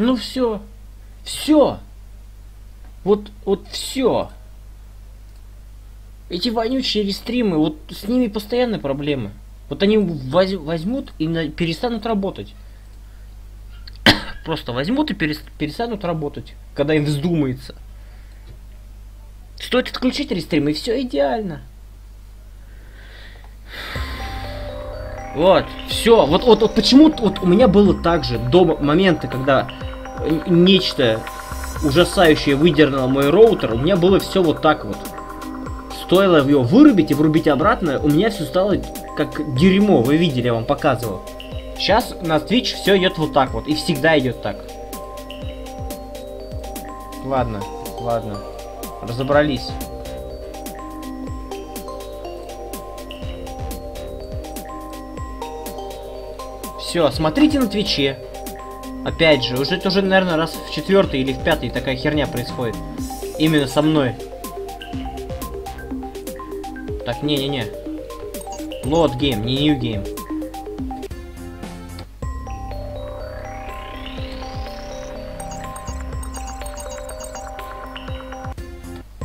Ну все. Все. Вот, вот все. Эти вонючие рестримы, вот с ними постоянные проблемы. Вот они воз- возьмут и перестанут работать. Просто возьмут и перес- перестанут работать, когда им вздумается. Стоит отключить рестрим, и все идеально. Вот, все. Вот, вот, вот почему вот у меня было так же до момента, когда нечто ужасающее выдернуло мой роутер, у меня было все вот так вот. Стоило его вырубить и врубить обратно, у меня все стало как дерьмо. Вы видели, я вам показывал. Сейчас на Twitch все идет вот так вот. И всегда идет так. Ладно, ладно. Разобрались. Все, смотрите на Твиче. Опять же, уже это уже, наверное, раз в четвертый или в пятый такая херня происходит. Именно со мной. Так, не-не-не. Load game, не new game.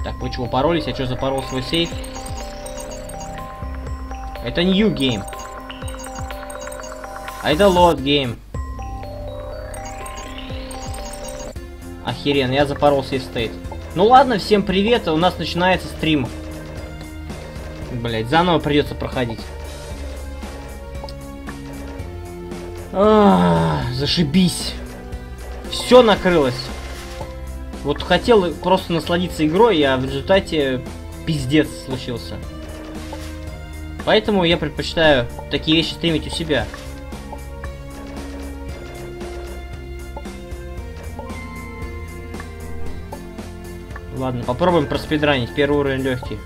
Так, вы чего, поролись? Я что, запорол свой сейф? Это new game. А это load game. Охеренно, я запорол сейф стейт. Ну ладно, всем привет, у нас начинается стрим. Блять, заново придется проходить. А, зашибись. Все накрылось. Вот хотел просто насладиться игрой, а в результате пиздец случился. Поэтому я предпочитаю такие вещи стримить у себя. Ладно, попробуем проспидранить. Первый уровень легкий.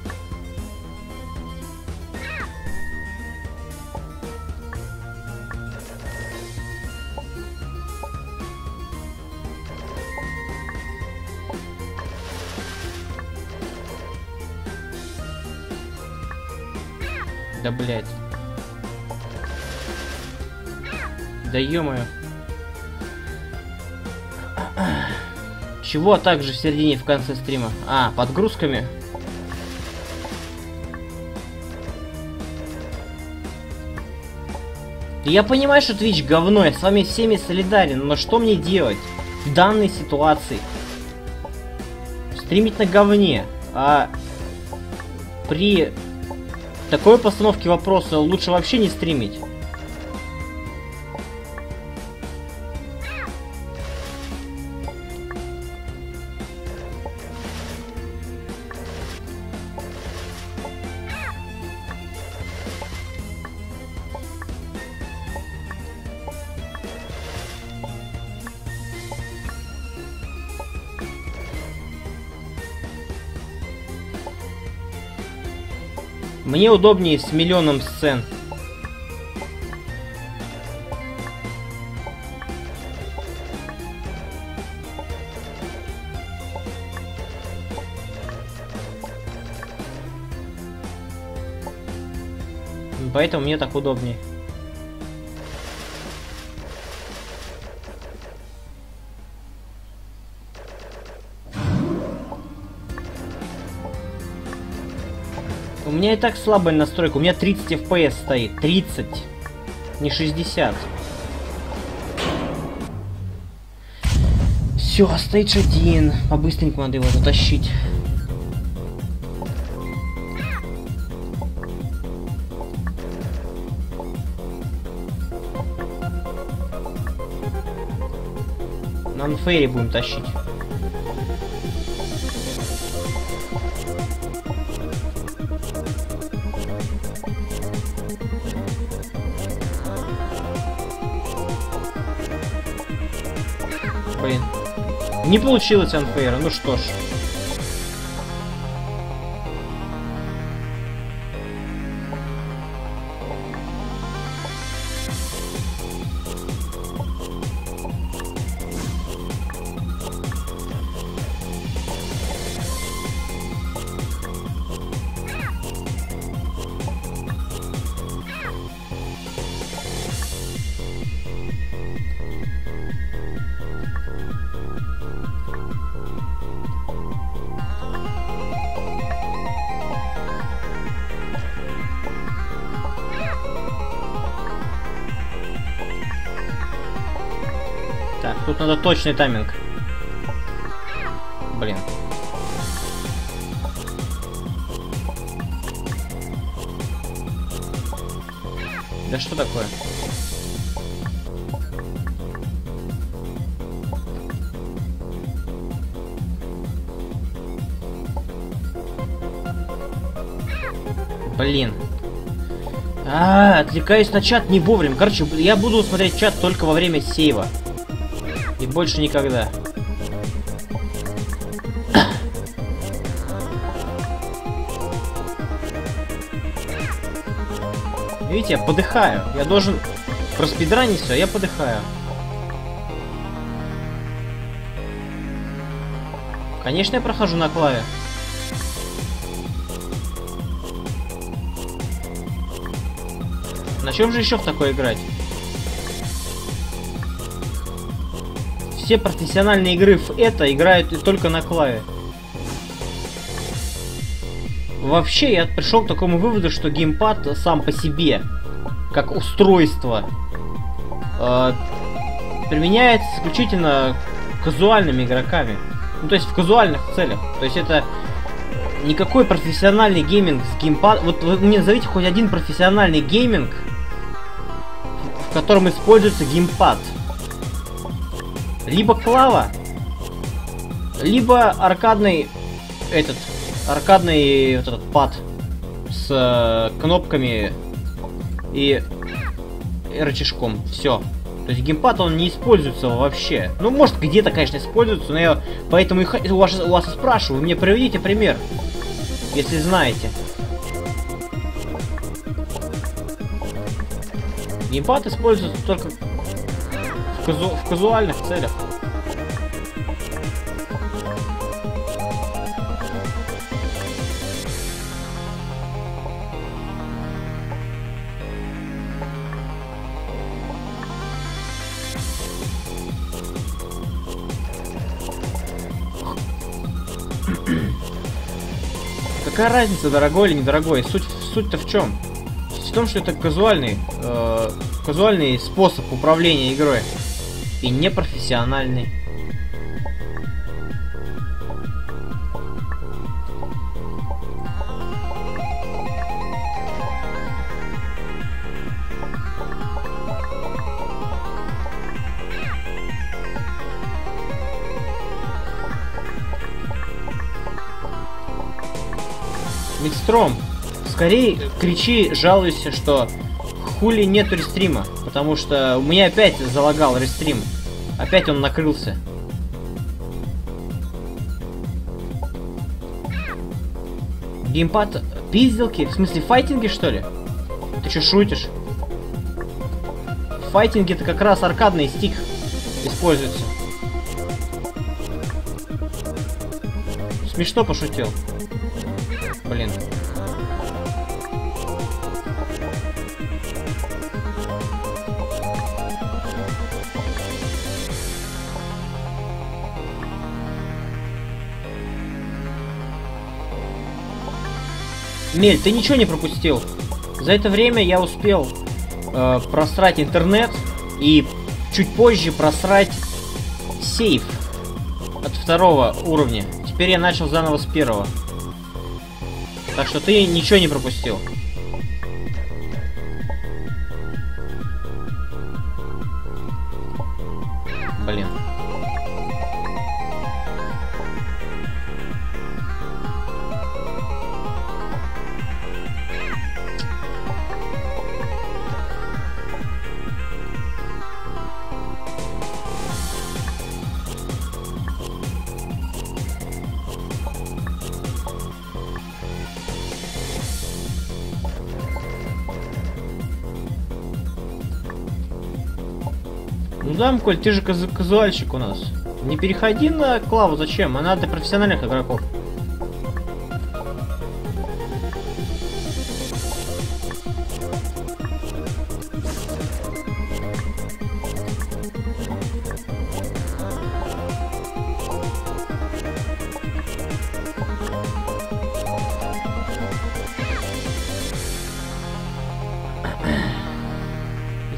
Да блять. Да ё-моё. Чего также в середине в конце стрима? А, подгрузками? Я понимаю, что Twitch говно, я с вами всеми солидарен, но что мне делать в данной ситуации? Стримить на говне, а при такой постановке вопроса лучше вообще не стримить. Мне удобнее с миллионом сцен. Поэтому мне так удобнее. Меня и так слабая настройка. У меня 30 FPS стоит. 30. Не 60. Все, стейдж один. По-быстренькому надо его затащить. На анфейре будем тащить. Не получилось анфейра, ну что ж. Надо точный тайминг. Блин. Да что такое? Блин. А, отвлекаюсь на чат не вовремя. Короче, я буду смотреть чат только во время сейва. Больше никогда. Видите, я подыхаю. Я должен проспидранить все, я подыхаю. Конечно, я прохожу на клаве. На чем же еще в такое играть? Все профессиональные игры в это играют только на клаве. Вообще, я пришел к такому выводу, что геймпад сам по себе, как устройство, э, применяется исключительно казуальными игроками. Ну, то есть в казуальных целях. То есть это никакой профессиональный гейминг с геймпад... Вот вы мне назовите хоть один профессиональный гейминг, в котором используется геймпад. Либо клава, либо аркадный этот аркадный вот этот пад с э, кнопками и, рычажком. Все. То есть геймпад он не используется вообще. Ну, может, где-то, конечно, используется, но я поэтому и у вас, у вас спрашиваю. Мне приведите пример, если знаете. Геймпад используется только в, казу в казуальных целях. Какая разница, дорогой или недорогой? Суть, суть-то в чем? в том, что это казуальный, э, казуальный способ управления игрой. И непрофессиональный. Мидстром, скорее кричи, жалуйся, что хули нету рестрима. Потому что у меня опять залагал рестрим. Опять он накрылся. Геймпад пизделки? В смысле файтинги что ли? Ты что шутишь? Файтинги это как раз аркадный стик используется. Смешно пошутил. Мель, ты ничего не пропустил. За это время я успел э, просрать интернет и чуть позже просрать сейф от второго уровня. Теперь я начал заново с первого. Так что ты ничего не пропустил. Ну да, Коль, ты же каз казуальщик у нас. Не переходи на клаву, зачем? Она для профессиональных игроков.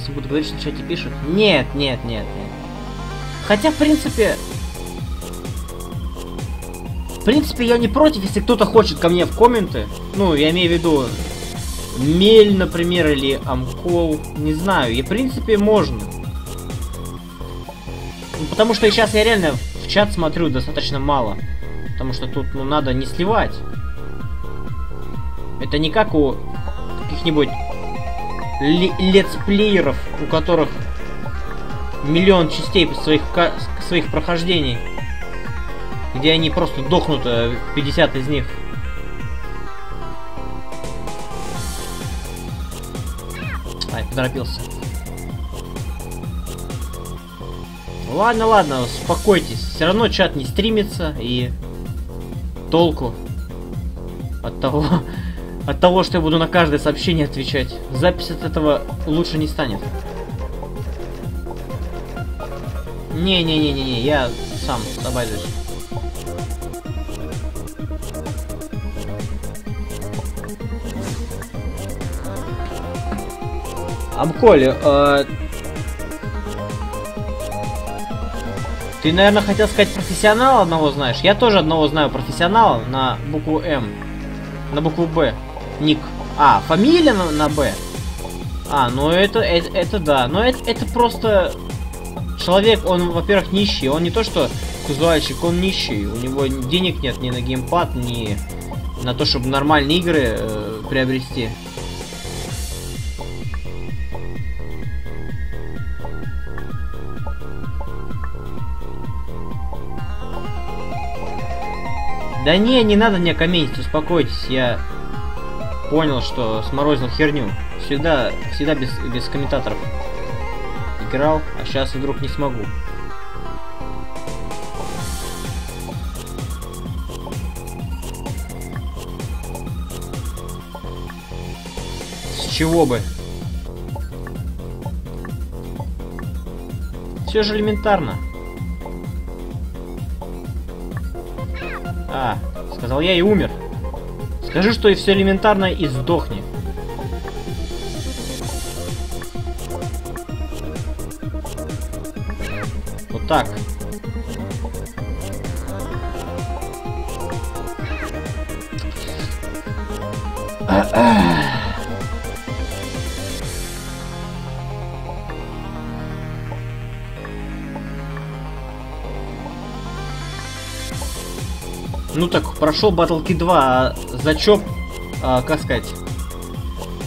если буду говорить, что в чате пишут. Нет, нет, нет, нет. Хотя, в принципе... В принципе, я не против, если кто-то хочет ко мне в комменты. Ну, я имею в виду... Мель, например, или Амкол. Не знаю. И, в принципе, можно. Ну, потому что сейчас я реально в чат смотрю достаточно мало. Потому что тут, ну, надо не сливать. Это не как у каких-нибудь летсплееров, у которых миллион частей своих, своих прохождений, где они просто дохнут, 50 э, из них. Ай, поторопился. Ладно, ладно, успокойтесь. Все равно чат не стримится и толку от того, от того, что я буду на каждое сообщение отвечать. Запись от этого лучше не станет. Не-не-не-не-не, я сам обойдусь. Амколи, э... ты, наверное, хотел сказать профессионала одного знаешь? Я тоже одного знаю профессионала на букву М. На букву Б. Ник. А, фамилия на, на Б. А, ну это, это, это да. Но это, это просто человек, он, во-первых, нищий. Он не то что казуальщик, он нищий. У него денег нет ни на геймпад, ни на то, чтобы нормальные игры э, приобрести. Да не, не надо мне комментить, успокойтесь, я понял, что сморозил херню. Всегда, всегда без, без комментаторов играл, а сейчас вдруг не смогу. С чего бы? Все же элементарно. А, сказал я и умер. Скажи, что и все элементарно и сдохни. Прошел Battlefield 2, а за чё, а, как сказать,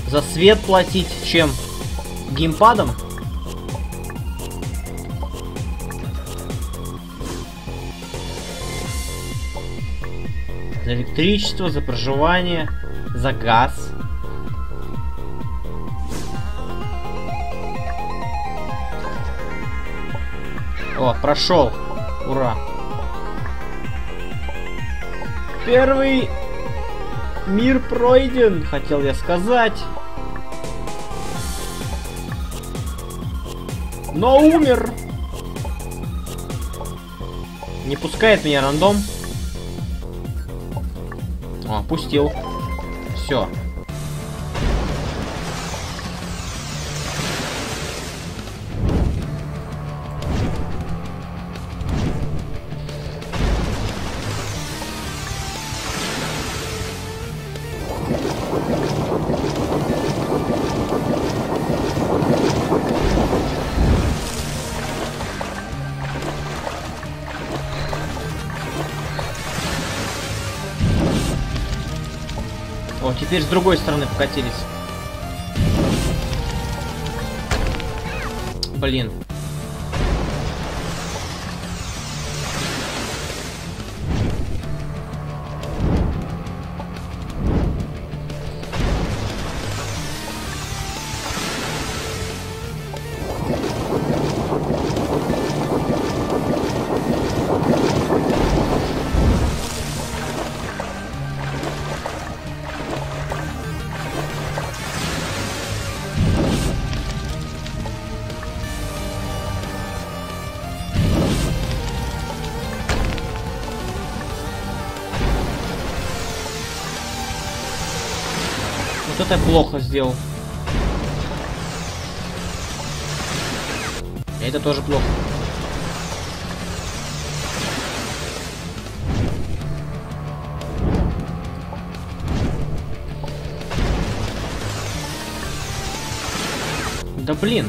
за свет платить, чем геймпадом? За электричество, за проживание, за газ. О, прошел. Ура. Первый мир пройден, хотел я сказать. Но умер. Не пускает меня рандом. О, пустил. Все. Теперь с другой стороны покатились. Блин. плохо сделал. Это тоже плохо. Да блин.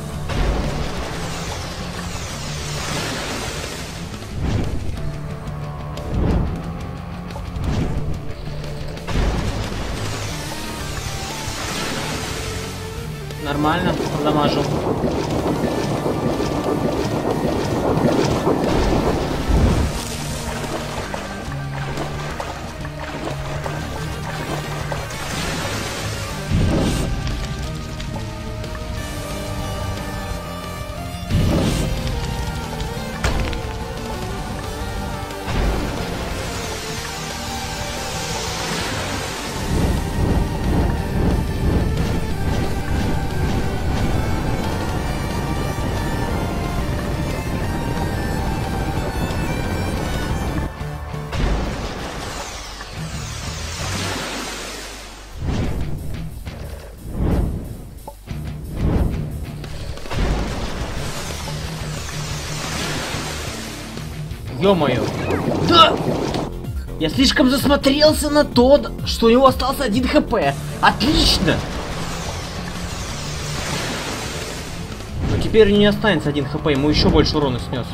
Ё-моё. Да! Я слишком засмотрелся на то, что у него остался один хп. Отлично! Но теперь у не останется один хп, ему еще больше урона снес.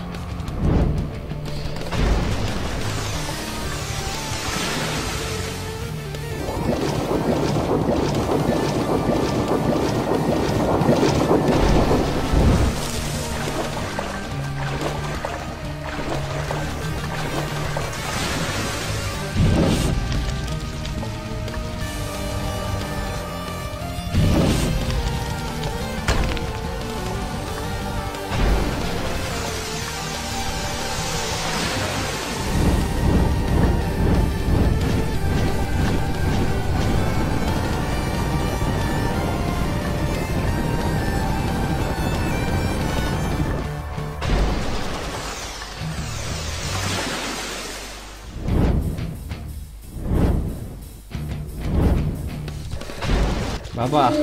Бабах.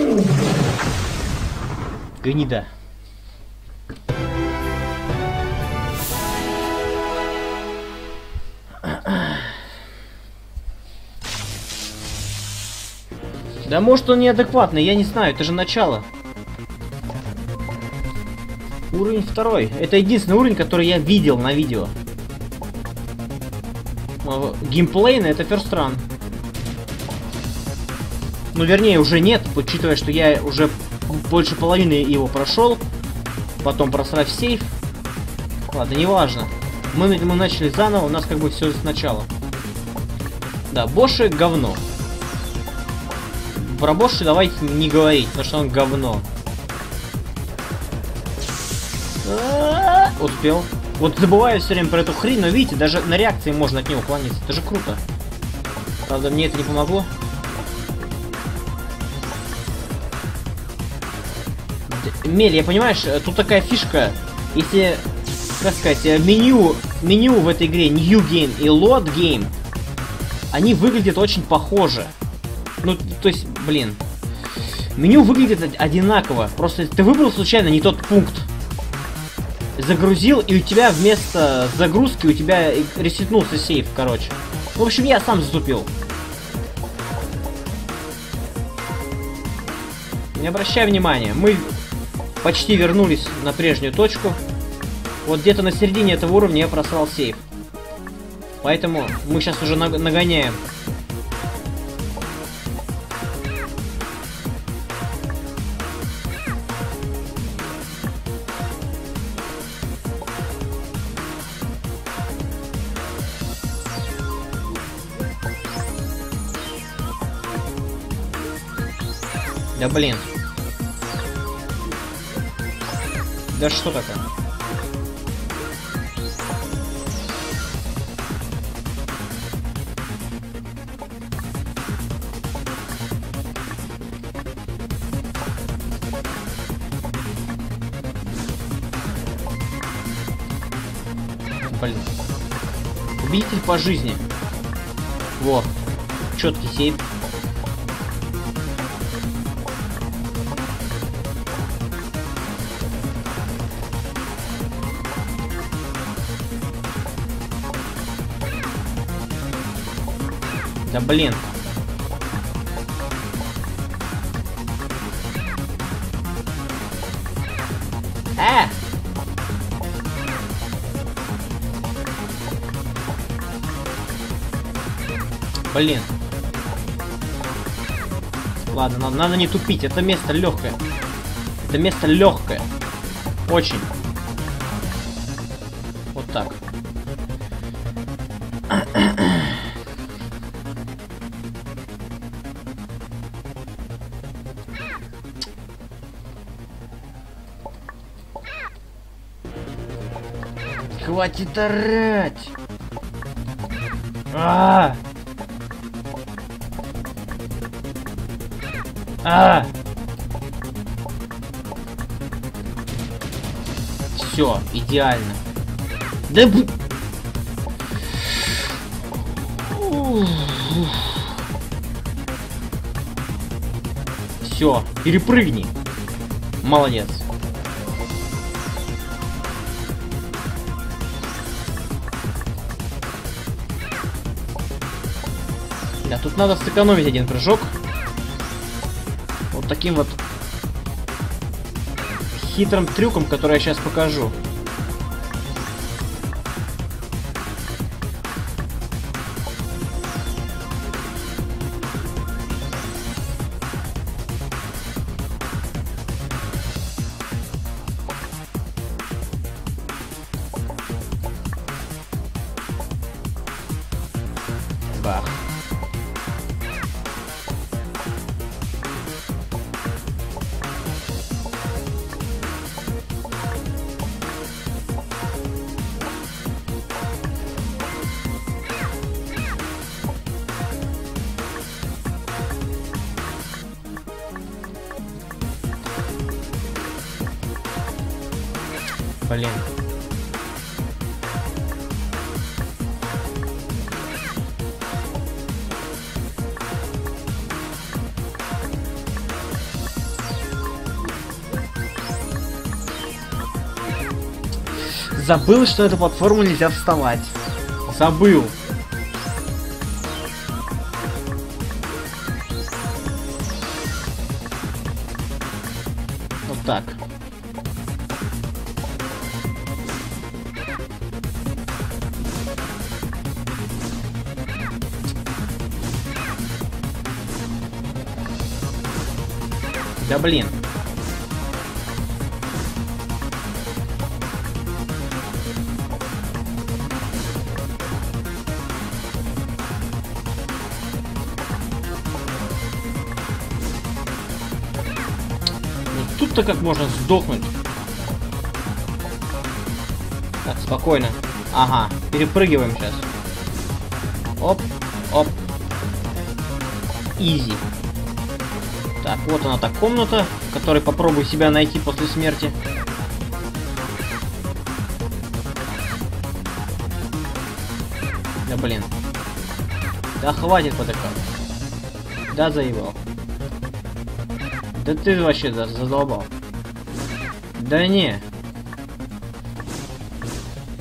Гнида. Да может он неадекватный, я не знаю, это же начало. Уровень второй. Это единственный уровень, который я видел на видео. Геймплейно это First Run. Ну, вернее, уже нет, учитывая, что я уже больше половины его прошел. Потом просрав сейф. Ладно, неважно. Мы, мы начали заново, у нас как бы все сначала. Да, Боши говно. Про Боши давайте не говорить, потому что он говно. Успел. Вот забываю все время про эту хрень, но видите, даже на реакции можно от него уклониться. Это же круто. Правда, мне это не помогло. Мель, я понимаешь, э, тут такая фишка, если, как сказать, э, меню, меню в этой игре New Game и Load Game, они выглядят очень похоже. Ну, то есть, блин, меню выглядит одинаково, просто ты выбрал случайно не тот пункт. Загрузил, и у тебя вместо загрузки у тебя ресетнулся сейф, короче. В общем, я сам затупил. Не обращай внимания, мы почти вернулись на прежнюю точку. Вот где-то на середине этого уровня я просрал сейф. Поэтому мы сейчас уже нагоняем. Да блин. Да что такое? Блин. Убийитель по жизни. Во. Четкий сейф. Да блин. Э! Блин. Ладно, надо, надо не тупить. Это место легкое. Это место легкое. Очень. Хватит орать! А! А! Все, идеально. Да б... Все, перепрыгни. Молодец. Надо сэкономить один прыжок. Вот таким вот хитрым трюком, который я сейчас покажу. Забыл, что эту платформу нельзя вставать. Забыл. Как можно сдохнуть. Так, спокойно. Ага, перепрыгиваем сейчас. Оп, оп. Изи. Так, вот она та комната, в которой попробую себя найти после смерти. Да блин. Да хватит потакать. Да заебал. Да ты вообще за- задолбал. Да не.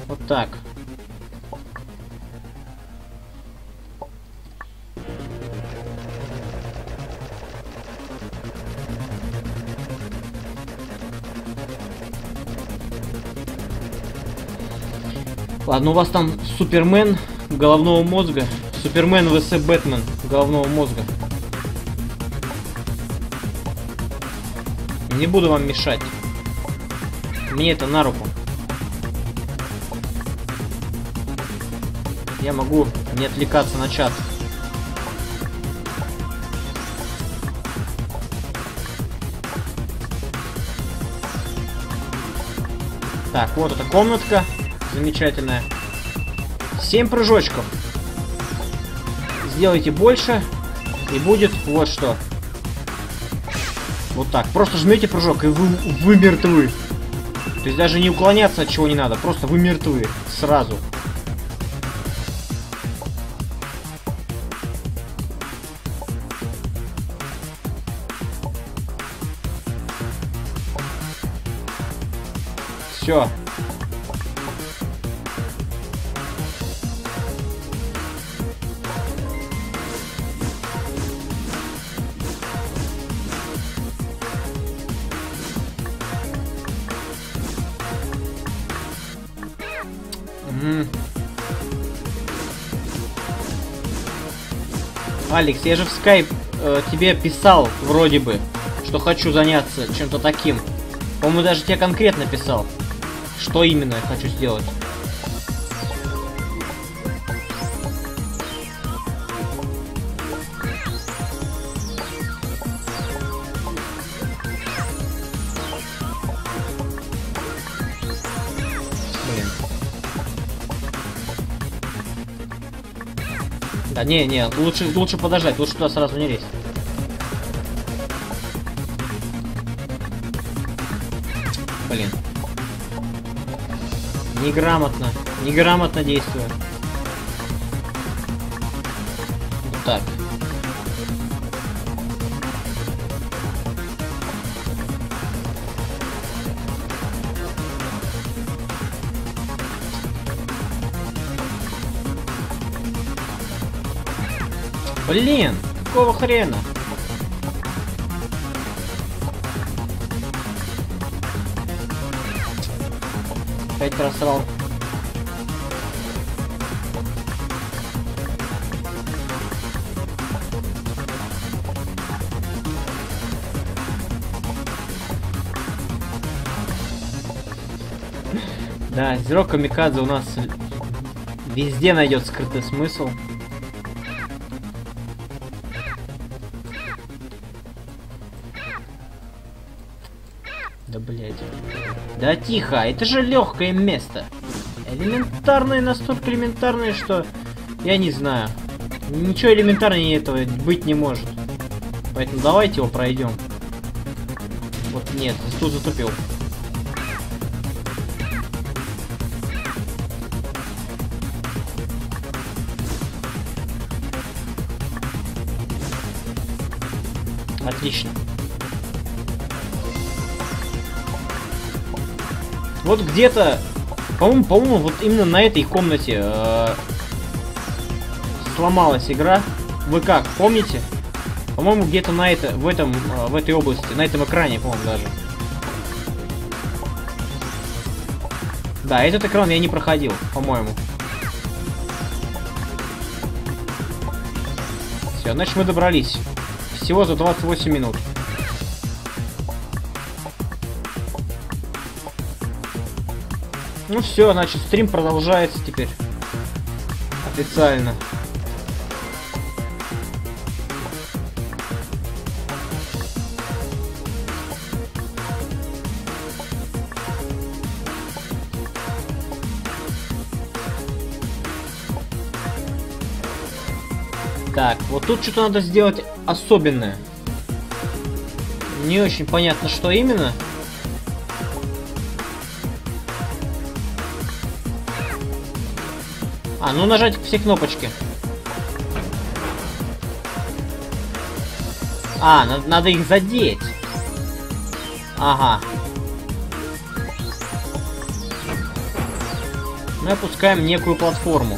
Вот так. Ладно, у вас там Супермен головного мозга. Супермен vs Бэтмен головного мозга. Не буду вам мешать. Мне это на руку. Я могу не отвлекаться на чат. Так, вот эта комнатка. Замечательная. 7 прыжочков. Сделайте больше. И будет вот что. Вот так. Просто жмете прыжок, и вы, вы мертвы. То есть даже не уклоняться от чего не надо. Просто вы мертвы. Сразу. Алекс, я же в скайп э, тебе писал, вроде бы, что хочу заняться чем-то таким. По-моему, даже тебе конкретно писал, что именно я хочу сделать. Не, не, лучше, лучше подождать, лучше туда сразу не лезть. Блин. Неграмотно. Неграмотно действую. Блин, какого хрена? Опять просрал. Да, Зеро Камикадзе у нас везде найдет скрытый смысл. Да тихо, это же легкое место. Элементарное, настолько элементарное, что я не знаю. Ничего элементарнее этого быть не может. Поэтому давайте его пройдем. Вот нет, тут затупил. Отлично. Вот где-то, по-моему, по-моему, вот именно на этой комнате э, сломалась игра. Вы как, помните? По-моему, где-то на это, в этом, э, в этой области, на этом экране, по-моему, даже. Да, этот экран я не проходил, по-моему. Все, значит мы добрались. Всего за 28 минут. Ну все, значит, стрим продолжается теперь. Официально. Так, вот тут что-то надо сделать особенное. Не очень понятно, что именно. А, ну нажать все кнопочки. А, надо, надо их задеть. Ага. Мы опускаем некую платформу.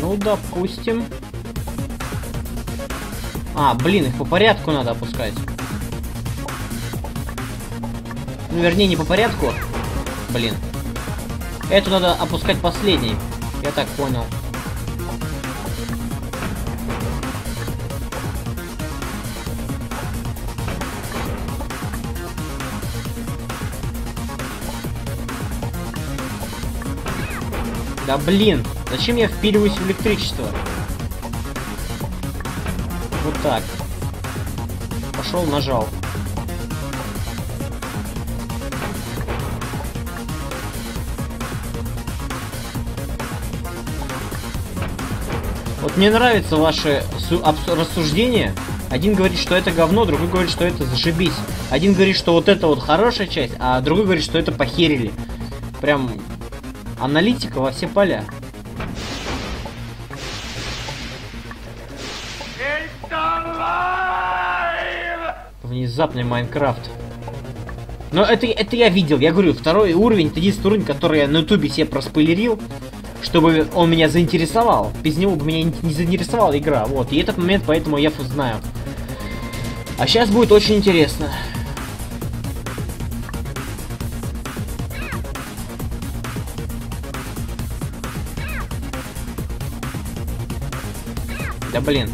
Ну, допустим. А, блин, их по порядку надо опускать. Ну, вернее, не по порядку. Блин. Эту надо опускать последней. Я так понял. Да блин, зачем я впиливаюсь в электричество? Так. Пошел, нажал. Вот мне нравятся ваши рассуждения. Один говорит, что это говно, другой говорит, что это зашибись. Один говорит, что вот это вот хорошая часть, а другой говорит, что это похерили. Прям аналитика во все поля. Внезапный Майнкрафт. Но это, это я видел, я говорю, второй уровень, это единственный уровень, который я на ютубе себе проспойлерил, чтобы он меня заинтересовал. Без него бы меня не заинтересовала игра, вот. И этот момент поэтому я знаю. А сейчас будет очень интересно. Да блин.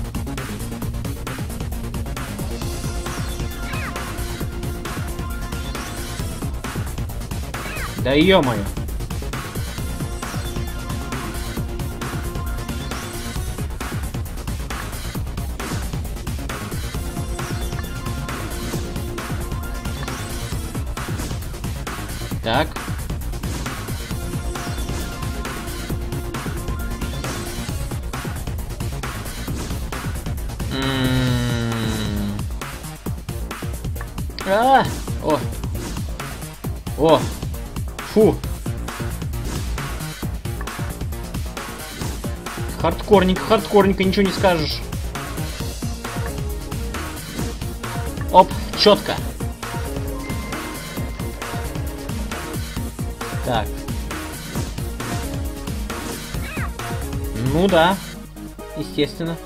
Да ё-моё. Хардкорненько, хардкорненько, ничего не скажешь. Оп, четко. Так. Ну да. Естественно.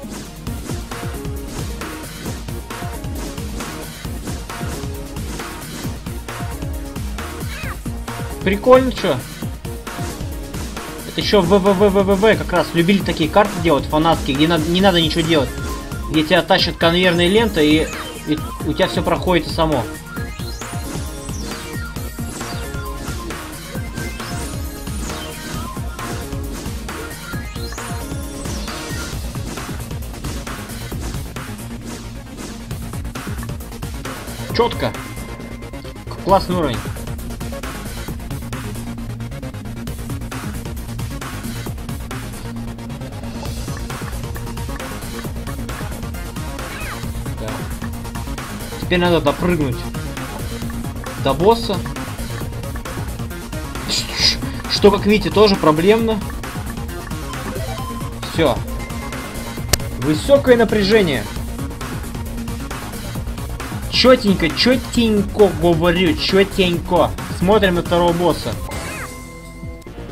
Прикольно, чё? Еще ВВВВВ как раз любили такие карты делать, фанатские, где надо, не надо ничего делать. Где тебя тащат конвейерные ленты и, и у тебя все проходит само. Четко. Классный уровень. Теперь надо допрыгнуть до босса. Что, как видите, тоже проблемно. Все. Высокое напряжение. Четенько, четенько говорю, четенько. Смотрим на второго босса.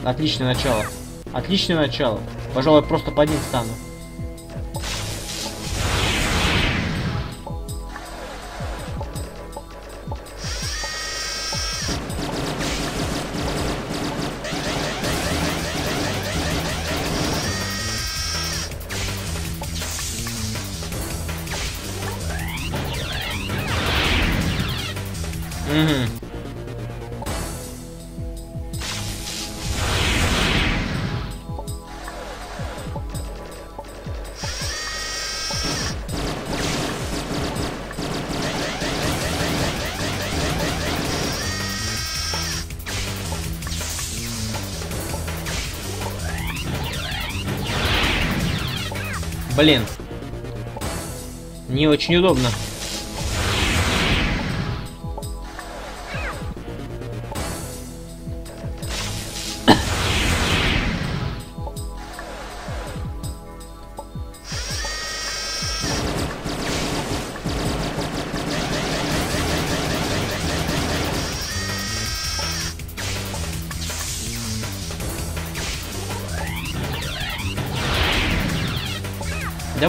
Отличное начало. Отличное начало. Пожалуй, просто по один стану. Блин. Не очень удобно.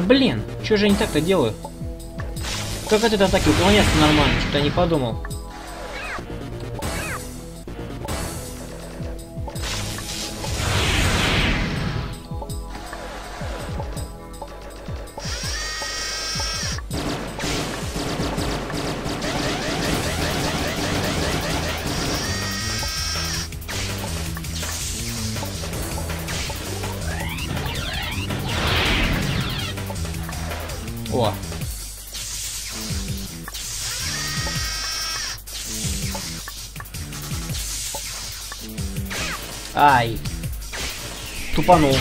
Блин, что же я не так-то делаю? Как от этой атаки уклоняться нормально? Что-то не подумал. Тупанул.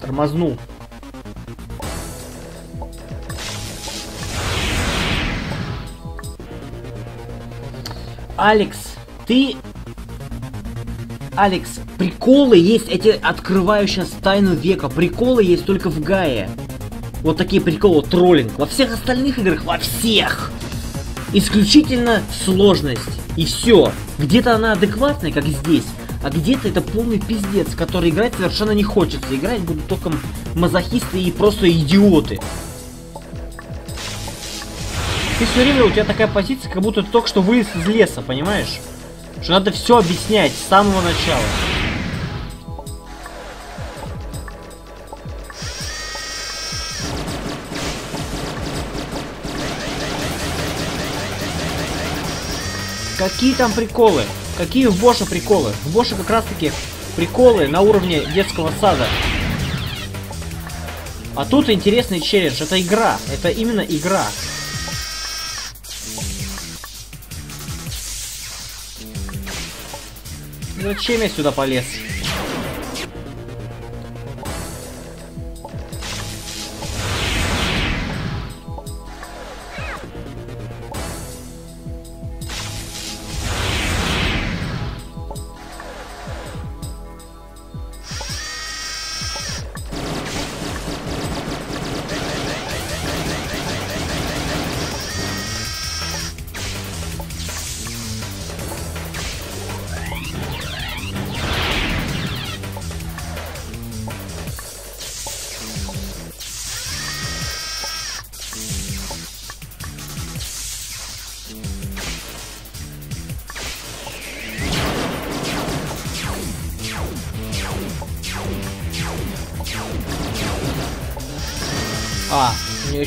Тормознул. Алекс, ты... Алекс, приколы есть эти открывающие тайну века. Приколы есть только в Гае. Вот такие приколы, троллинг. Во всех остальных играх, во всех! Исключительно сложность. И все. Где-то она адекватная, как здесь, а где-то это полный пиздец, который играть совершенно не хочется. Играть будут только мазохисты и просто идиоты. Ты все время у тебя такая позиция, как будто ты только что вылез из леса, понимаешь? Что надо все объяснять с самого начала. Какие там приколы? Какие в Боше приколы? В Боше как раз таки приколы на уровне детского сада. А тут интересный челлендж. Это игра. Это именно игра. Зачем я сюда полез?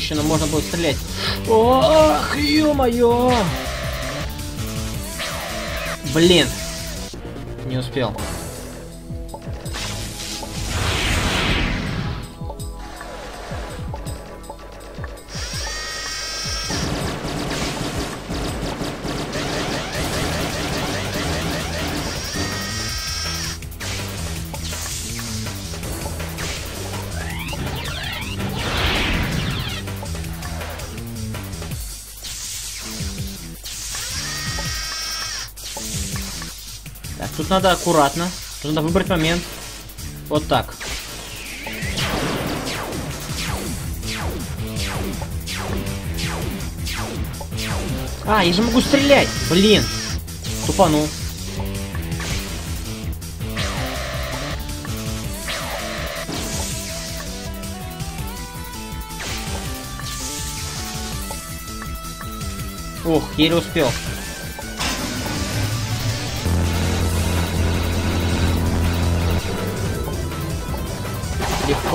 Еще можно было стрелять. Ох, ё-моё! Блин. Не успел. Надо аккуратно. Тут надо выбрать момент. Вот так. А, я же могу стрелять! Блин! Тупанул. Ох, еле успел.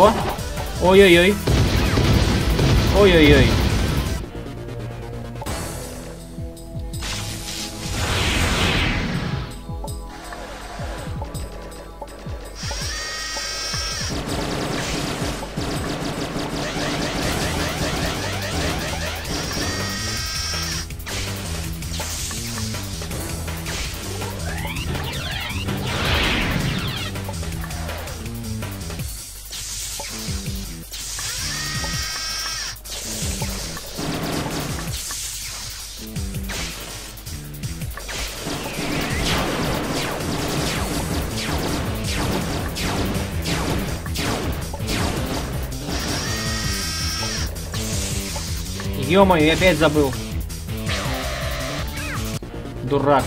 Ủa? Ôi ôi ôi. Ôi ôi ôi. Ё-моё, я опять забыл. Дурак.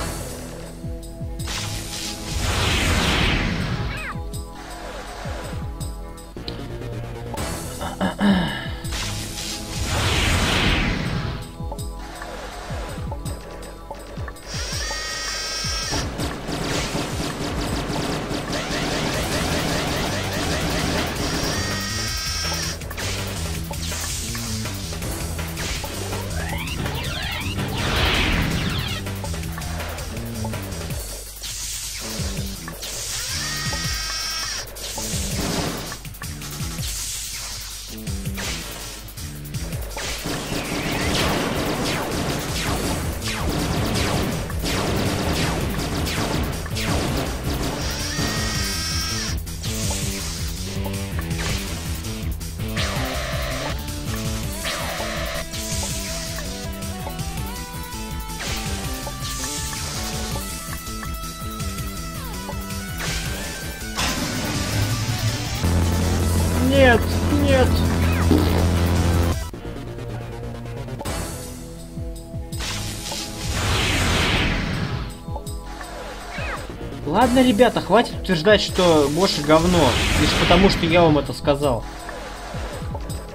Ладно, ребята, хватит утверждать, что больше говно, лишь потому, что я вам это сказал.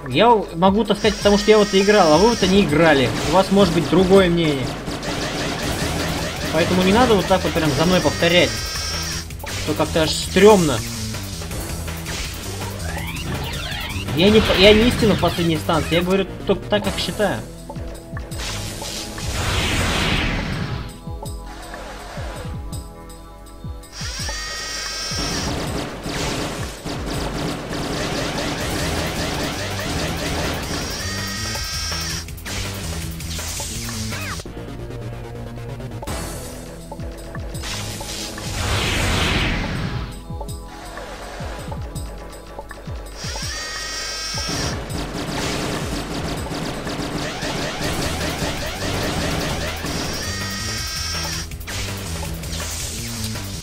Я могу так сказать, потому что я в это играл, а вы в это не играли. У вас может быть другое мнение. Поэтому не надо вот так вот прям за мной повторять. То как-то аж стрёмно. Я не, я не истину в последней инстанции, я говорю только так, как считаю.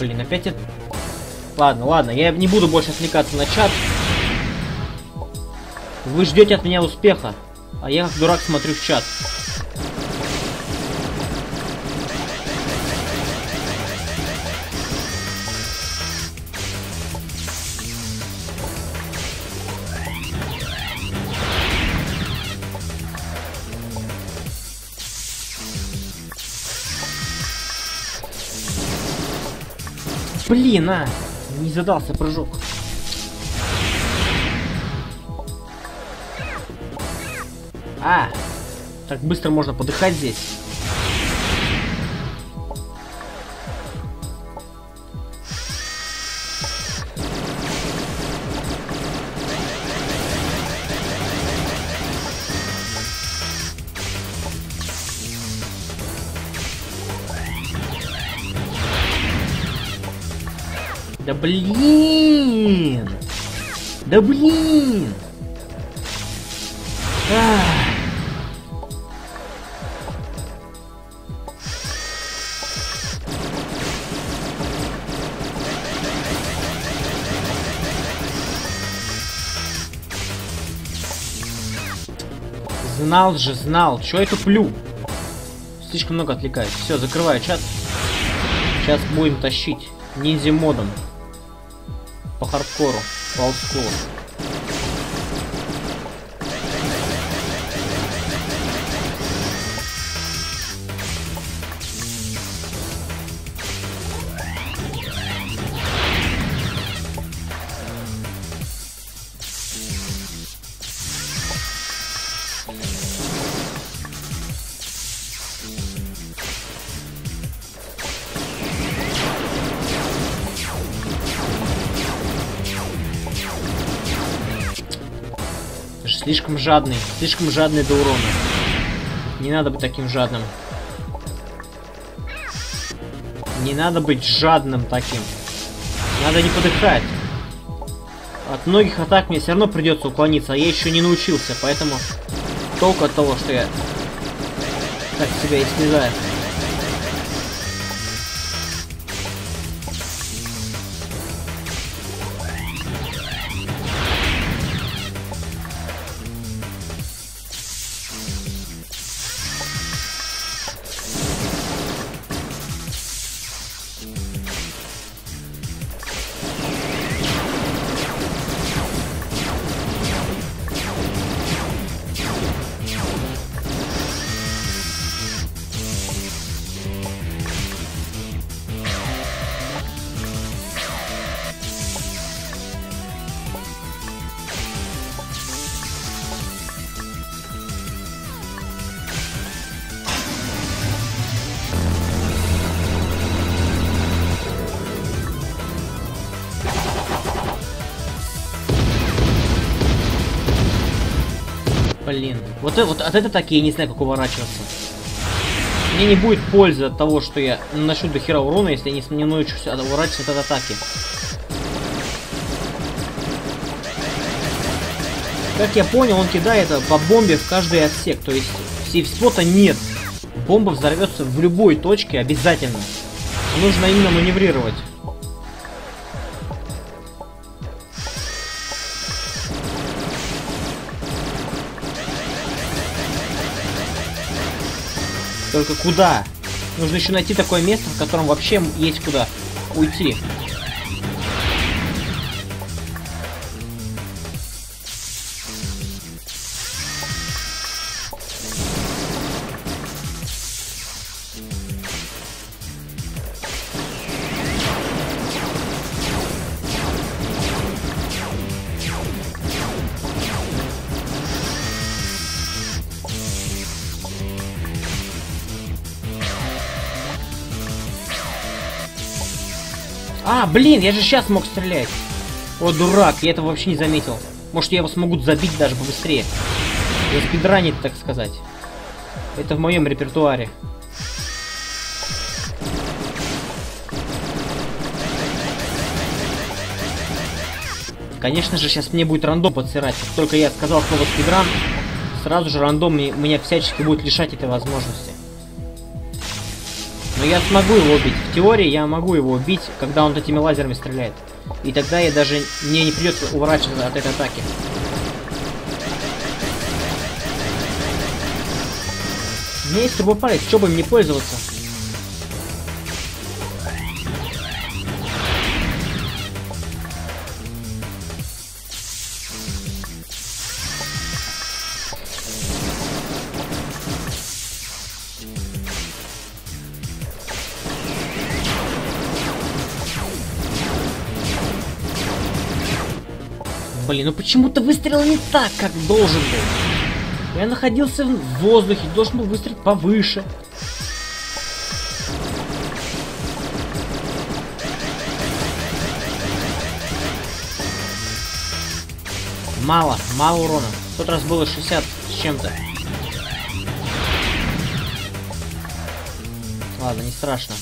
Блин, опять это... Ладно, ладно, я не буду больше отвлекаться на чат. Вы ждете от меня успеха, а я как дурак смотрю в чат. Блин, а! Не задался прыжок. А! Так быстро можно подыхать здесь. Блин! Да блин! Ах. Знал же, знал. Чё я туплю? Слишком много отвлекаюсь. Все, закрываю чат. Сейчас будем тащить ниндзя модом. Хардкору, олдскулу. Жадный, слишком жадный до урона. Не надо быть таким жадным. Не надо быть жадным таким. Надо не подыхать. От многих атак мне все равно придется уклониться, а я еще не научился, поэтому толку от того, что я так себя истязаю. Блин. Вот, вот от этой атаки я не знаю, как уворачиваться. Мне не будет пользы от того, что я наношу до хера урона, если я не, не научусь уворачиваться от атаки. Как я понял, он кидает по бомбе в каждый отсек. То есть сейфспота нет. Бомба взорвется в любой точке обязательно. Нужно именно маневрировать. Только куда? Нужно еще найти такое место, в котором вообще есть куда уйти. Блин, я же сейчас мог стрелять. О, дурак, я этого вообще не заметил. Может, я его смогу забить даже побыстрее. Спидранить, так сказать. Это в моем репертуаре. Конечно же, сейчас мне будет рандом подсирать. Как только я сказал слово спидран, сразу же рандом меня всячески будет лишать этой возможности. Я смогу его убить. В теории я могу его убить, когда он этими лазерами стреляет. И тогда я даже мне не придется уворачиваться от этой атаки. У меня есть турбопалец, что бы им не пользоваться? Блин, ну почему-то выстрелил не так, как должен был. Я находился в воздухе, должен был выстрелить повыше. Мало, мало урона. В тот раз было 60 с чем-то. Ладно, не страшно.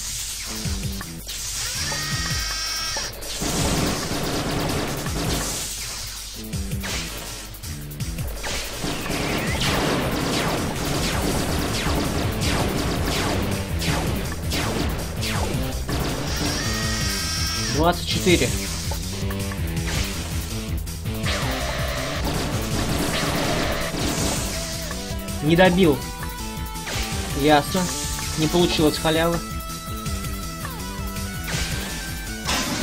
Двадцать четыре. Не добил. Ясно. Не получилось халявы.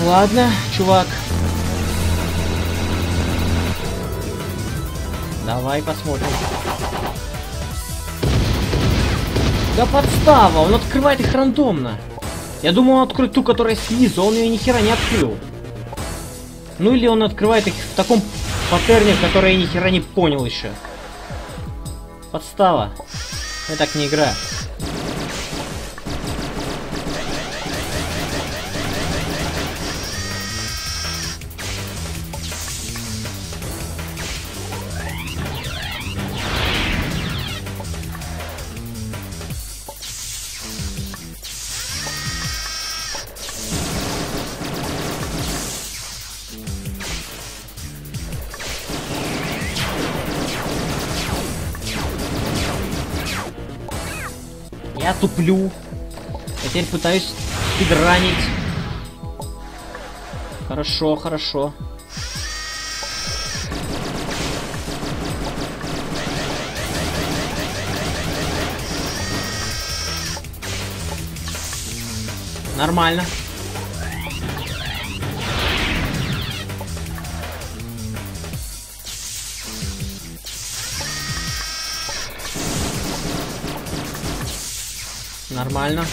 Ладно, чувак. Давай посмотрим. Да подстава, он открывает их рандомно. Я думал, он откроет ту, которая снизу, а он ее ни хера не открыл. Ну или он открывает их в таком паттерне, который я ни хера не понял еще. Подстава. Я так не играю. Туплю. Я теперь пытаюсь спидранить. Хорошо, хорошо. Нормально. Нормально.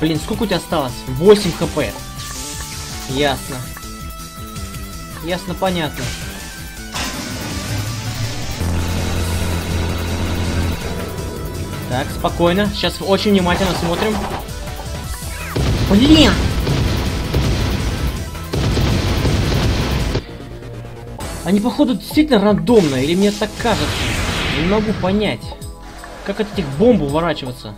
Блин, сколько у тебя осталось? 8 хп. Ясно. Ясно, понятно. Так, спокойно. Сейчас очень внимательно смотрим. Блин! Они, походу, действительно рандомно, или мне так кажется? Не могу понять. Как от этих бомб уворачиваться?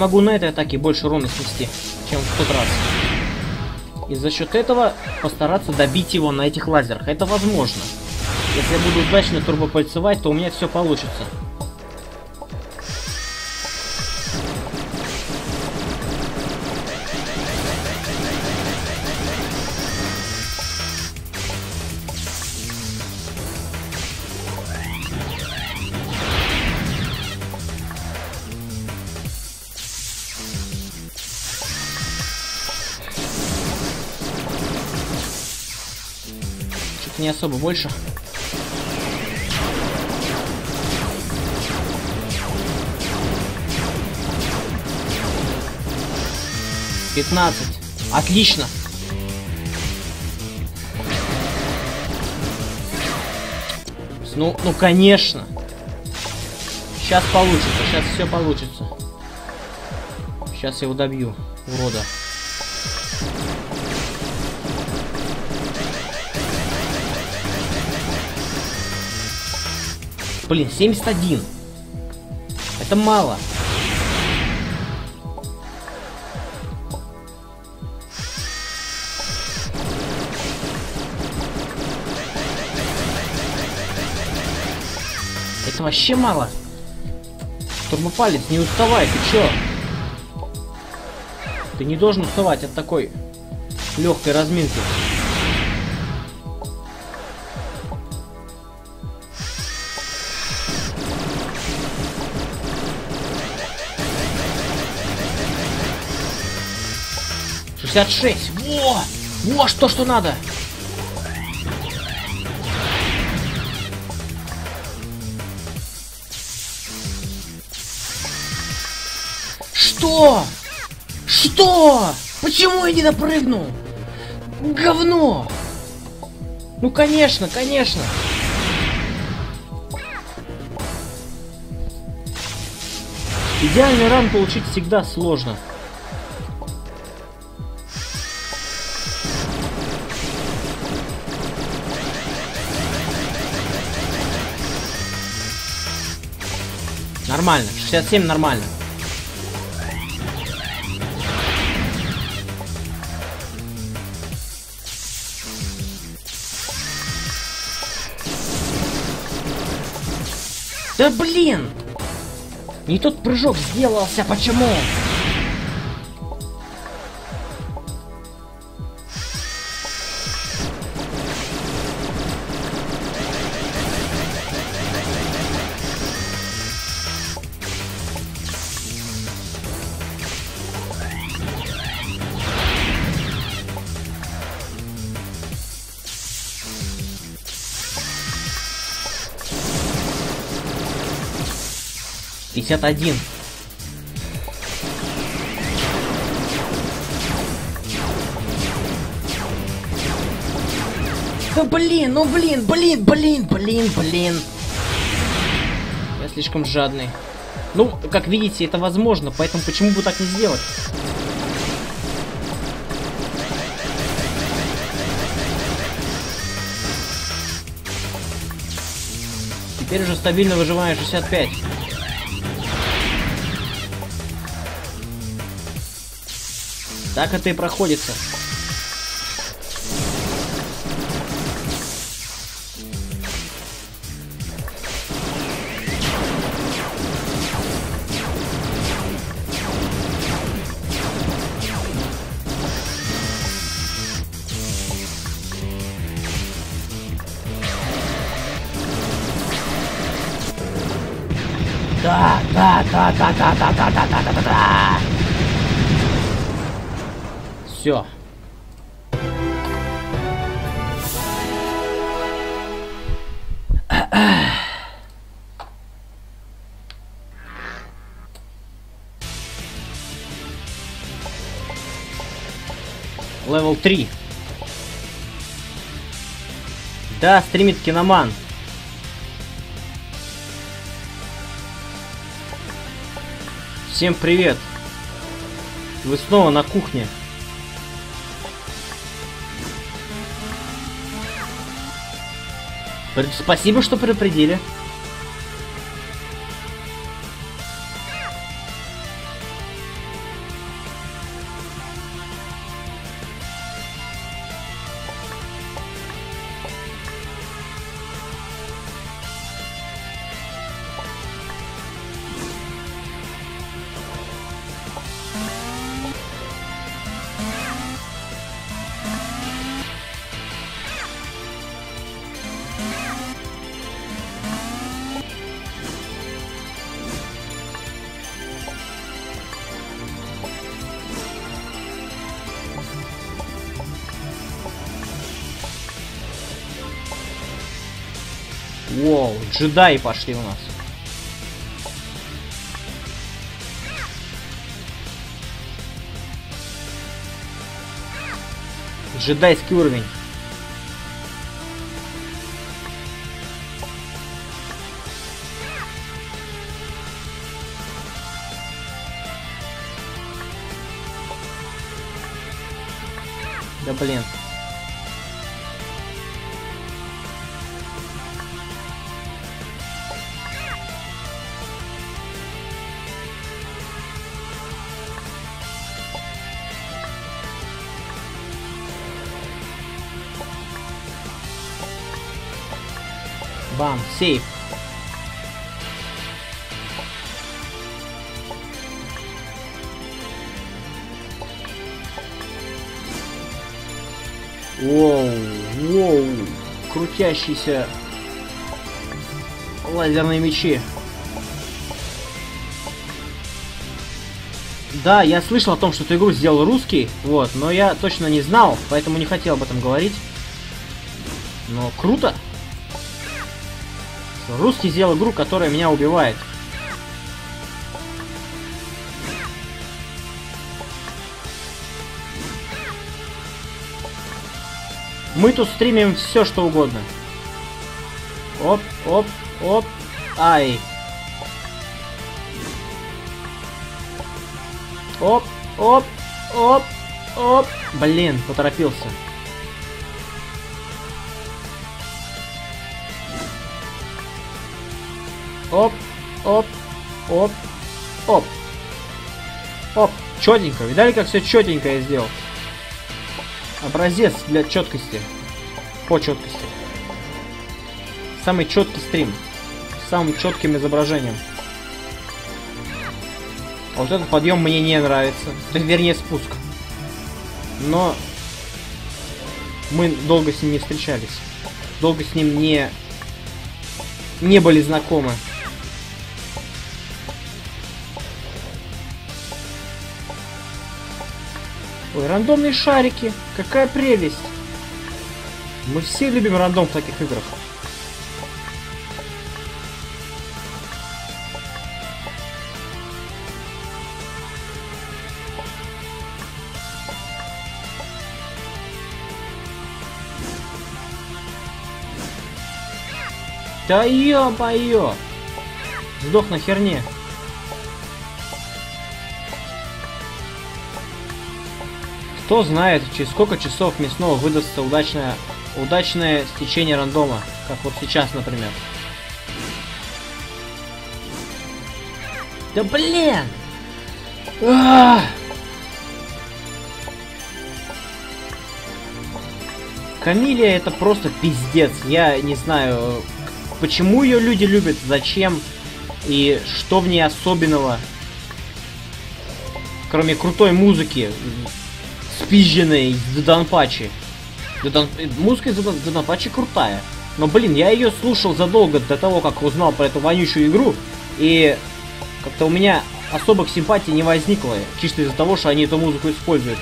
Могу на этой атаке больше урона снести, чем в тот раз. И за счет этого постараться добить его на этих лазерах. Это возможно. Если я буду удачно турбопальцевать, то у меня все получится. особо больше. Пятнадцать. Отлично. Ну, ну, конечно. Сейчас получится, сейчас все получится. Сейчас я его добью, урода. Блин, 71. Это мало. Это вообще мало. Турбопалец, не уставай, ты чё? Ты не должен уставать от такой легкой разминки. Шестьдесят шесть. Во! Во, что, что надо. Что? Что? Почему я не допрыгнул? Говно! Ну, конечно, конечно. Идеальный ран получить всегда сложно. Нормально, 67 нормально. Да блин! Не тот прыжок сделался, почему? Пятьдесят один. Да блин, ну блин, блин, блин, блин, блин. Я слишком жадный. Ну, как видите, это возможно, поэтому почему бы так не сделать? Теперь уже стабильно выживаю 65. Так это и проходится. Да, да, да, да, да, да, да, да, да, да, да. Все. Левел 3. Да, стримит киноман. Всем привет. Вы снова на кухне. Спасибо, что предупредили. Джедаи пошли у нас. Джедайский уровень. Да блин. Сейф. Воу, воу, крутящиеся лазерные мечи. Да, я слышал о том, что эту игру сделал русский, вот, но я точно не знал, поэтому не хотел об этом говорить. Но круто. Русский сделал игру, которая меня убивает. Мы тут стримим все, что угодно. Оп, оп, оп, ай. Оп, оп, оп, оп. Блин, поторопился. Оп, оп. Оп, четенько. Видали, как все четенько я сделал? Образец для четкости. По четкости. Самый четкий стрим. С самым четким изображением. А вот этот подъем мне не нравится. Вернее, спуск. Но мы долго с ним не встречались. Долго с ним не не были знакомы. Ой, рандомные шарики. Какая прелесть. Мы все любим рандом в таких играх. Да ё-моё! Сдох на херне. Кто знает, через сколько часов мне снова выдастся удачное, удачное стечение рандома, как вот сейчас, например. Да блин! А! Камилия это просто пиздец. Я не знаю, почему ее люди любят, зачем и что в ней особенного. Кроме крутой музыки, спизженная из Донпачи. Дон... Музыка из Донпачи крутая. Но, блин, я ее слушал задолго до того, как узнал про эту вонючую игру. И как-то у меня особых симпатий не возникло. Чисто из-за того, что они эту музыку используют.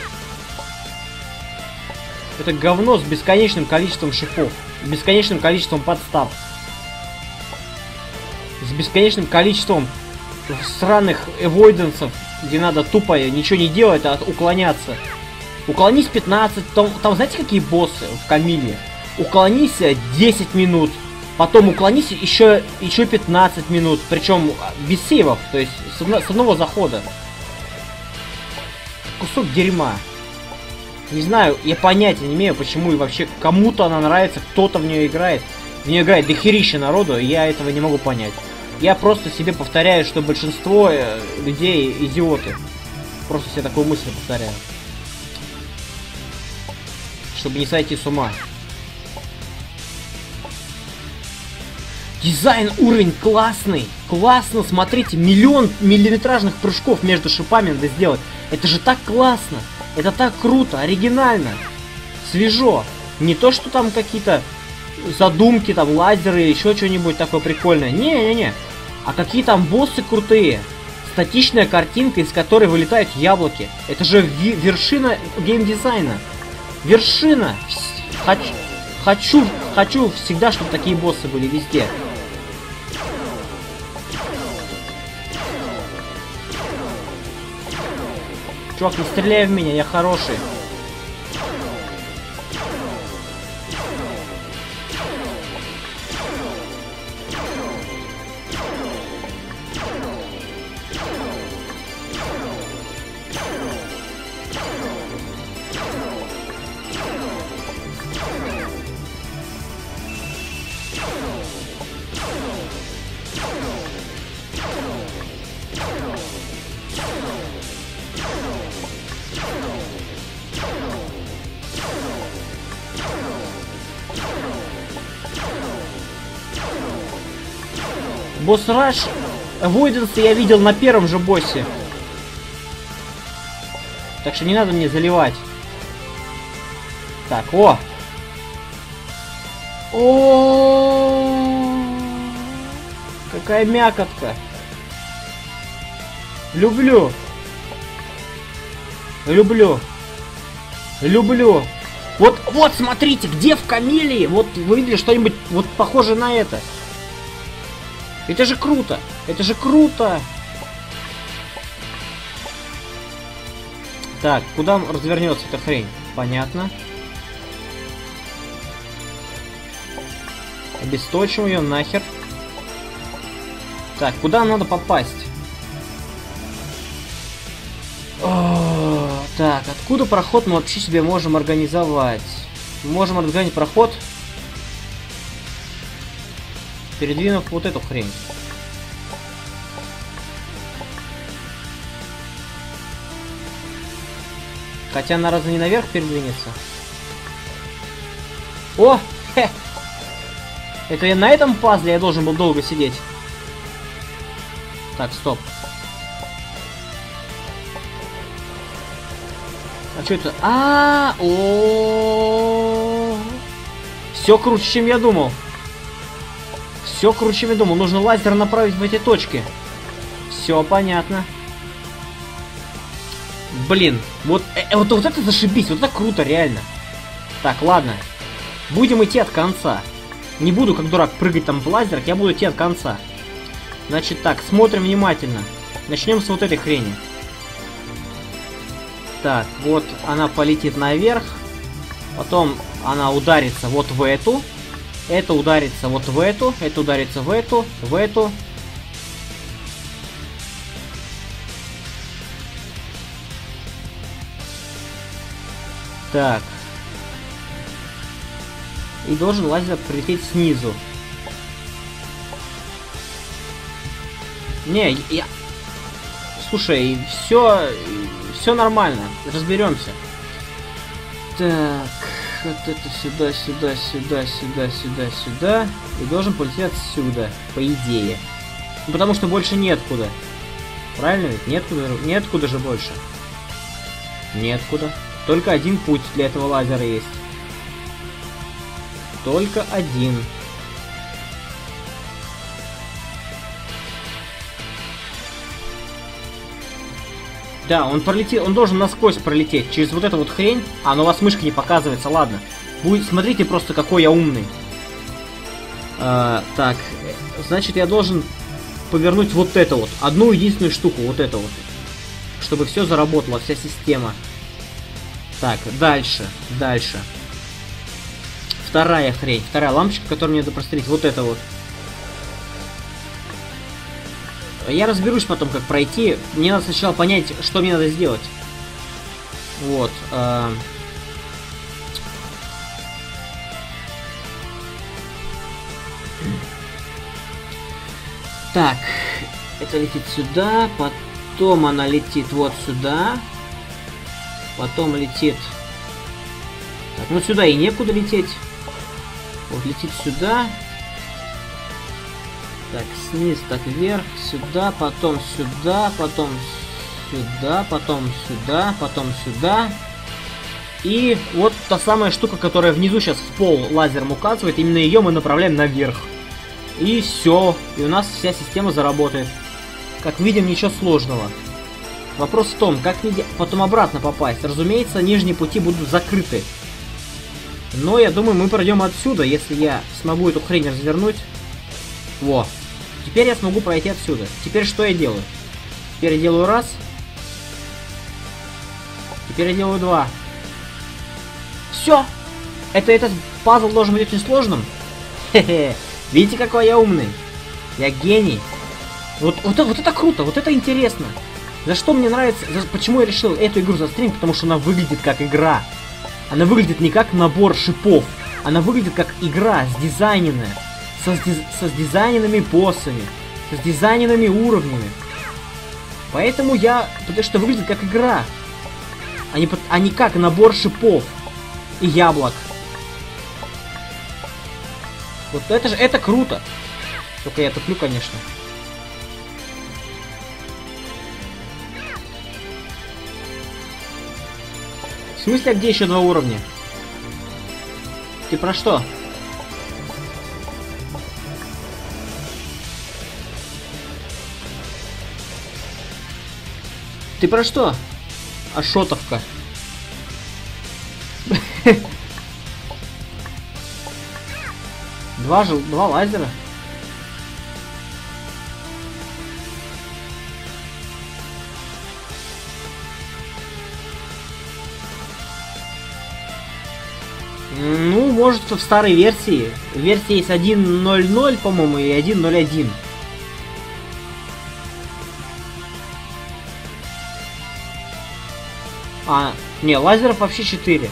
Это говно с бесконечным количеством шипов. Бесконечным количеством подстав. С бесконечным количеством сраных эвойденсов, где надо тупо ничего не делать, а уклоняться. Уклонись 15, там, там знаете какие боссы в Камиле? Уклонись 10 минут, потом уклонись еще, еще 15 минут, причем без сейвов, то есть с, с одного захода. Кусок дерьма. Не знаю, я понятия не имею, почему и вообще кому-то она нравится, кто-то в нее играет. В нее играет дохерища народу, и я этого не могу понять. Я просто себе повторяю, что большинство э, людей идиоты. Просто себе такую мысль повторяю чтобы не сойти с ума. Дизайн уровень классный. Классно, смотрите, миллион миллиметражных прыжков между шипами надо сделать. Это же так классно. Это так круто, оригинально. Свежо. Не то, что там какие-то задумки, там лазеры, еще что-нибудь такое прикольное. Не-не-не. А какие там боссы крутые. Статичная картинка, из которой вылетают яблоки. Это же вершина геймдизайна. Вершина! Хочу, хочу, хочу всегда, чтобы такие боссы были везде. Чувак, не стреляй в меня, я хороший. Босс Раш, Avoidance я видел на первом же боссе. Так что не надо мне заливать. Так, о! О! Какая мякотка. Люблю. Люблю. Люблю. Вот, вот, смотрите, где в Камелии, вот вы видели что-нибудь вот похоже на это? Это же круто, это же круто. Так, куда развернется эта хрень? Понятно. Обесточим ее нахер. Так, куда надо попасть? О, так, откуда проход мы вообще себе можем организовать? можем организовать проход, передвинув вот эту хрень. Хотя она разве не наверх передвинется? О! Хе! Это я на этом пазле я должен был долго сидеть. Так, стоп. А что это? А, -а, -а о, Все круче, чем я думал. Все круче, думал. Нужно лазер направить в эти точки. Все понятно. Блин, вот, э, э, вот, вот это зашибись, вот это круто, реально. Так, ладно. Будем идти от конца. Не буду, как дурак, прыгать там в лазерах, я буду идти от конца. Значит так, смотрим внимательно. Начнем с вот этой хрени. Так, вот она полетит наверх. Потом она ударится вот в эту. Это ударится вот в эту. Это ударится в эту. В эту. Так. И должен лазер прилететь снизу. Не, я... Слушай, все... Все нормально. Разберемся. Так. Вот это сюда, сюда, сюда, сюда, сюда, сюда. И должен полететь отсюда, по идее. Ну, потому что больше неоткуда. Правильно ведь? Неоткуда, неоткуда же больше. Неоткуда. Только один путь для этого лазера есть. Только один. Да, он пролетел, он должен насквозь пролететь через вот эту вот хрень. А, ну у вас мышка не показывается, ладно. Будет, смотрите просто, какой я умный. А, так, значит, я должен повернуть вот это вот. Одну единственную штуку, вот это вот. Чтобы все заработало, вся система. Так, дальше, дальше. Вторая хрень, вторая лампочка, которую мне надо прострелить, вот это вот. Я разберусь потом, как пройти. Мне надо сначала понять, что мне надо сделать. Вот. Э так, это летит сюда, потом она летит вот сюда, потом летит... Так, ну сюда и некуда лететь. Вот летит сюда, так, снизу, так, вверх, сюда, потом сюда, потом сюда, потом сюда, потом сюда. И вот та самая штука, которая внизу сейчас в пол лазером указывает, именно ее мы направляем наверх. И все, и у нас вся система заработает. Как видим, ничего сложного. Вопрос в том, как мне потом обратно попасть. Разумеется, нижние пути будут закрыты. Но я думаю, мы пройдем отсюда, если я смогу эту хрень развернуть. Во. Теперь я смогу пройти отсюда. Теперь что я делаю? Теперь я делаю раз. Теперь я делаю два. Все. Это этот пазл должен быть очень сложным. Хе-хе. Видите, какой я умный? Я гений. Вот, вот, вот это круто, вот это интересно. За что мне нравится, за, почему я решил эту игру застримить, потому что она выглядит как игра. Она выглядит не как набор шипов, она выглядит как игра, сдизайненная со, со дизайненными боссами, с дизайненными уровнями. Поэтому я... Потому что выглядит как игра. А не, а не как набор шипов и яблок. Вот это же... Это круто. Только я туплю, конечно. В смысле, а где еще два уровня? Ты про что? Ты про что? Ашотовка. Два, жел... Два лазера? Ну, может, в старой версии. В версии есть 1.0.0, по-моему, и 1.0.1. А, не, лазеров вообще 4.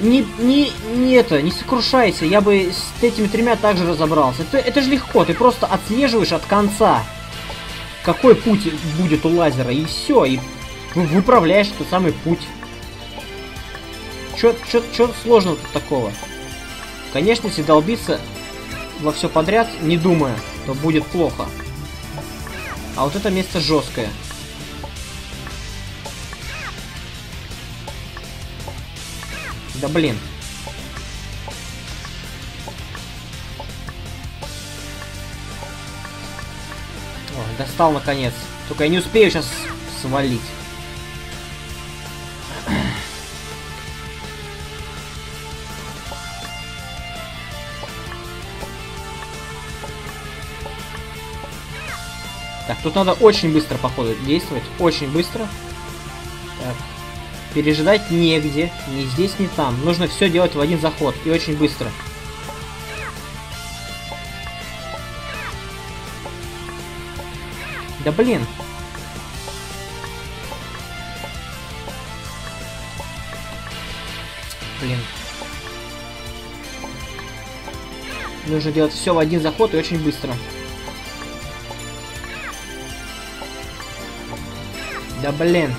Не, не, не это, не сокрушайся, я бы с этими тремя также разобрался. Это, это же легко, ты просто отслеживаешь от конца, какой путь будет у лазера, и все, и выправляешь тот самый путь. Чё, чё, чё сложного тут такого? Конечно, если долбиться во все подряд, не думая, то будет плохо. А вот это место жесткое. Да блин. О, достал наконец. Только я не успею сейчас свалить. Так, тут надо очень быстро, походу, действовать. Очень быстро. Так. Пережидать негде. Ни здесь, ни там. Нужно все делать в один заход. И очень быстро. Да блин. Блин. Нужно делать все в один заход и очень быстро. Да блин.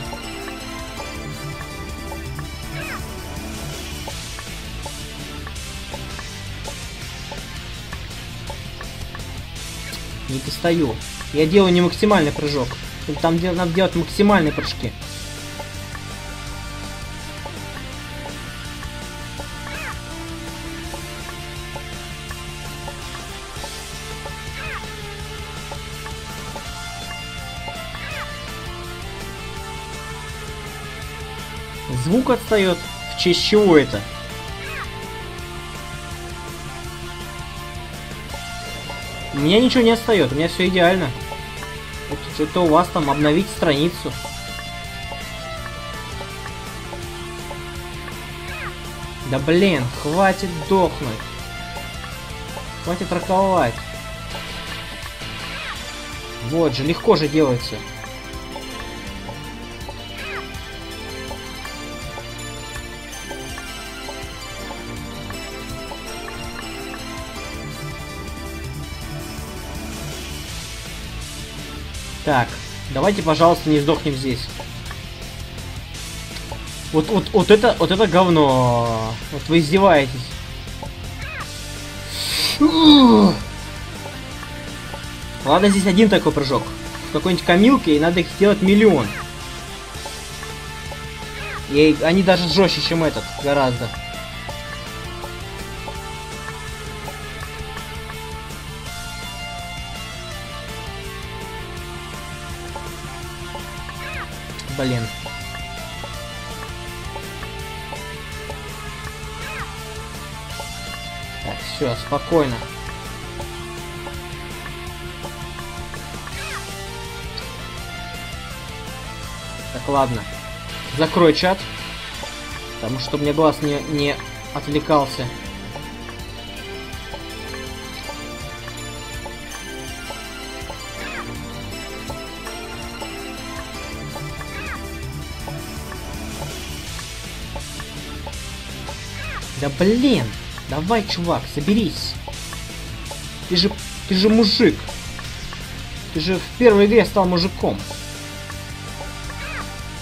Не достаю. Я делаю не максимальный прыжок. Там надо делать максимальные прыжки. Звук отстает. В честь чего это? У меня ничего не отстает, у меня все идеально. Это, это у вас там обновить страницу. Да блин, хватит дохнуть. Хватит раковать. Вот же, легко же делается. Так, давайте, пожалуйста, не сдохнем здесь. Вот, вот, вот это, вот это говно. Вот вы издеваетесь. Ладно, здесь один такой прыжок. В какой-нибудь камилке, и надо их сделать миллион. И они даже жестче, чем этот, гораздо. Блин. Так, все, спокойно. Так, ладно. Закрой чат. Потому что мне глаз не, не отвлекался. Да блин! Давай, чувак, соберись. Ты же, ты же мужик. Ты же в первой игре стал мужиком.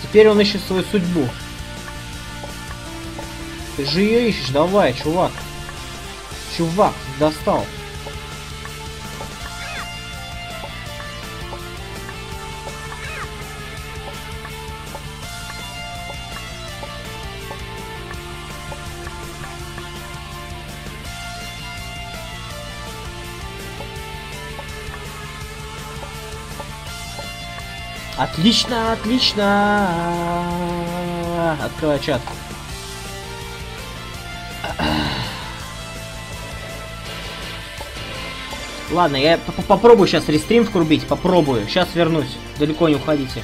Теперь он ищет свою судьбу. Ты же ее ищешь, давай, чувак. Чувак, достал. Отлично, отлично. Открывай чат. Ладно, я попробую сейчас рестрим вкрубить, попробую. Сейчас вернусь. Далеко не уходите.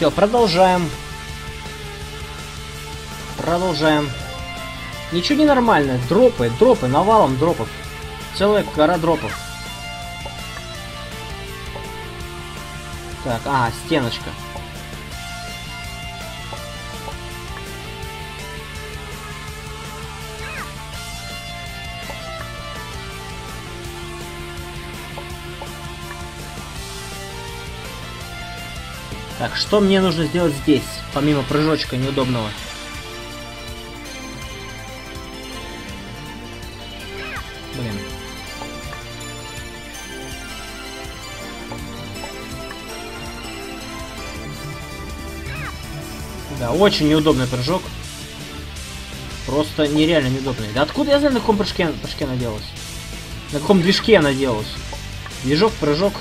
Все, продолжаем. Продолжаем. Ничего не нормально. Дропы, дропы, навалом дропов. Целая гора дропов. Так, а, стеночка. Так, что мне нужно сделать здесь, помимо прыжочка неудобного? Блин. Да, очень неудобный прыжок. Просто нереально неудобный. Да откуда я знаю, на каком прыжке, прыжке она делалась? На каком движке она делалась? Движок, прыжок.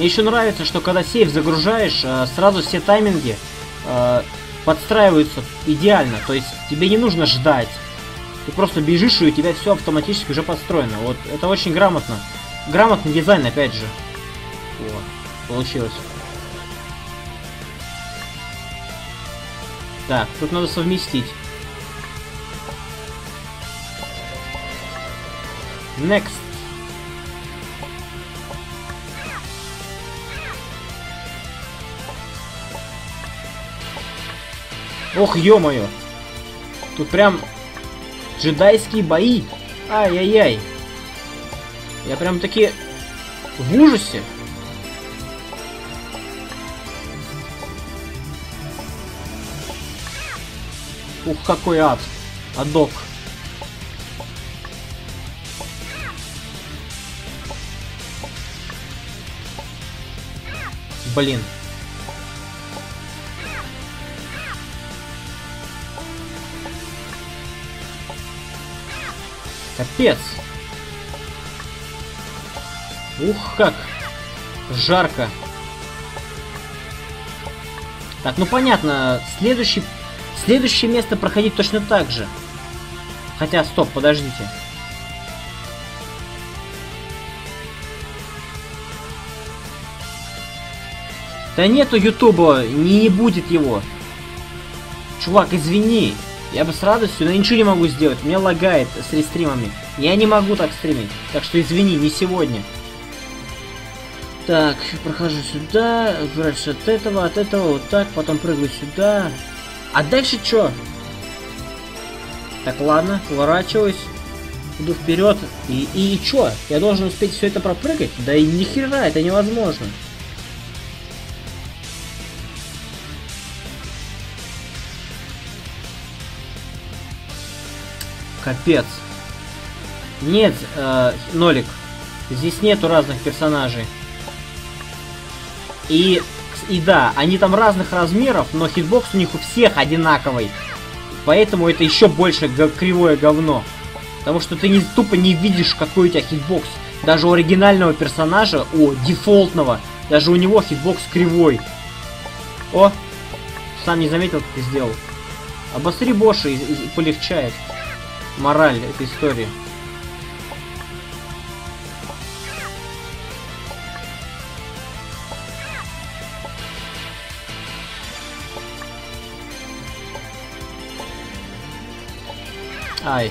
Мне еще нравится, что когда сейф загружаешь, э, сразу все тайминги э, подстраиваются идеально. То есть тебе не нужно ждать. Ты просто бежишь, и у тебя все автоматически уже подстроено. Вот это очень грамотно. Грамотный дизайн, опять же. Вот, получилось. Так, тут надо совместить. Next. Ох, ё-моё. Тут прям джедайские бои. Ай-яй-яй. Я прям таки в ужасе. Ух, какой ад. Адок. Блин. Капец. Ух, как жарко. Так, ну понятно, следующий, следующее место проходить точно так же. Хотя, стоп, подождите. Да нету Ютуба, не, не будет его. Чувак, извини. Я бы с радостью, но ничего не могу сделать. Меня лагает с рестримами. Я не могу так стримить. Так что извини, не сегодня. Так, прохожу сюда, дальше от этого, от этого, вот так, потом прыгаю сюда. А дальше что? Так, ладно, поворачиваюсь, иду вперед. И, и, что? Я должен успеть все это пропрыгать? Да и ни хера, это невозможно. Капец. Нет, э, Нолик, здесь нету разных персонажей. И, и да, они там разных размеров, но хитбокс у них у всех одинаковый. Поэтому это еще больше кривое говно. Потому что ты не, тупо не видишь, какой у тебя хитбокс. Даже у оригинального персонажа, у дефолтного, даже у него хитбокс кривой. О, сам не заметил, как ты сделал. Обосри Боши и, и полегчает мораль этой истории. Ай.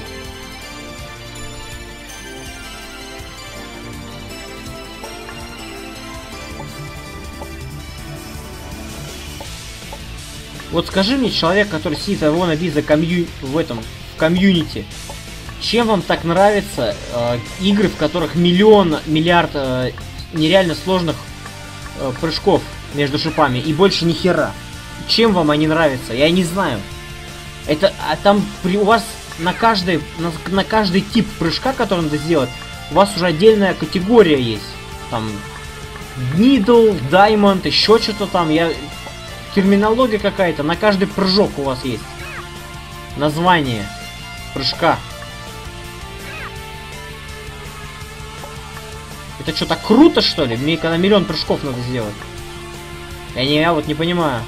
Вот скажи мне, человек, который сидит его на виза комью... в этом, в комьюнити, чем вам так нравятся э, игры, в которых миллион, миллиард э, нереально сложных э, прыжков между шипами и больше ни хера? чем вам они нравятся? Я не знаю. Это, а там при, у вас на каждый, на, на каждый тип прыжка, который надо сделать, у вас уже отдельная категория есть. Там Needle, Diamond, еще что-то там. Я... Терминология какая-то. На каждый прыжок у вас есть. Название прыжка. Это что, так круто, что ли? Мне когда миллион прыжков надо сделать. Я, не, я вот не понимаю.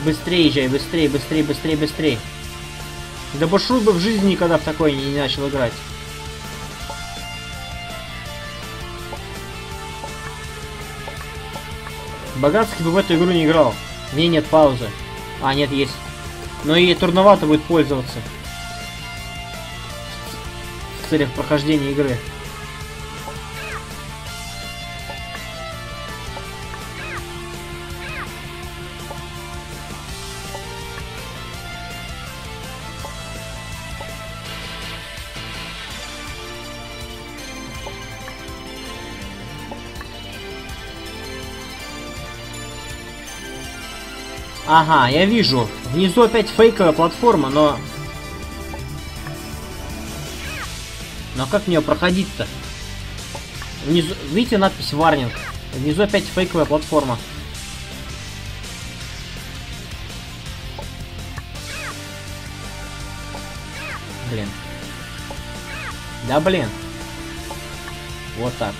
Чувак, быстрее езжай, быстрее, быстрее, быстрее, быстрее. Да Башрут бы в жизни никогда в такой не начал играть. Богатский бы в эту игру не играл. Не, нет паузы. А, нет, есть. Но и трудновато будет пользоваться. В целях прохождения игры. Ага, я вижу. Внизу опять фейковая платформа, но... Но как мне проходить-то? Внизу... Видите надпись «Варнинг»? Внизу опять фейковая платформа. Блин. Да блин. Вот так.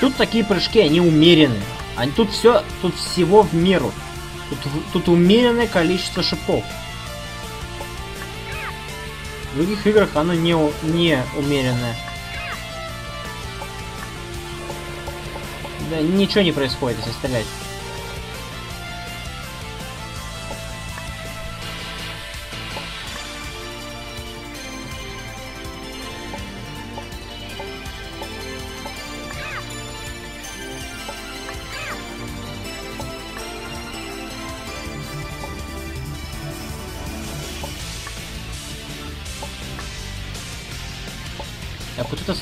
Тут такие прыжки, они умеренные. Они тут все, тут всего в меру. Тут, тут умеренное количество шипов. В других играх оно не, не умеренное. Да, ничего не происходит, если стрелять.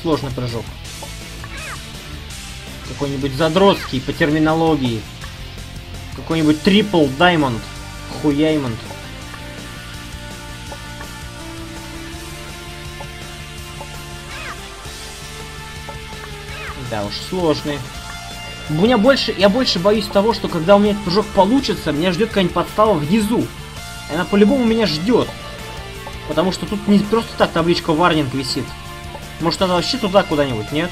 Сложный прыжок. Какой-нибудь задротский по терминологии. Какой-нибудь трипл даймонд. Хуяймонд. Да уж, сложный. У меня больше, я больше боюсь того, что когда у меня этот прыжок получится, меня ждет какая-нибудь подстава внизу. Она по-любому меня ждет. Потому что тут не просто так табличка варнинг висит. Может, надо вообще туда куда-нибудь, нет?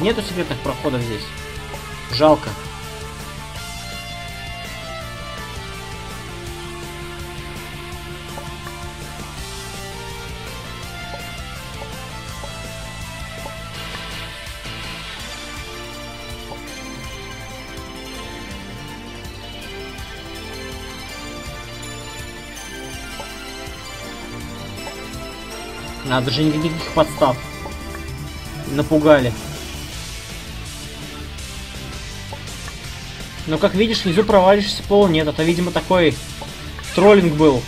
Нету секретных проходов здесь. Жалко. Надо же никаких подстав. Напугали. Но как видишь, внизу провалишься пол нет. Это, видимо, такой троллинг был.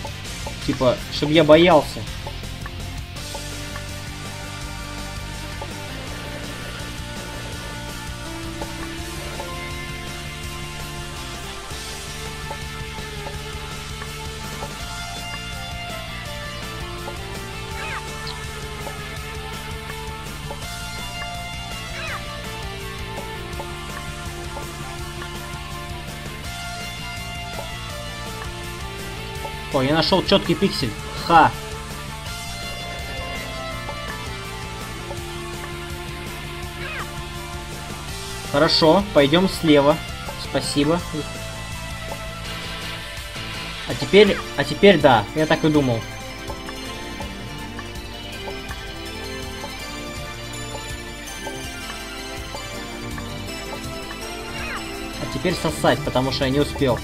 Типа, чтобы я боялся. Нашел четкий пиксель. Ха. Хорошо, пойдем слева. Спасибо. А теперь, а теперь да, я так и думал. А теперь сосать, потому что я не успел.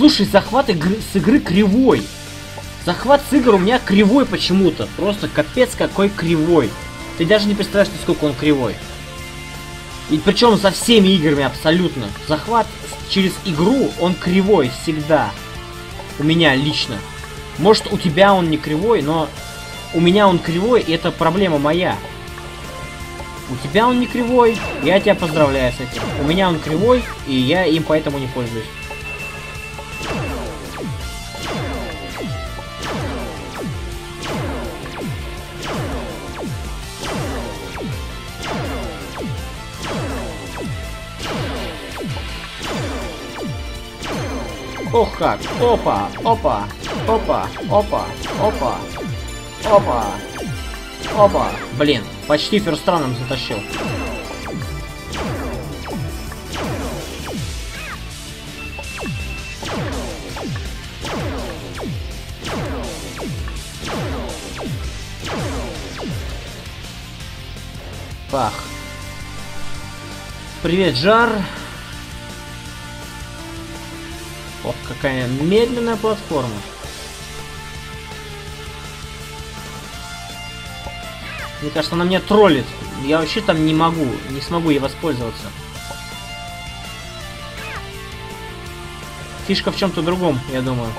Слушай, захват игры, с игры кривой. Захват с игр у меня кривой почему-то. Просто капец какой кривой. Ты даже не представляешь, насколько он кривой. И причем за всеми играми абсолютно. Захват через игру, он кривой всегда. У меня лично. Может у тебя он не кривой, но у меня он кривой, и это проблема моя. У тебя он не кривой, я тебя поздравляю с этим. У меня он кривой, и я им поэтому не пользуюсь. Ох как! Опа! Опа! Опа! Опа! Опа! Опа! Опа! Блин, почти ферстраном затащил. Пах. Привет, Жар. Ох, какая медленная платформа. Мне кажется, она меня троллит. Я вообще там не могу, не смогу ей воспользоваться. Фишка в чем-то другом, я думаю.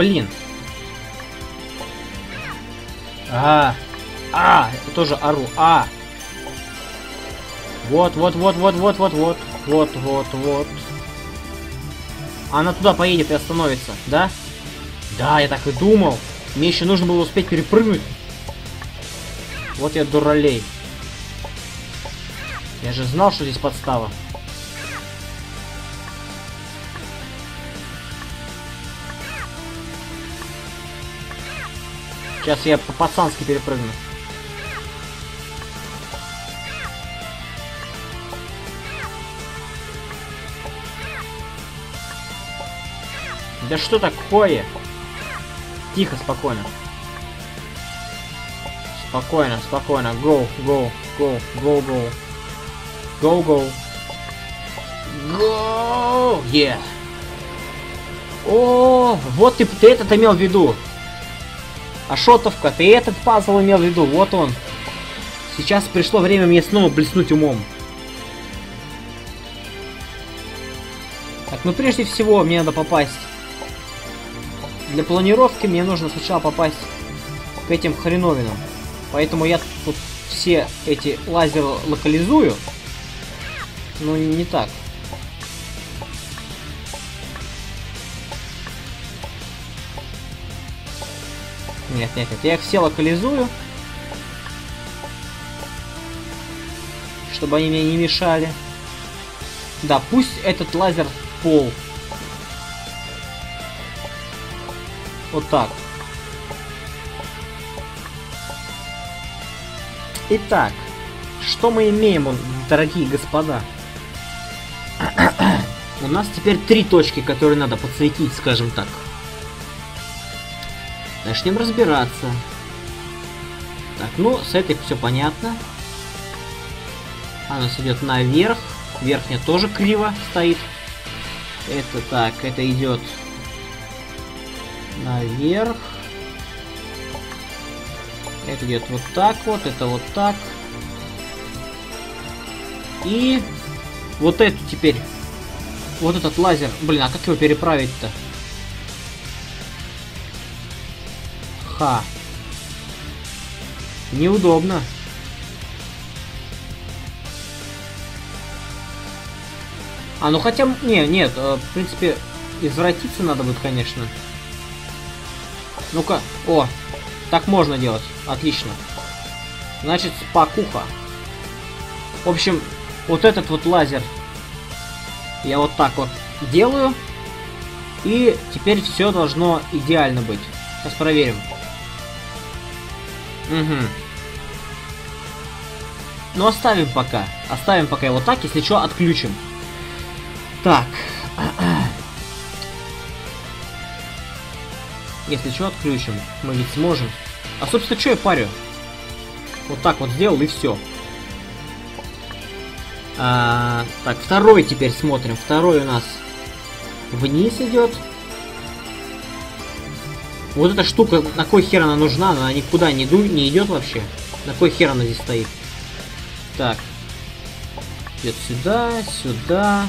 Блин. А, а, это тоже ору. А. Вот, вот, вот, вот, вот, вот, вот, вот, вот, вот. Она туда поедет и остановится, да? Да, я так и думал. Мне еще нужно было успеть перепрыгнуть. Вот я дуралей. Я же знал, что здесь подстава. Сейчас я по-пацански перепрыгну. Да что такое? Тихо, спокойно. Спокойно, спокойно. Go, go, go, go, go. Go, go. Go! Yeah! О, вот ты, ты этот имел в виду. Ашотовка, ты этот пазл имел в виду, вот он. Сейчас пришло время мне снова блеснуть умом. Так, ну прежде всего мне надо попасть. Для планировки мне нужно сначала попасть к этим хреновинам. Поэтому я тут все эти лазеры локализую. Ну, не так. Нет, нет, нет. Я их все локализую. Чтобы они мне не мешали. Да, пусть этот лазер пол. Вот так. Итак, что мы имеем, дорогие господа? У нас теперь три точки, которые надо подсветить, скажем так. Начнем разбираться. Так, ну, с этой все понятно. Она идет наверх. Верхняя тоже криво стоит. Это так, это идет наверх. Это идет вот так вот, это вот так. И вот эту теперь. Вот этот лазер. Блин, а как его переправить-то? Ха. Неудобно. А, ну хотя... Не, нет, э, в принципе, извратиться надо будет, конечно. Ну-ка, о, так можно делать. Отлично. Значит, спакуха. В общем, вот этот вот лазер я вот так вот делаю. И теперь все должно идеально быть. Сейчас проверим. Угу. Ну, оставим пока. Оставим пока его так, если что, отключим. Так. Если что, отключим. Мы ведь сможем. А, собственно, что я парю? Вот так вот сделал, и все. А, так, второй теперь смотрим. Второй у нас вниз идет. Вот эта штука, на кой хер она нужна? Она никуда не, ду не идет вообще. На кой хер она здесь стоит? Так. Идет сюда, сюда.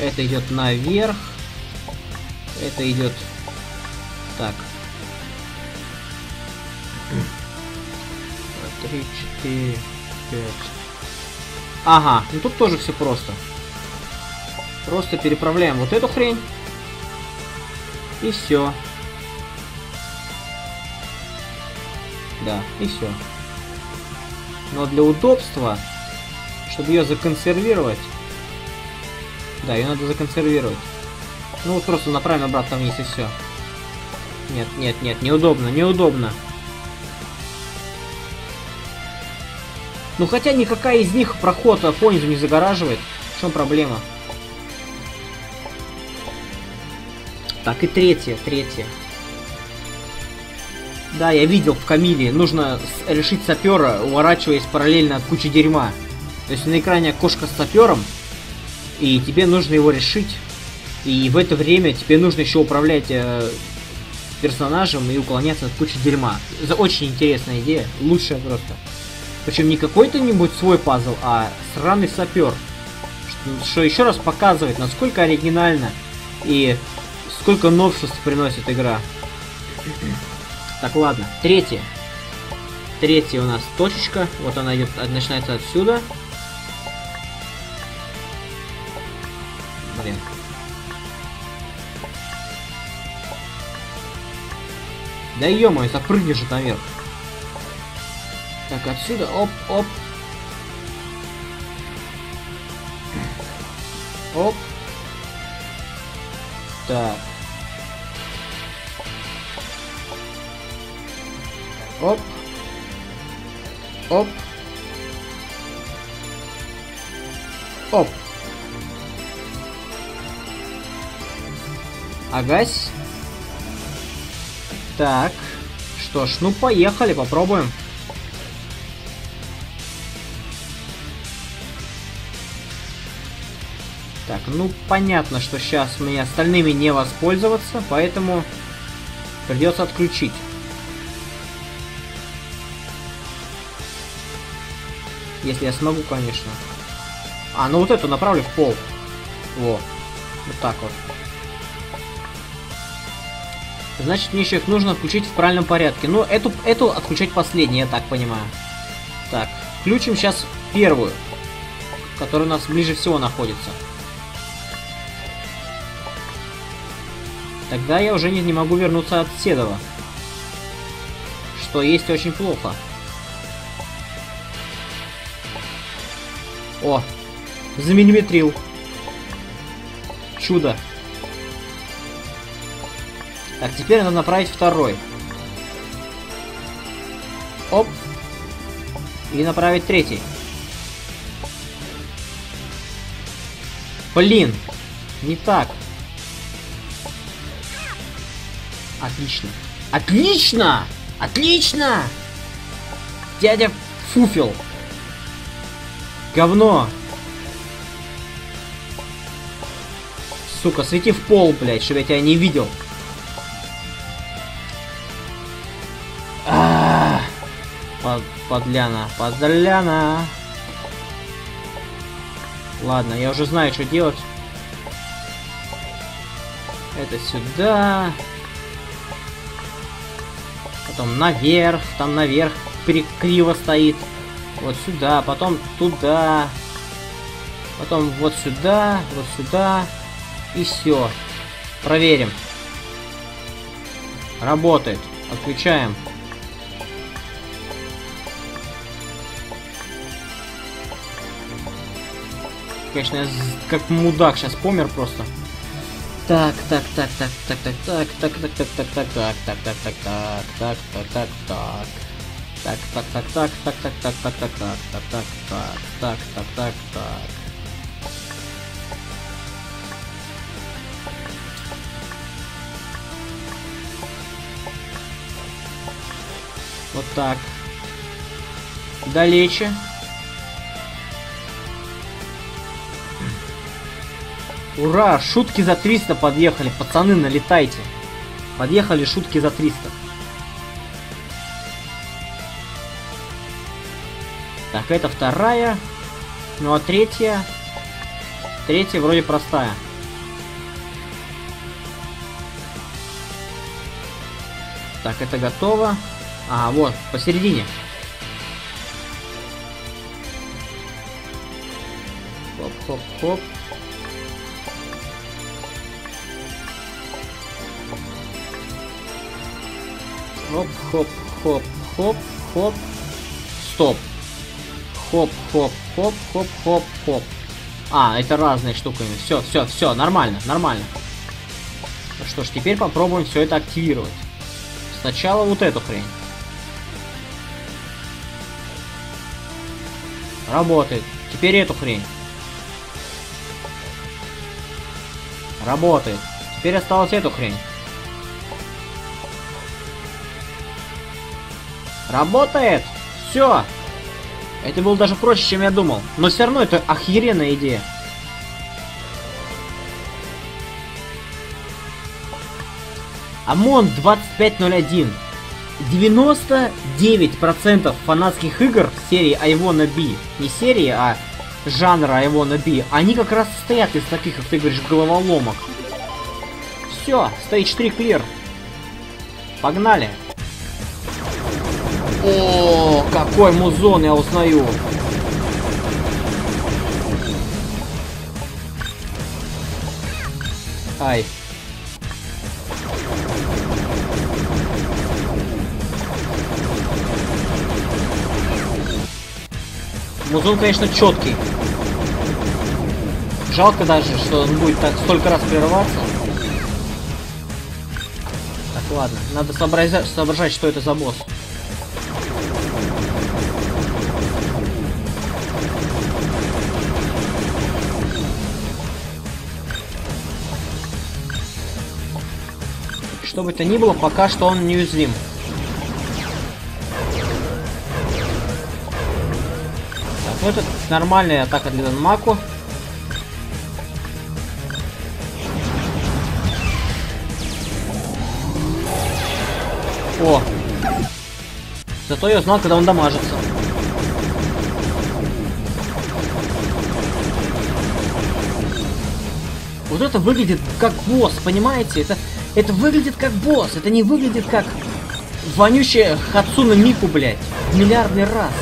Это идет наверх. Это идет... Так. Три, четыре, пять. Ага, ну тут тоже все просто. Просто переправляем вот эту хрень. И все. Да, и все. Но для удобства, чтобы ее законсервировать... Да, ее надо законсервировать. Ну вот просто направим обратно вниз и все. Нет, нет, нет, неудобно, неудобно. Ну хотя никакая из них проход понизу не загораживает. В чем проблема? Так, и третье, третье. Да, я видел в Камиле. Нужно решить сапера, уворачиваясь параллельно от кучи дерьма. То есть на экране окошко с сапером, и тебе нужно его решить. И в это время тебе нужно еще управлять э, персонажем и уклоняться от кучи дерьма. Это очень интересная идея, лучшая просто. Причем не какой-то-нибудь свой пазл, а сраный сапер. Что, что еще раз показывает, насколько оригинально и сколько новшеств приносит игра. Так, ладно. Третье. Третья у нас точечка. Вот она идет, начинается отсюда. Блин. Да ё-моё, запрыгнешь же наверх. Так, отсюда, оп, оп. Оп. Так. Оп. Оп. Оп. Агась. Так. Что ж, ну поехали, попробуем. Так, ну понятно, что сейчас мне остальными не воспользоваться, поэтому придется отключить. Если я смогу, конечно. А, ну вот эту направлю в пол. Во. Вот так вот. Значит, мне еще их нужно включить в правильном порядке. Ну, эту, эту отключать последней, я так понимаю. Так, включим сейчас первую, которая у нас ближе всего находится. Тогда я уже не, не могу вернуться от Седова. Что есть очень плохо. О, замиллиметрил. Чудо. Так, теперь надо направить второй. Оп. И направить третий. Блин, не так. Отлично. Отлично! Отлично! Дядя Фуфел. Говно. Сука, свети в пол, блядь, чтобы я тебя не видел. А -а. Подляна, подляна. Ладно, я уже знаю, что делать. Это сюда. Потом наверх, там наверх криво стоит. Вот сюда, потом туда. Потом вот сюда, вот сюда. И все. Проверим. Работает. Отключаем. Конечно, я как мудак сейчас помер просто. Так, так, так, так, так, так, так, так, так, так, так, так, так, так, так, так, так, так, так, так. Так, так, так, так, так, так, так, так, так, так, так, так, так, так, так, так, так. Вот так. Далече. Ура! Шутки за 300 подъехали. Пацаны, налетайте. Подъехали шутки за 300. Так, это вторая. Ну а третья... Третья вроде простая. Так, это готово. А, вот, посередине. Хоп-хоп-хоп. Хоп-хоп-хоп-хоп-хоп. Стоп. Хоп-хоп-хоп-хоп-хоп-хоп. А, это разные штуки. Все, все, все, нормально, нормально. Ну что ж, теперь попробуем все это активировать. Сначала вот эту хрень. Работает. Теперь эту хрень. Работает. Теперь осталось эту хрень. Работает! Все! Это было даже проще, чем я думал. Но все равно это охеренная идея. ОМОН 2501. 99% фанатских игр серии I Wanna не серии, а жанра I Wanna они как раз состоят из таких, как ты говоришь, головоломок. Все, Stage 3 clear. Погнали. О, какой музон, я узнаю. Ай. Музон, конечно, четкий. Жалко даже, что он будет так столько раз прерываться. Так, ладно. Надо соображать, соображать, что это за босс. Что бы то ни было, пока что он неуязвим. Ну, это нормальная атака для Данмаку. О! Зато я знал, когда он дамажится. Вот это выглядит как босс, понимаете? Это, это выглядит как босс, это не выглядит как вонючая Хацуна Мику, блядь, миллиардный раз.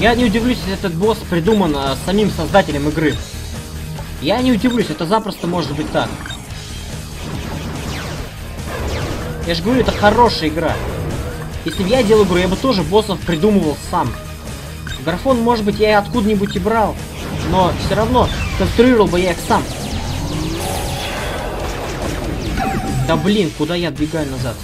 Я не удивлюсь, если этот босс придуман а, самим создателем игры. Я не удивлюсь, это запросто может быть так. Я же говорю, это хорошая игра. Если бы я делал игру, я бы тоже боссов придумывал сам. Графон, может быть, я и откуда-нибудь и брал, но все равно конструировал бы я их сам. Да блин, куда я отбегаю назад?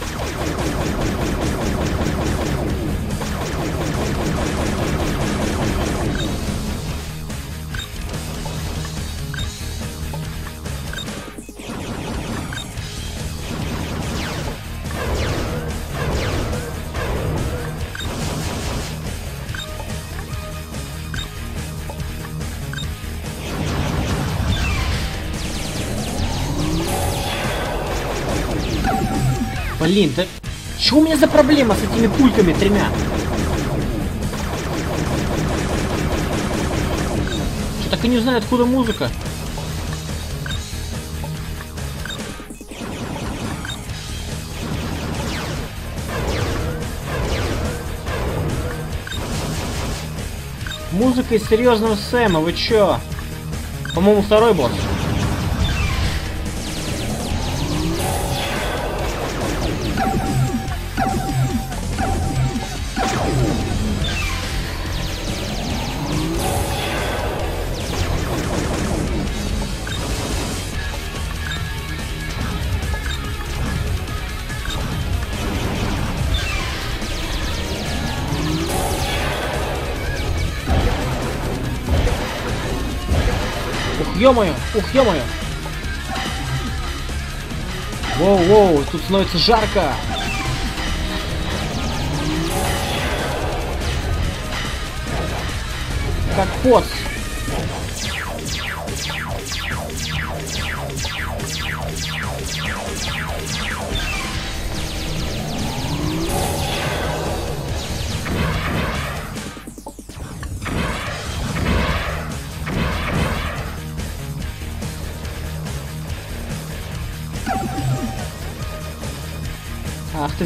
Блин, да... Что у меня за проблема с этими пульками тремя? Что так и не знаю, откуда музыка. Музыка из серьезного Сэма, вы чё? По-моему, второй босс. Ух, ё-моё. Воу-воу, тут становится жарко. Как поц.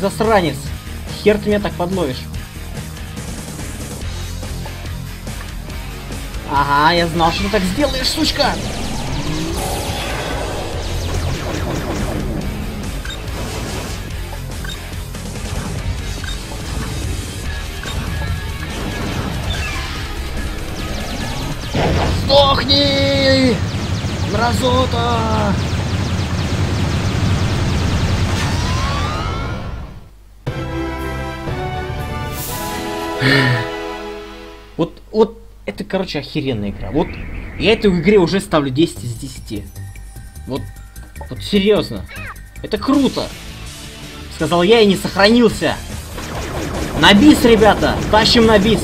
Засранец. Хер ты меня так подловишь. Ага, я знал, что ты так сделаешь, сучка! Сдохни! Мразота! Вот, вот, это, короче, охеренная игра. Вот, я этой игре уже ставлю 10 из 10. Вот, вот серьезно. Это круто. Сказал я и не сохранился. На бис, ребята! Тащим на бис!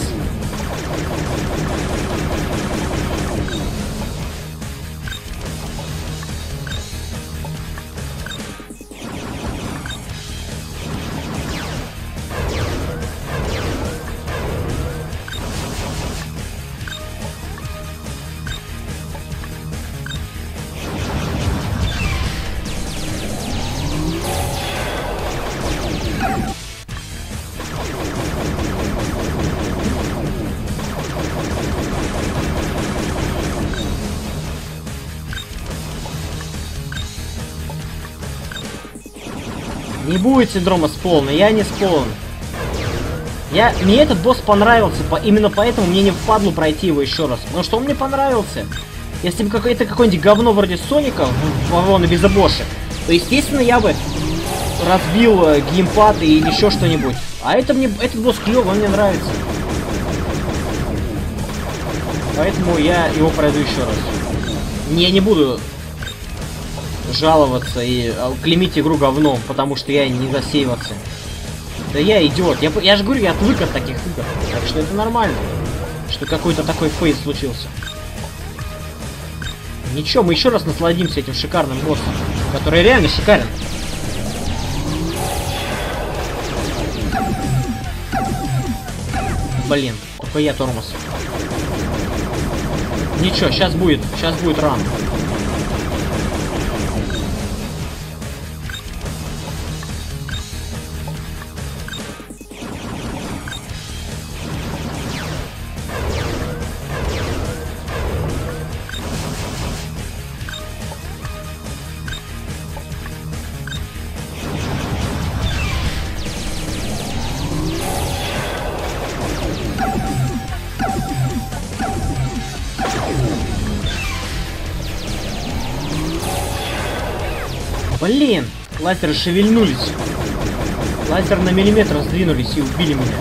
Будет синдрома сполна, я не сполн. Я, мне этот босс понравился, по, именно поэтому мне не впадло пройти его еще раз. Потому что он мне понравился. Если бы какое-то какое-нибудь говно вроде Соника, ворона без обошек, то естественно я бы разбил э, геймпад и еще что-нибудь. А это мне, этот босс клевый, он мне нравится. Поэтому я его пройду еще раз. Я не буду жаловаться и а, клеймить игру говном, потому что я не засеиваться. Да я идиот. Я, я же говорю, я отвык от таких игр. Так что это нормально. Что какой-то такой фейс случился. Ничего, мы еще раз насладимся этим шикарным боссом, который реально шикарен. Блин, только я тормоз. Ничего, сейчас будет, сейчас будет ран. Лазеры шевельнулись. Лазер на миллиметр сдвинулись и убили меня.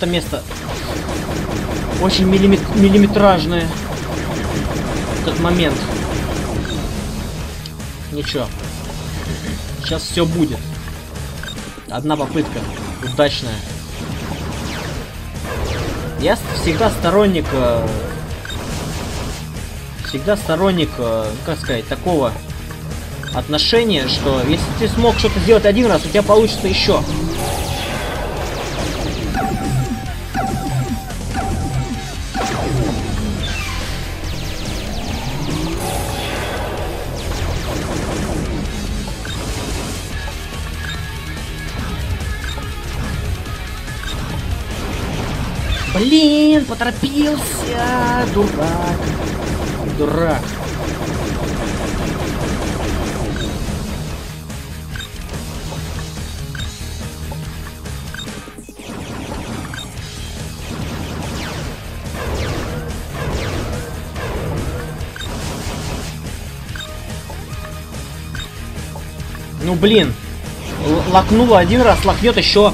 Это место очень миллимет миллиметражное. Этот момент. Ничего. Сейчас все будет. Одна попытка. Удачная. Я всегда сторонник... Э, всегда сторонник, э, как сказать, такого отношения, что если ты смог что-то сделать один раз, у тебя получится еще. Поторопился, дурак, дурак. Ну блин, лакнула один раз, лакнет еще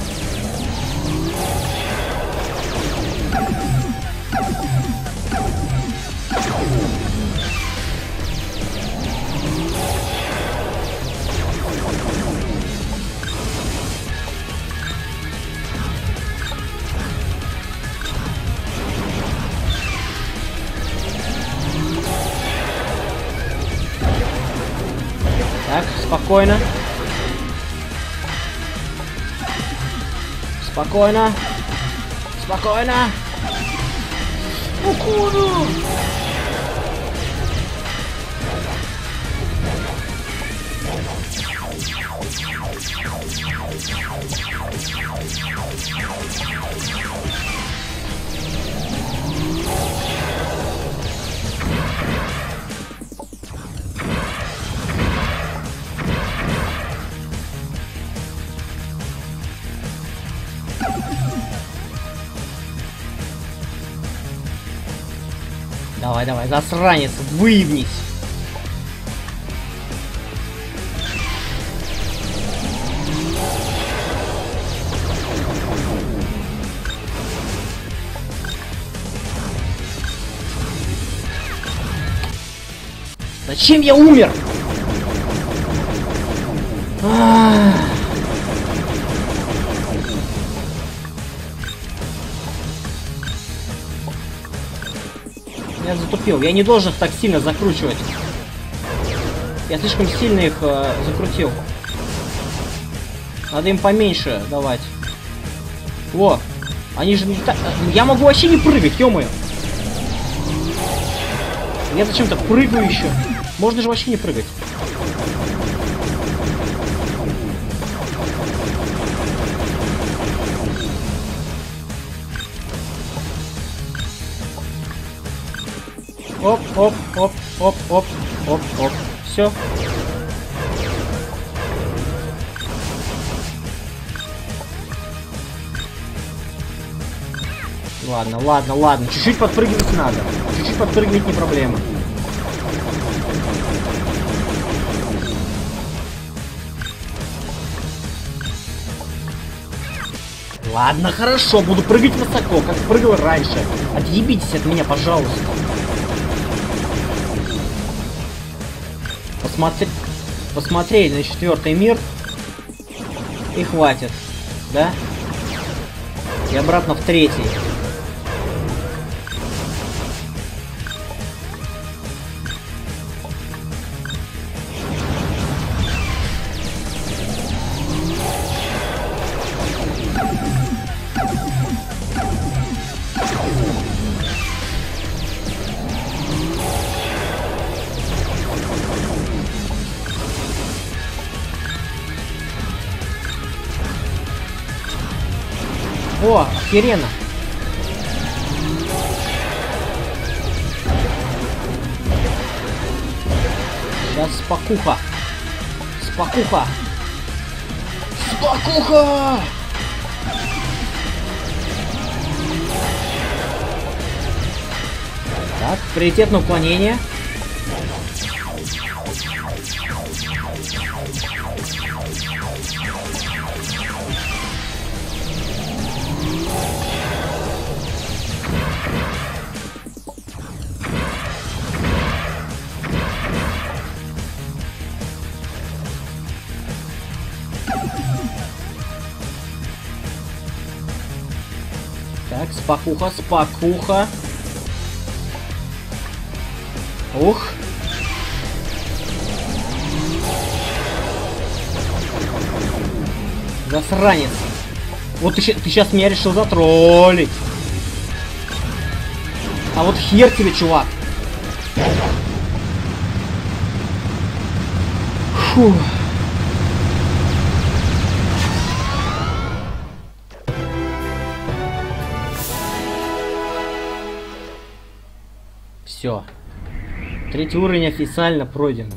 Спокойно. Спокойно. Спокойно. Укуну! Давай, давай, засранец, выебнись. Зачем я умер? Я затупил. Я не должен их так сильно закручивать. Я слишком сильно их э, закрутил. Надо им поменьше давать. Во! Они же не так... Я могу вообще не прыгать, ё -моё. Я зачем-то прыгаю еще. Можно же вообще не прыгать. Оп, оп, оп, оп. Все. Ладно, ладно, ладно. Чуть-чуть подпрыгивать надо. Чуть-чуть подпрыгивать не проблема. Ладно, хорошо, буду прыгать высоко, как прыгал раньше. Отъебитесь от меня, пожалуйста. Посмотри, посмотреть на четвертый мир и хватит, да? И обратно в третий. О, Кирена. Сейчас спокуха. Спокуха. Спокуха! Так, приоритетное уклонение. Спокуха, спокуха. Ух. Засранец. Вот ты, ты сейчас меня решил затроллить. А вот хер тебе, чувак. Фух. Третий уровень официально пройден.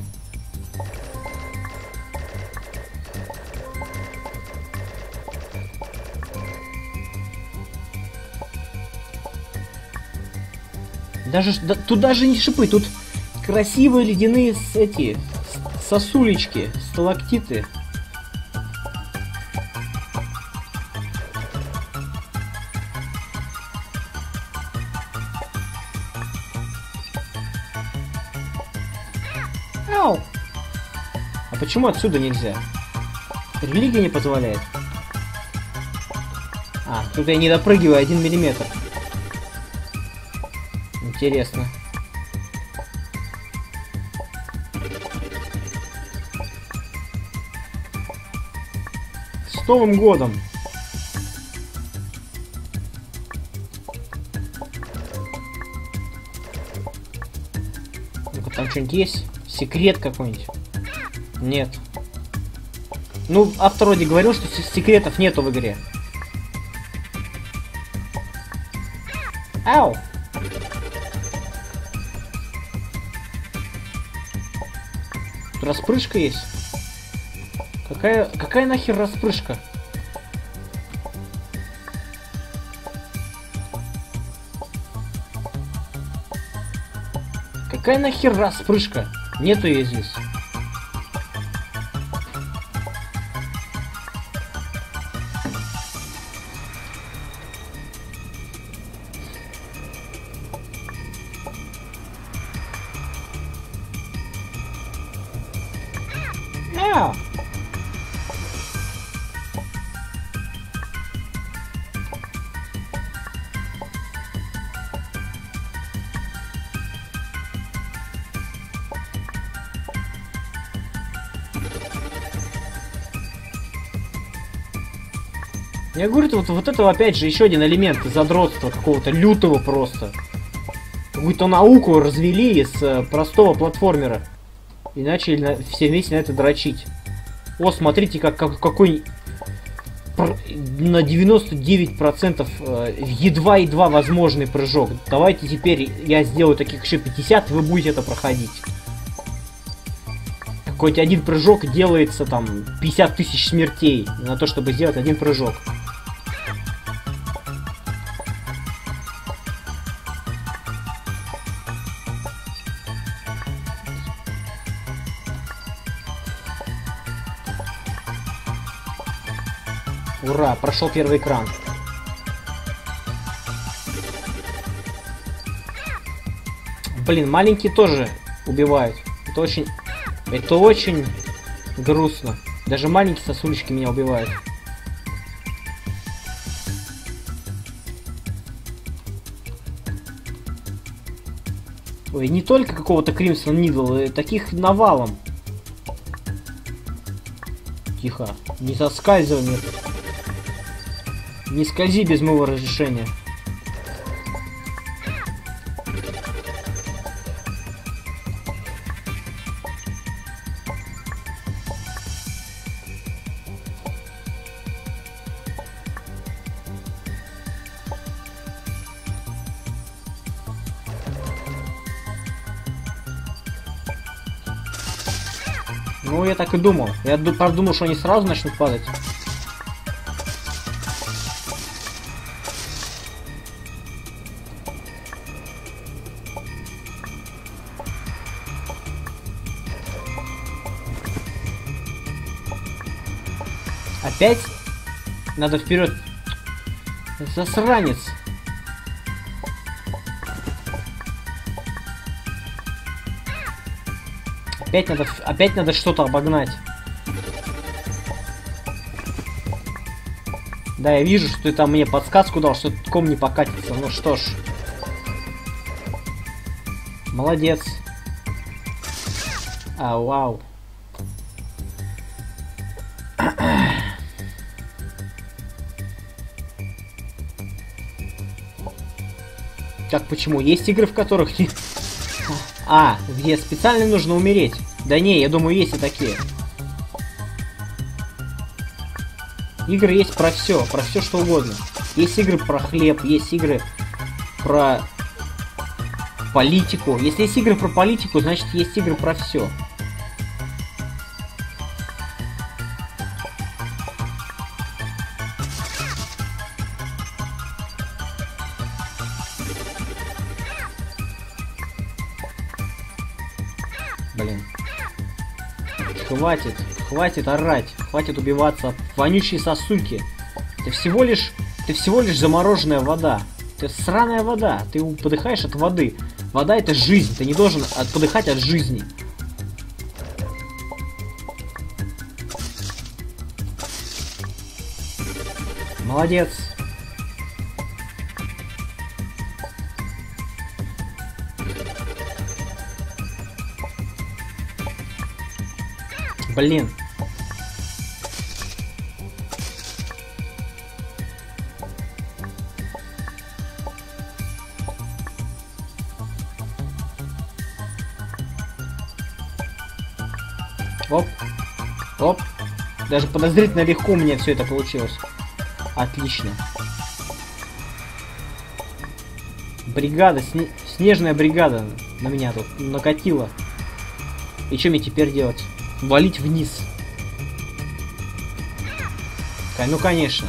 Даже да, тут даже не шипы, тут красивые ледяные эти сосулечки, сталактиты. Почему отсюда нельзя? Религия не позволяет. А, тут я не допрыгиваю один миллиметр. Интересно. С Новым годом! ну там что-нибудь есть? Секрет какой-нибудь? Нет. Ну, автор вроде говорил, что секретов нету в игре. Ау! распрыжка есть? Какая, какая нахер распрыжка? Какая нахер распрыжка? Нету ее здесь. Я говорю, вот, вот это опять же еще один элемент задротства какого-то лютого просто. Какую-то науку развели из э, простого платформера. И начали на, все вместе на это дрочить. О, смотрите, как, как какой на 99% э, едва-едва возможный прыжок. Давайте теперь я сделаю таких еще 50, и вы будете это проходить. Какой-то один прыжок делается там 50 тысяч смертей на то, чтобы сделать один прыжок. Прошел первый экран. Блин, маленькие тоже убивают. Это очень... Это очень грустно. Даже маленькие сосулечки меня убивают. Ой, не только какого-то Кримсон Нидл, э, таких навалом. Тихо, не соскальзывай мне. Не скользи без моего разрешения. Ну, я так и думал. Я подумал, что они сразу начнут падать. Опять? Надо вперед. Засранец. Опять надо, опять надо что-то обогнать. Да, я вижу, что ты там мне подсказку дал, что ком не покатится. Ну что ж. Молодец. А, вау. Так, почему? Есть игры, в которых не... А, где специально нужно умереть. Да не, я думаю, есть и такие. Игры есть про все, про все что угодно. Есть игры про хлеб, есть игры про политику. Если есть игры про политику, значит есть игры про все. Хватит, хватит орать, хватит убиваться, вонючие сосульки. Это всего лишь, это всего лишь замороженная вода. Это сраная вода, ты подыхаешь от воды. Вода это жизнь, ты не должен от, подыхать от жизни. Молодец. Блин. Оп. Оп. Даже подозрительно легко меня все это получилось. Отлично. Бригада, сне снежная бригада на меня тут накатила. И что мне теперь делать? Валить вниз. Ну, конечно.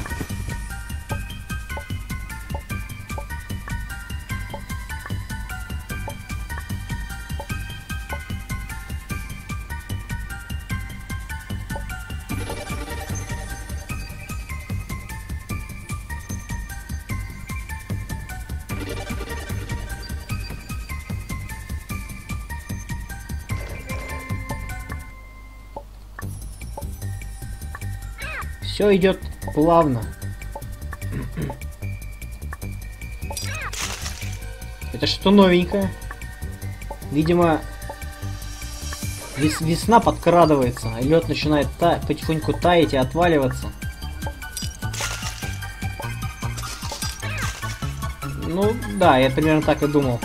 Идет плавно. Это что новенькое? Видимо, вес весна подкрадывается, а лед начинает та потихоньку таять и отваливаться. Ну, да, я примерно так и думал.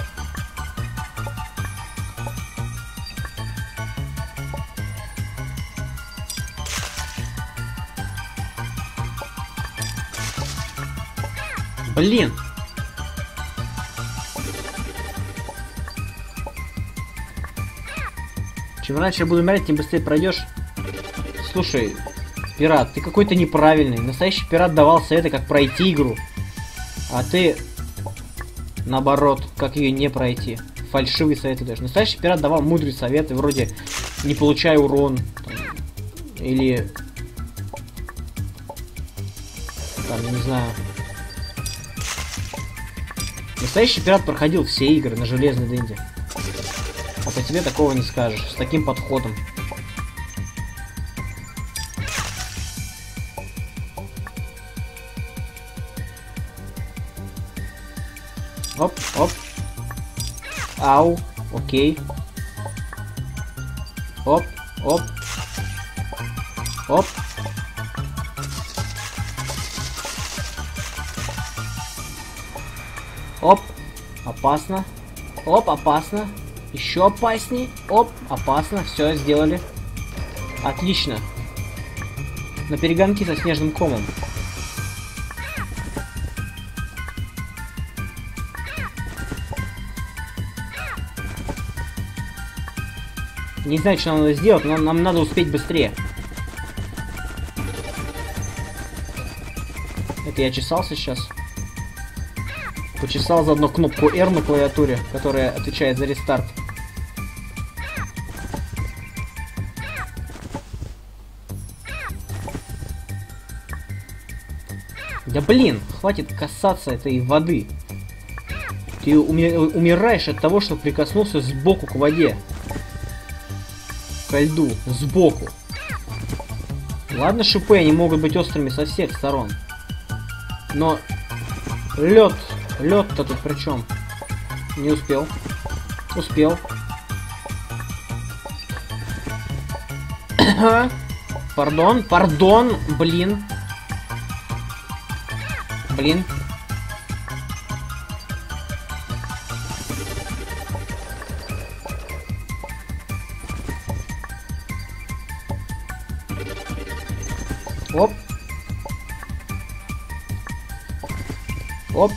Чем раньше я буду умирать, тем быстрее пройдешь. Слушай, пират, ты какой-то неправильный. Настоящий пират давал советы, как пройти игру. А ты, наоборот, как ее не пройти. Фальшивые советы даже. Настоящий пират давал мудрые советы, вроде не получай урон. Там, или... Там, не знаю, Настоящий пират проходил все игры на железной дынде. По тебе такого не скажешь, с таким подходом. Оп, оп. Ау, окей. Оп, оп. Оп. Оп, опасно. Оп, опасно. Еще опасней. Оп, опасно. Все, сделали. Отлично. На перегонки со снежным комом. Не знаю, что нам надо сделать, но нам надо успеть быстрее. Это я чесался сейчас почесал заодно кнопку R на клавиатуре, которая отвечает за рестарт. Блин, хватит касаться этой воды. Ты уми умираешь от того, что прикоснулся сбоку к воде. Ко льду, сбоку. Ладно, шипы, они могут быть острыми со всех сторон. Но лед, лед-то тут при чем? Не успел. Успел. Пардон, пардон, блин. Блин. Оп. Оп.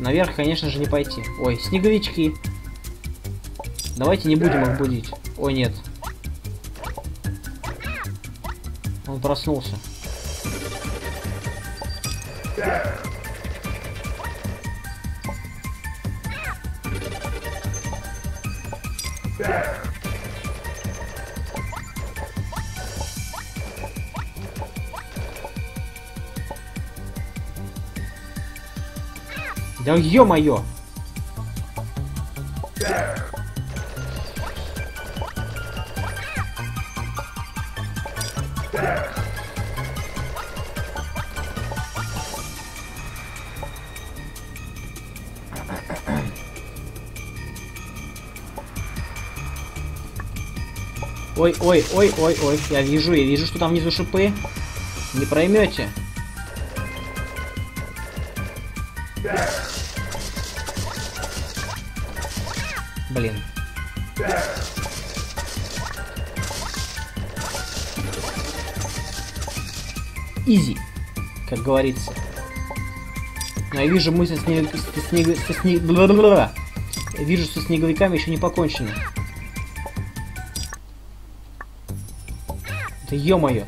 Наверх, конечно же, не пойти. Ой, снеговички. Давайте не будем их будить. Ой, нет. Он проснулся. Да ё-моё! Ой, ой, ой, ой, ой, я вижу, я вижу, что там внизу шипы. Не проймете. Блин. Изи, как говорится. Но я вижу, мы со, снег... снег... снег... Вижу, со снеговиками еще не покончено. Да ё-моё.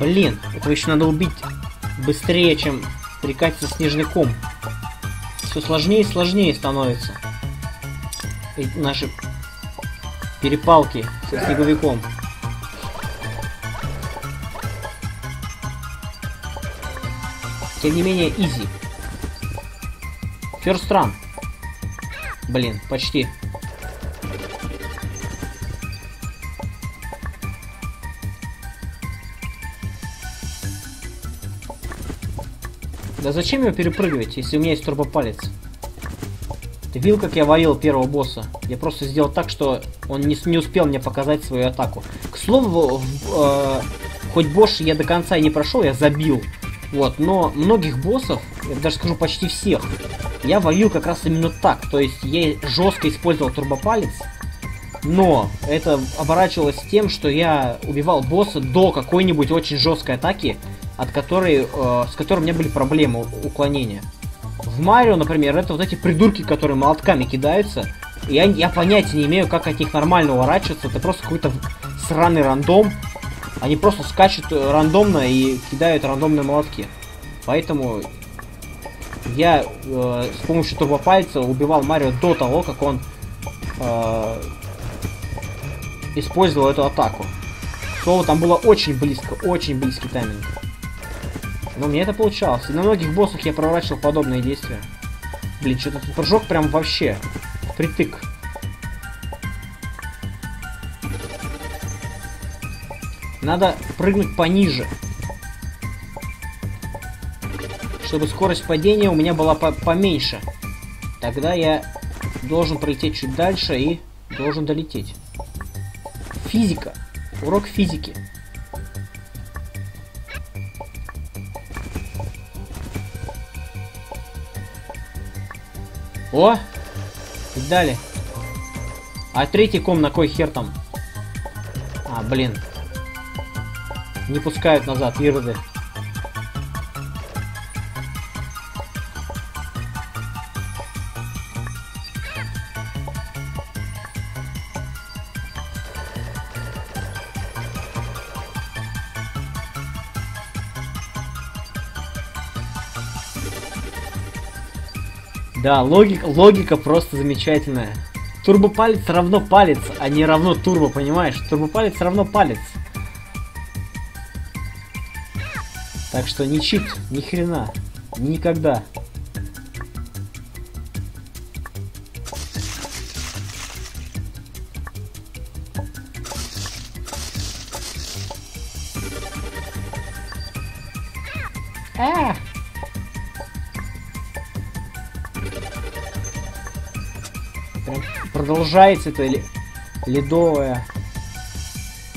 Блин, этого еще надо убить быстрее, чем прикатиться снежный Все сложнее и сложнее становится. Эти наши перепалки со снеговиком. Тем не менее, изи. First run. Блин, почти. Да зачем его перепрыгивать, если у меня есть турбопалец? Ты видел, как я валил первого босса? Я просто сделал так, что он не, не успел мне показать свою атаку. К слову, э, хоть босс я до конца и не прошел, я забил. Вот, но многих боссов, я даже скажу почти всех, я валил как раз именно так. То есть я жестко использовал турбопалец, но это оборачивалось тем, что я убивал босса до какой-нибудь очень жесткой атаки, от которой, э, с которой у меня были проблемы уклонения. В Марио, например, это вот эти придурки, которые молотками кидаются. Я, я понятия не имею, как от них нормально уворачиваться. Это просто какой-то сраный рандом. Они просто скачут э, рандомно и кидают рандомные молотки. Поэтому я э, с помощью турбопальца убивал Марио до того, как он э, использовал эту атаку. Слово там было очень близко, очень близкий тайминг. Но мне это получалось. И на многих боссах я проворачивал подобные действия. Блин, что-то прыжок прям вообще притык. Надо прыгнуть пониже. Чтобы скорость падения у меня была по поменьше. Тогда я должен пролететь чуть дальше и должен долететь. Физика. Урок физики. О! Дали. А третий ком на кой хер там? А, блин. Не пускают назад, ироды. Да, логика, логика просто замечательная. Турбопалец равно палец, а не равно турбо, понимаешь? Турбопалец равно палец. Так что не чит, ни хрена. Никогда. Продолжается это ледовая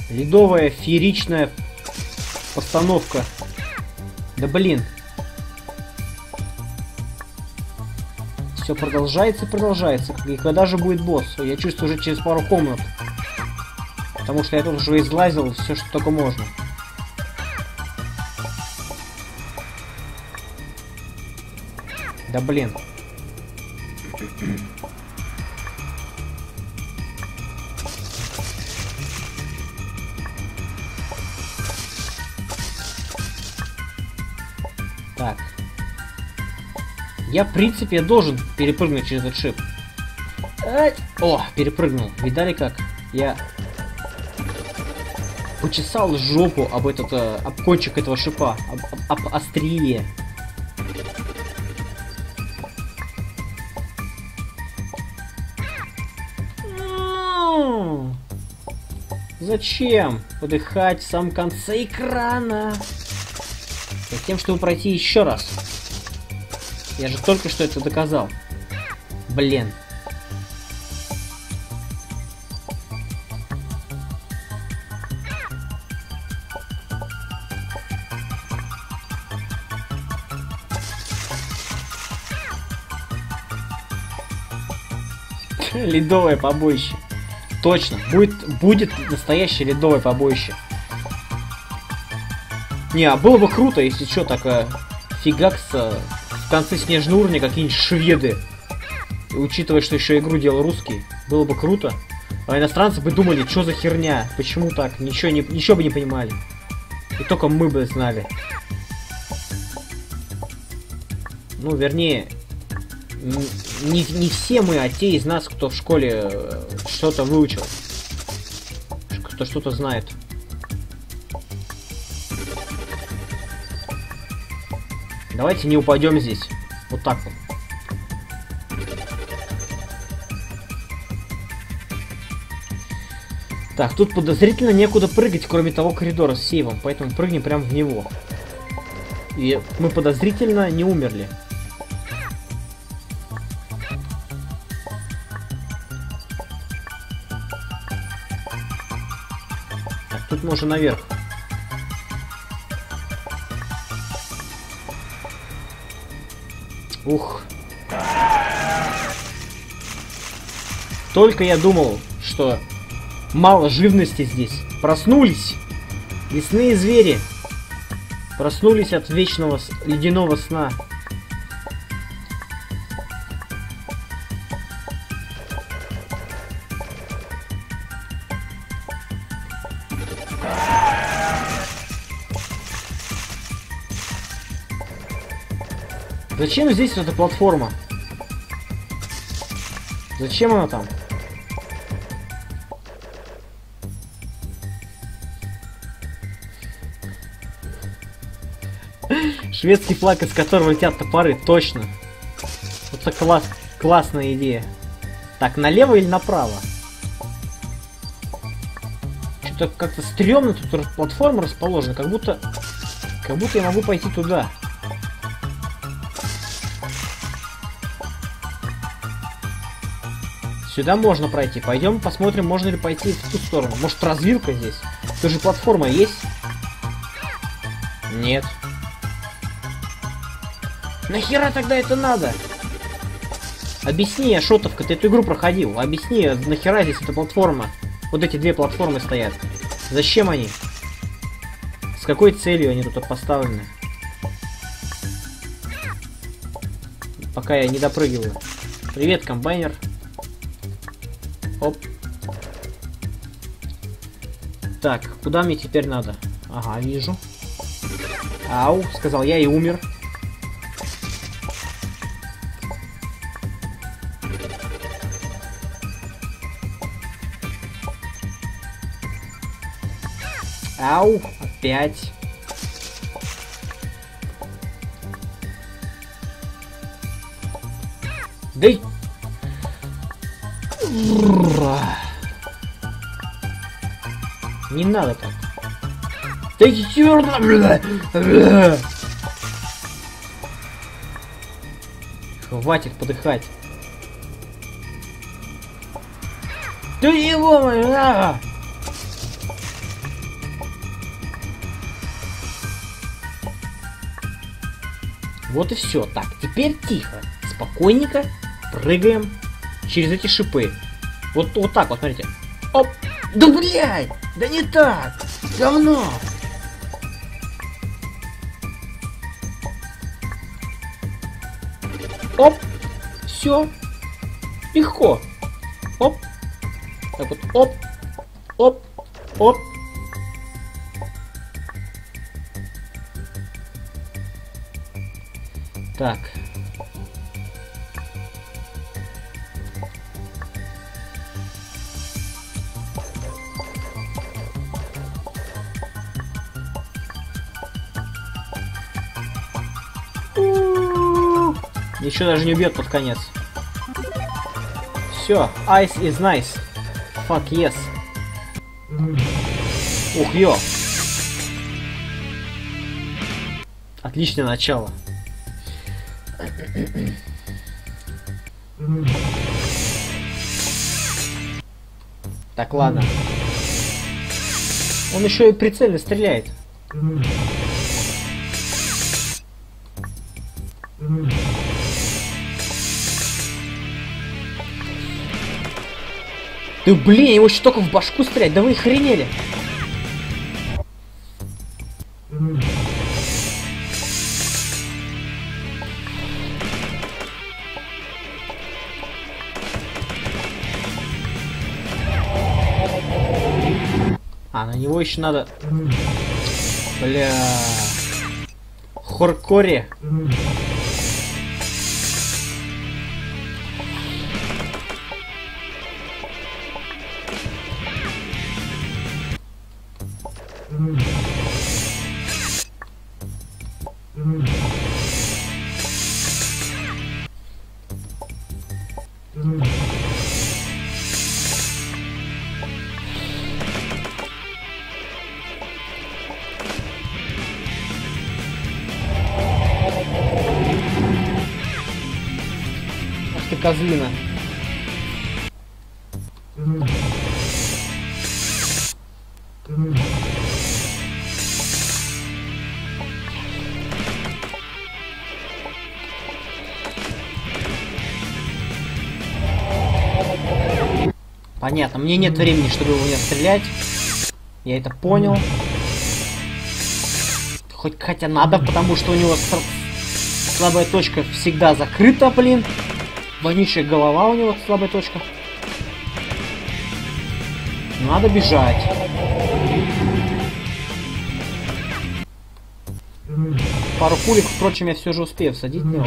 ледовая фееричная постановка. Да блин. Все продолжается и продолжается. И когда же будет босс? Я чувствую уже через пару комнат. Потому что я тут уже излазил все, что только можно. Да блин. Я, в принципе, должен перепрыгнуть через этот шип. Ай! О, перепрыгнул. Видали как? Я почесал жопу об этот, э, об кончик этого шипа, об, об- об острие. Зачем подыхать в самом конце экрана? Затем, чтобы пройти еще раз. Я же только что это доказал. Блин. Ледовое побоище. Точно, будет, будет настоящее ледовое побоище. Не, а было бы круто, если что, так э, фигакс э, в конце снежного уровня какие-нибудь шведы. И учитывая, что еще игру делал русский, было бы круто. А иностранцы бы думали, что за херня, почему так, ничего, не, ничего бы не понимали. И только мы бы знали. Ну, вернее, не, не все мы, а те из нас, кто в школе э, что-то выучил. Кто что-то знает. Давайте не упадем здесь. Вот так вот. Так, тут подозрительно некуда прыгать, кроме того коридора с сейвом, поэтому прыгнем прямо в него. И мы подозрительно не умерли. Так, тут можно наверх. Ух. Только я думал, что мало живности здесь. Проснулись. Лесные звери. Проснулись от вечного ледяного сна. Зачем здесь эта платформа? Зачем она там? Шведский флаг, из которого летят топоры, точно. Это класс, классная идея. Так, налево или направо? Что-то как-то стрёмно тут платформа расположена, как будто... Как будто я могу пойти туда. Сюда можно пройти. Пойдем посмотрим, можно ли пойти в ту сторону. Может развилка здесь? Тут же платформа есть? Нет. Нахера тогда это надо? Объясни, Ашотовка, ты эту игру проходил. Объясни, нахера здесь эта платформа? Вот эти две платформы стоят. Зачем они? С какой целью они тут поставлены? Пока я не допрыгиваю. Привет, комбайнер. Оп. Так, куда мне теперь надо? Ага, вижу. Ау, сказал я и умер. Ау, опять. Да не надо так. Да и чёрт, бля, бля. Хватит подыхать. Да его, моя! Вот и все. Так, теперь тихо. Спокойненько прыгаем через эти шипы. Вот, вот так вот, смотрите. Оп! Да блядь! Да не так! Говно! Оп! Все. Легко. Оп. Так вот, оп. Оп. Оп. Так. Еще даже не убьет под конец. Все, ice is nice. Fuck yes. Ух, ё. Отличное начало. Так, ладно. Он еще и прицельно стреляет. Да блин, его еще только в башку стрелять, да вы охренели. А, на него еще надо... Бля... Хоркоре. Понятно, мне нет времени, чтобы его не стрелять. Я это понял. Хоть хотя надо, потому что у него слабая точка всегда закрыта, блин. Вонючая голова у него слабая точка. Надо бежать. Пару пулек, впрочем, я все же успею всадить в него.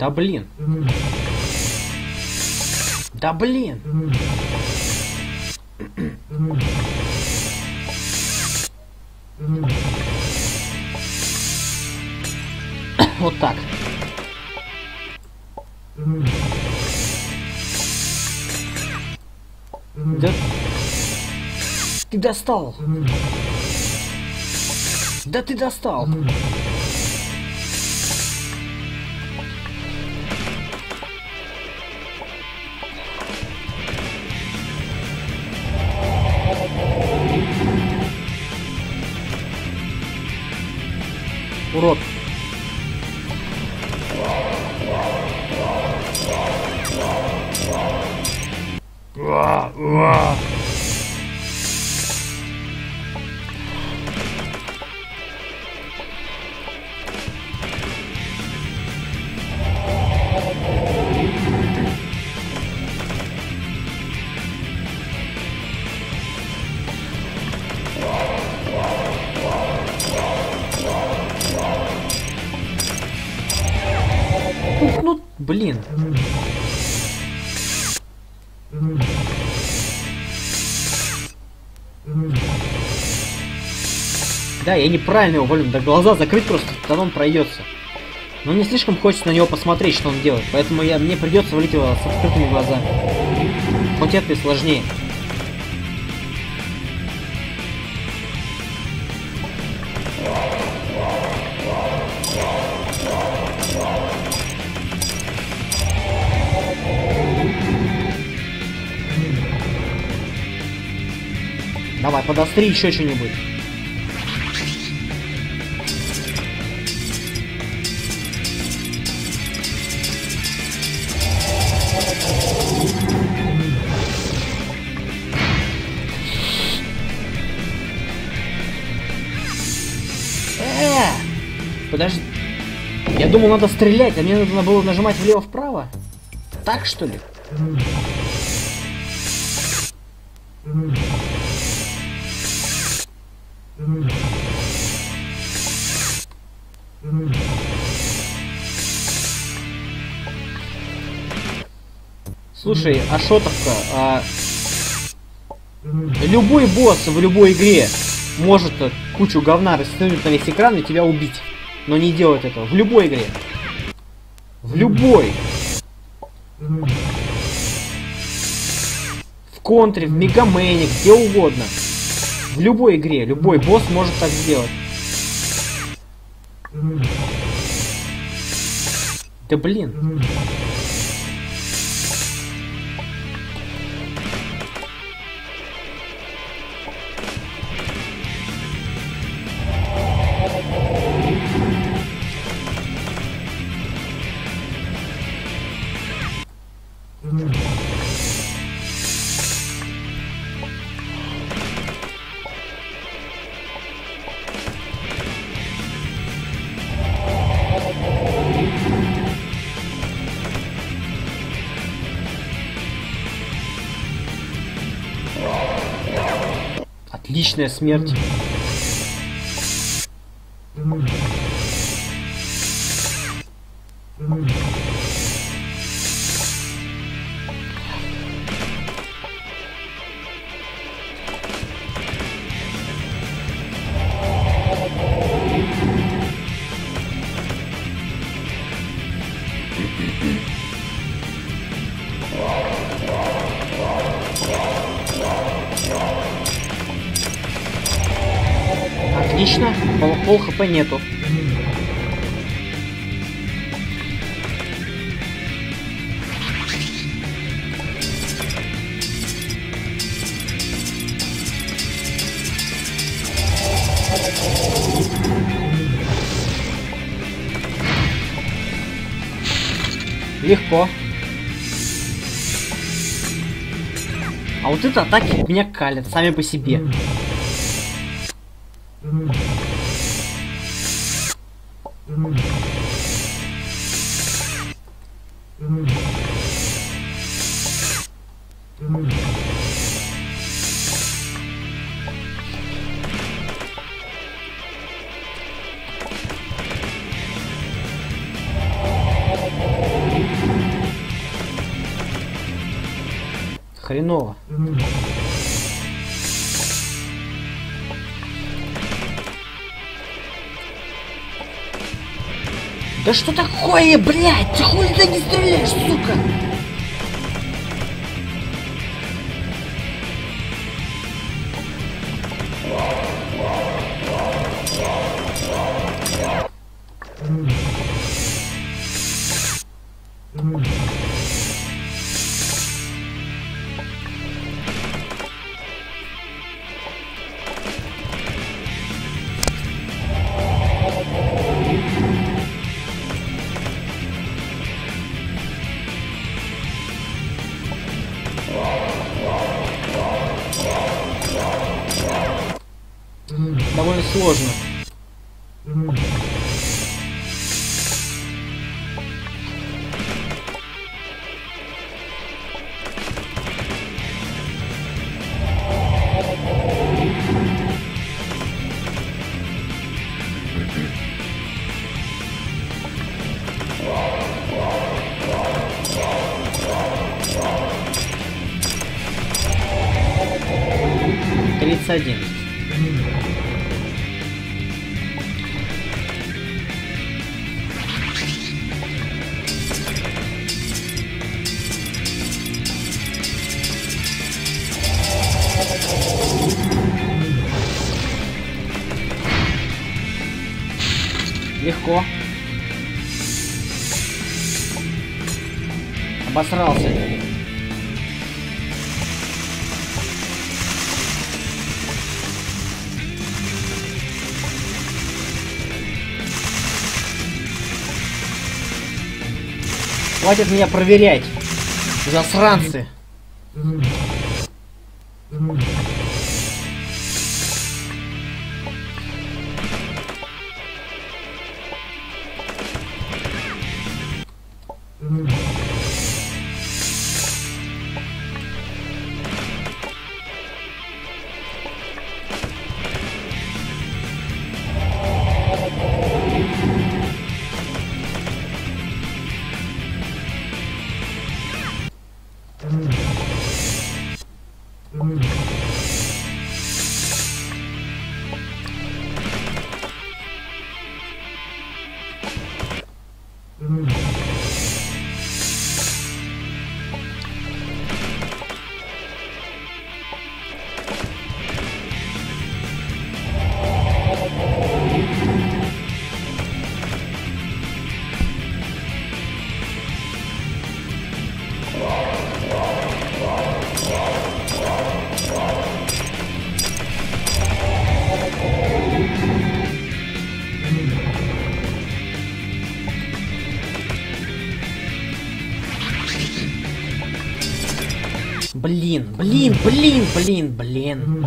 Да блин. Да блин. Вот так. Да... Ты достал. Да ты достал. Да, я неправильно его валю, да глаза закрыть просто, тогда он пройдется. Но не слишком хочется на него посмотреть, что он делает, поэтому я, мне придется валить его с открытыми глазами. Хоть это и сложнее. Давай, подостри еще что-нибудь. Надо стрелять, а мне нужно было нажимать влево-вправо. Так что ли? Слушай, Ашотовка, а... любой босс в любой игре может кучу говна растянуть на весь экран и тебя убить. Но не делает этого. В любой игре. В любой. В контре, в Мегамене, где угодно. В любой игре, любой босс может так сделать. Да блин. Отличная смерть. Нету. Легко. А вот это атаки меня калят сами по себе. Да что такое, блядь? Ты хули ты не стреляешь, сука? Хватит меня проверять. Засранцы. Блин, блин, блин, блин, блин.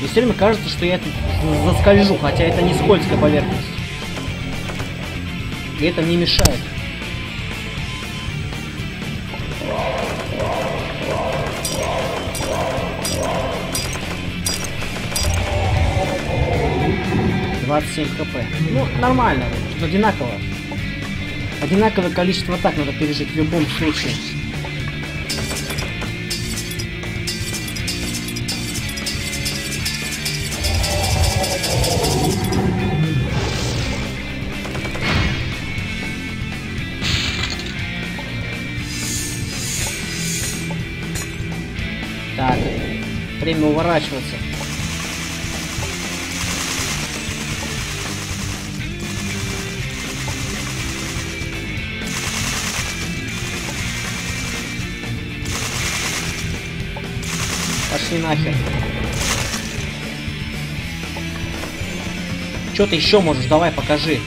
И все время кажется, что я заскольжу, хотя это не скользкая поверхность. И это мне мешает. Двадцать семь хп. Ну, нормально, одинаково. Одинаковое количество атак надо пережить в любом случае. Так, время уворачиваться. Что ты еще можешь? Давай, покажи.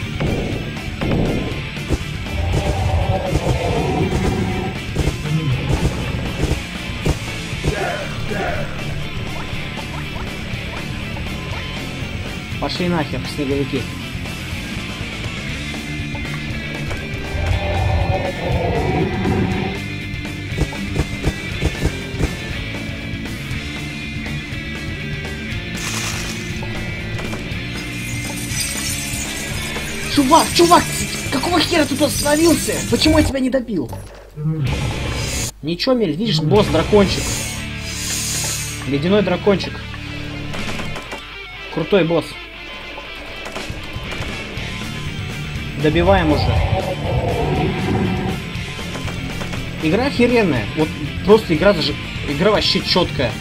Пошли нахер, снеговики. Чувак, какого хера тут остановился? Почему я тебя не добил? Ничего, Мель, видишь, босс дракончик. Ледяной дракончик. Крутой босс. Добиваем уже. Игра охеренная. Вот просто игра даже... Игра вообще четкая.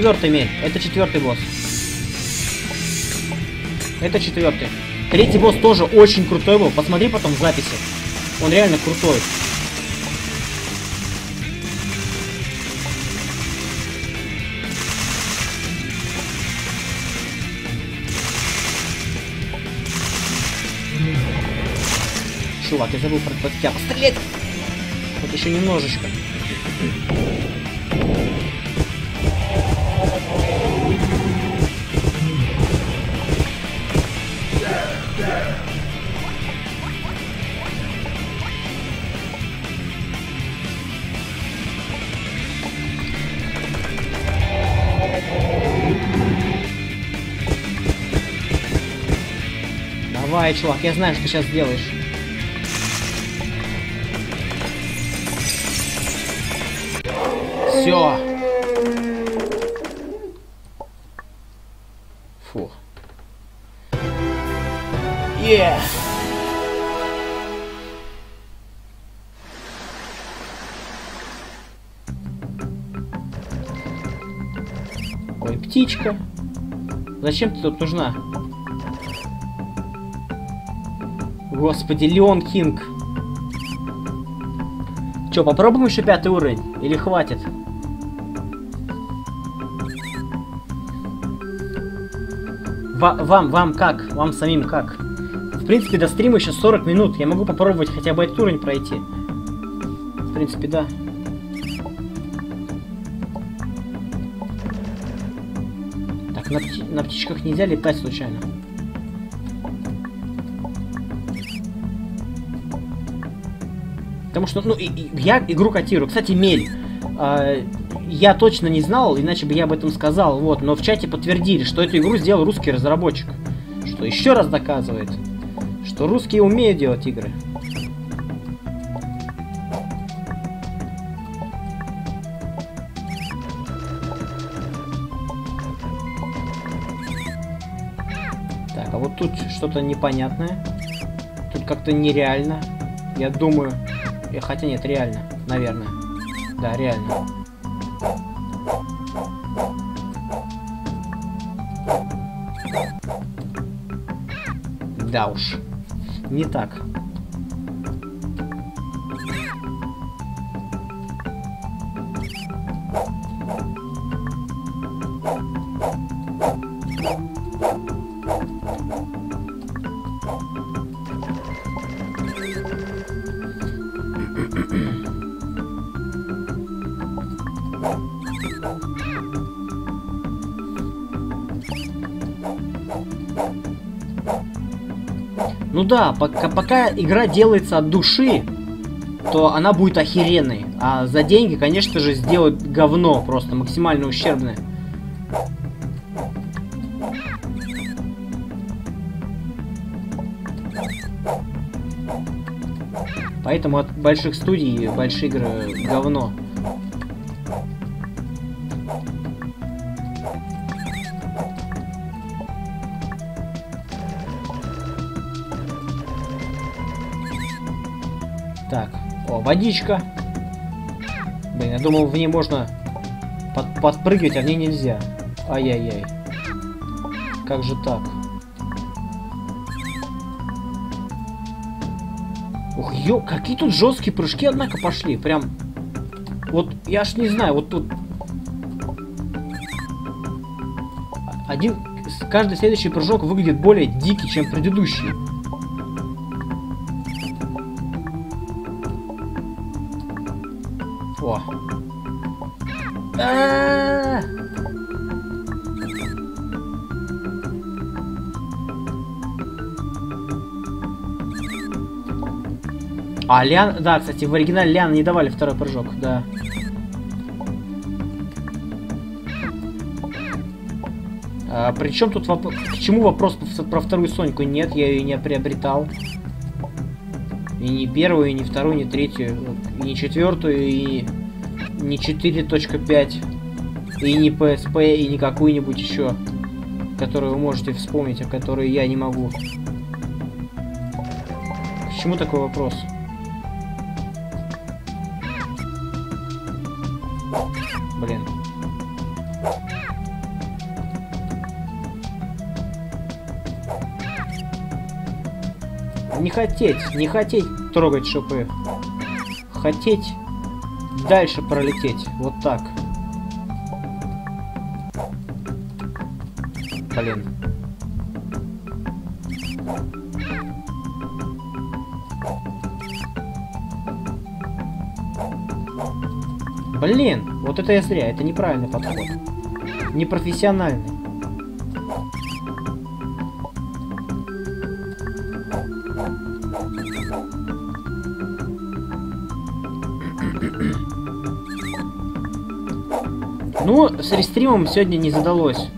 Четвертый мель. Это четвертый босс. Это четвертый. Третий босс тоже очень крутой был. Посмотри потом в записи. Он реально крутой. Чувак, я забыл про про тебя пострелять. Вот еще немножечко. Давай, чувак, я знаю, что сейчас сделаешь. Все. Фу. Yeah. Ой, птичка. Зачем ты тут нужна? Господи, Леон Кинг. Че, попробуем еще пятый уровень? Или хватит? Ва вам, вам как? Вам самим как? В принципе, до стрима еще 40 минут. Я могу попробовать хотя бы этот уровень пройти. В принципе, да. Так, на, пти на птичках нельзя летать случайно. Потому что, ну, и, и, я игру котирую. Кстати, Мель, э, я точно не знал, иначе бы я об этом сказал, вот, но в чате подтвердили, что эту игру сделал русский разработчик. Что еще раз доказывает, что русские умеют делать игры. Так, а вот тут что-то непонятное. Тут как-то нереально. Я думаю... Хотя нет, реально, наверное. Да, реально. Да уж. Не так. Да, пока, пока игра делается от души, то она будет охеренной. А за деньги, конечно же, сделают говно просто максимально ущербное. Поэтому от больших студий большие игры говно. Водичка. Блин, я думал, в ней можно под подпрыгивать, а в ней нельзя. Ай-яй-яй. Как же так? Ух, ё, какие тут жесткие прыжки, однако, пошли. Прям... Вот, я аж не знаю, вот тут... Один... Каждый следующий прыжок выглядит более дикий, чем предыдущий. А, Лиан... Да, кстати, в оригинале Лиан не давали второй прыжок, да. А, причем тут воп... К чему вопрос про вторую Соньку? Нет, я ее не приобретал. И не первую, и не вторую, и не третью, и не четвертую, и не 4.5, и не PSP, и не какую-нибудь еще, которую вы можете вспомнить, а которую я не могу. К чему такой вопрос? Хотеть, не хотеть трогать шипы. Хотеть дальше пролететь. Вот так. Блин. Блин, вот это я зря, это неправильный подход. Непрофессиональный. с рестримом сегодня не задалось?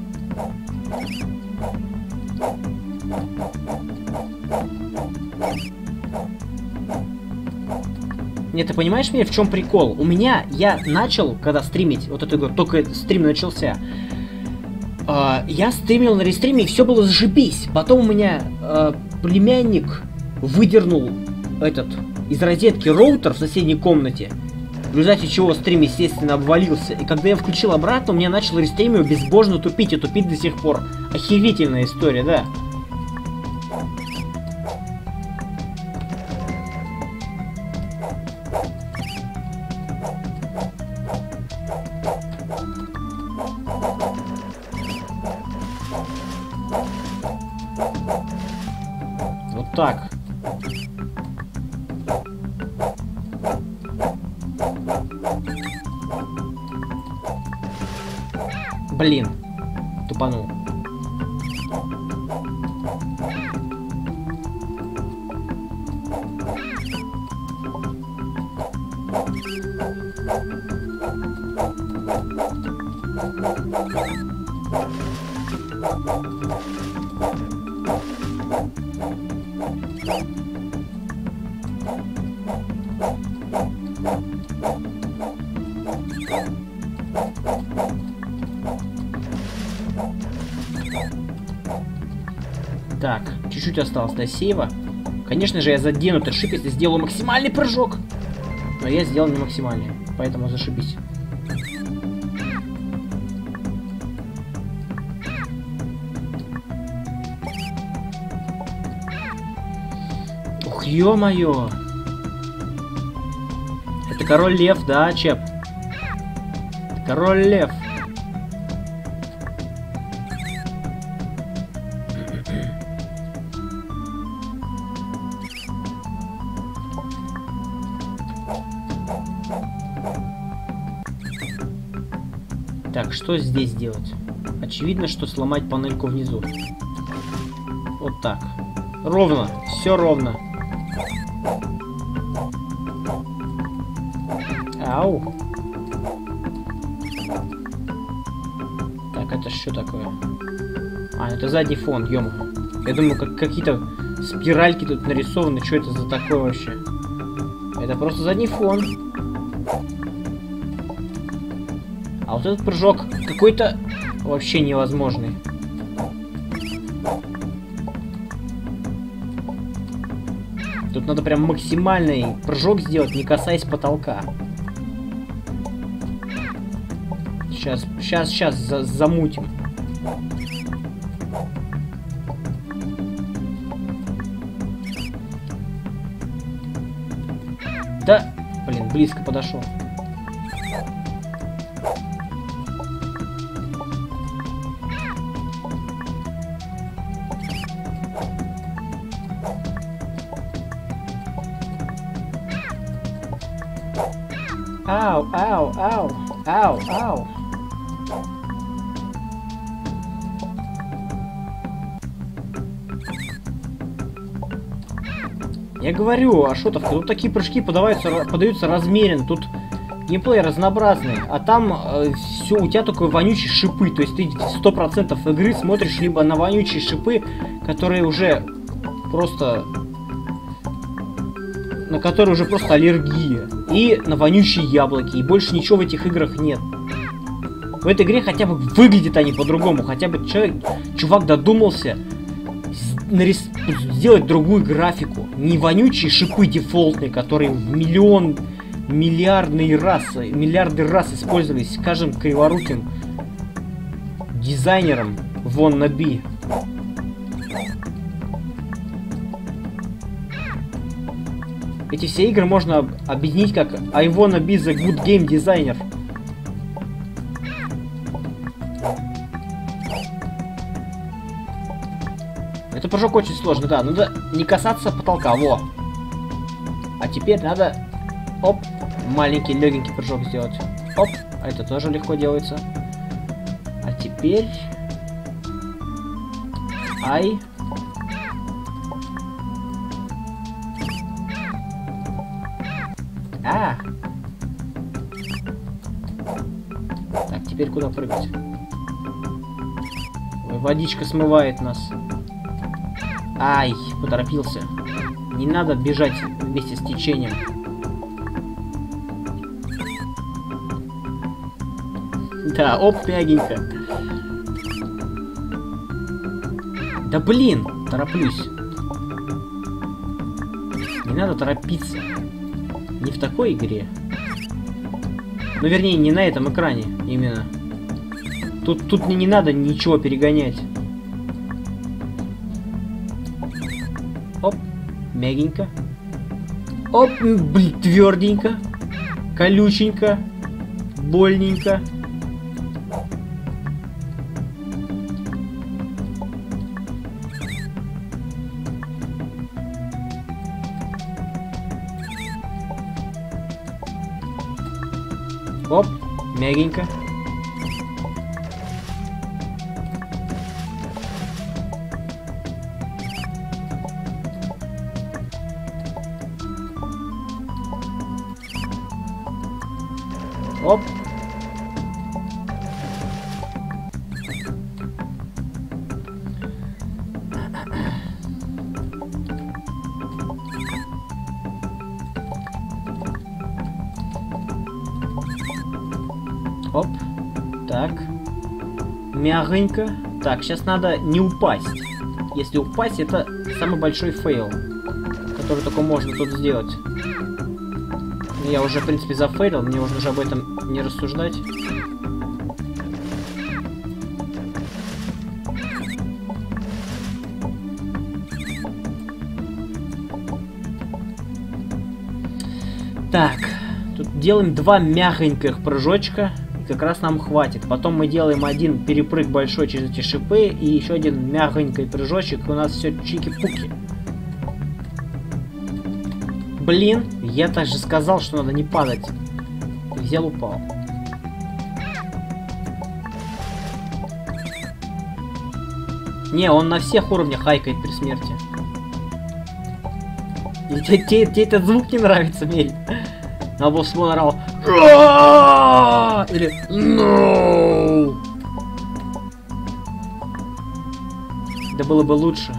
Нет, ты понимаешь меня, в чем прикол? У меня, я начал, когда стримить, вот это только стрим начался, э, я стримил на рестриме, и все было зашибись. Потом у меня э, племянник выдернул этот из розетки роутер в соседней комнате, в результате чего стрим, естественно, обвалился. И когда я включил обратно, у меня начал рестримио безбожно тупить, и тупить до сих пор. Охерительная история, да. Чуть-чуть осталось до сейва. Конечно же, я задену этот шип, если сделаю максимальный прыжок. Но я сделал не максимальный, поэтому зашибись. Ух, ё-моё! Это король лев, да, Чеп? Король лев. Что здесь делать? Очевидно, что сломать панельку внизу. Вот так. Ровно. Все ровно. Ау. Так, это что такое? А, это задний фон, ё Я думаю, как какие-то спиральки тут нарисованы. Что это за такое вообще? Это просто задний фон. Вот этот прыжок какой-то вообще невозможный. Тут надо прям максимальный прыжок сделать, не касаясь потолка. Сейчас, сейчас, сейчас за замутим. Да, блин, близко подошел. Говорю, Ашотовка, тут такие прыжки подаваются, подаются размеренно, тут геймплей разнообразный, а там э, все, у тебя только вонючие шипы, то есть ты 100% игры смотришь либо на вонючие шипы, которые уже просто... на которые уже просто аллергия, и на вонючие яблоки, и больше ничего в этих играх нет. В этой игре хотя бы выглядят они по-другому, хотя бы человек, чувак додумался нарис... сделать другую графику. Не вонючие шипы дефолтные, которые в миллион, миллиардный раз, миллиарды раз использовались каждым криворуким дизайнером вон на би. Эти все игры можно объединить как I wanna be the good game designer. Прыжок очень сложный, да. Надо не касаться потолка, во. А теперь надо, оп, маленький легенький прыжок сделать. Оп, а это тоже легко делается. А теперь... Ай. А! Так, теперь куда прыгать? Водичка смывает нас. Ай, поторопился. Не надо бежать вместе с течением. Да, оп, мягенько. Да блин, тороплюсь. Не надо торопиться. Не в такой игре. Ну, вернее, не на этом экране именно. Тут, тут не, не надо ничего перегонять. Мягенько. Оп, блин, тверденько. Колюченько. Больненько. Оп, мягенько. Мягонько. Так, сейчас надо не упасть. Если упасть, это самый большой фейл, который только можно тут сделать. Я уже, в принципе, зафейлил, мне уже об этом не рассуждать. Так, тут делаем два мягоньких прыжочка, как раз нам хватит. Потом мы делаем один перепрыг большой через эти шипы, и еще один мягонький прыжочек, и у нас все чики-пуки. Блин, я также сказал, что надо не падать. Взял, упал. Не, он на всех уровнях хайкает при смерти. И тебе, тебе, этот звук не нравится, Мель. Надо было орал. Или No! Да было бы лучше.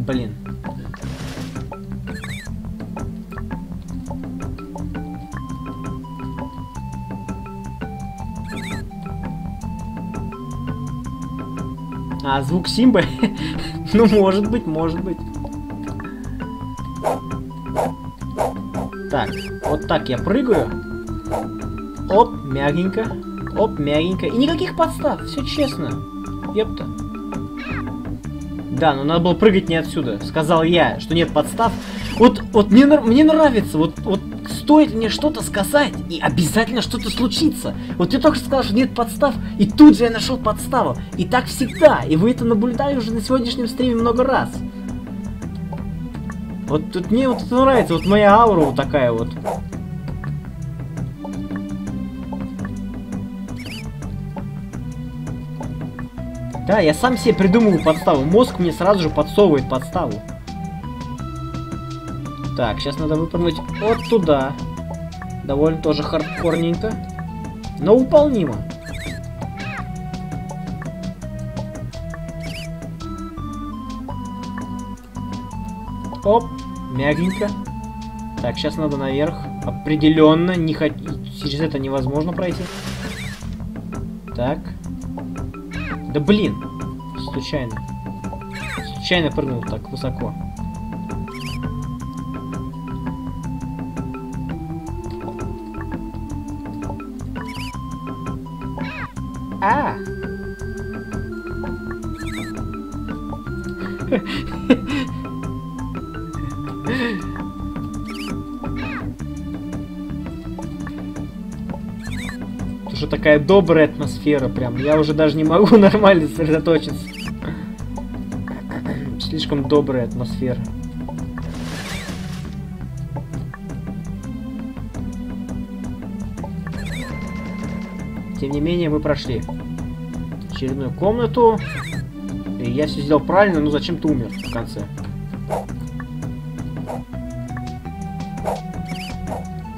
Блин. А, звук Симбы? ну, может быть, может быть. Вот так я прыгаю. Оп, мягенько. Оп, мягенько. И никаких подстав, все честно. Ёпта. Да, но надо было прыгать не отсюда. Сказал я, что нет подстав. Вот, вот мне, мне нравится, вот, вот стоит мне что-то сказать, и обязательно что-то случится. Вот я только сказал, что нет подстав, и тут же я нашел подставу. И так всегда. И вы это наблюдали уже на сегодняшнем стриме много раз. Вот тут мне вот это нравится, вот моя аура вот такая вот. Да, я сам себе придумываю подставу. Мозг мне сразу же подсовывает подставу. Так, сейчас надо выпрыгнуть вот туда. Довольно тоже хардкорненько. Но выполнимо. Оп, мягенько. Так, сейчас надо наверх. Определенно, не хот... через это невозможно пройти. Так. Да блин! Случайно. Случайно прыгнул так высоко. Такая добрая атмосфера прям. Я уже даже не могу нормально сосредоточиться. Слишком добрая атмосфера. Тем не менее, мы прошли очередную комнату. И я все сделал правильно, но зачем ты умер в конце?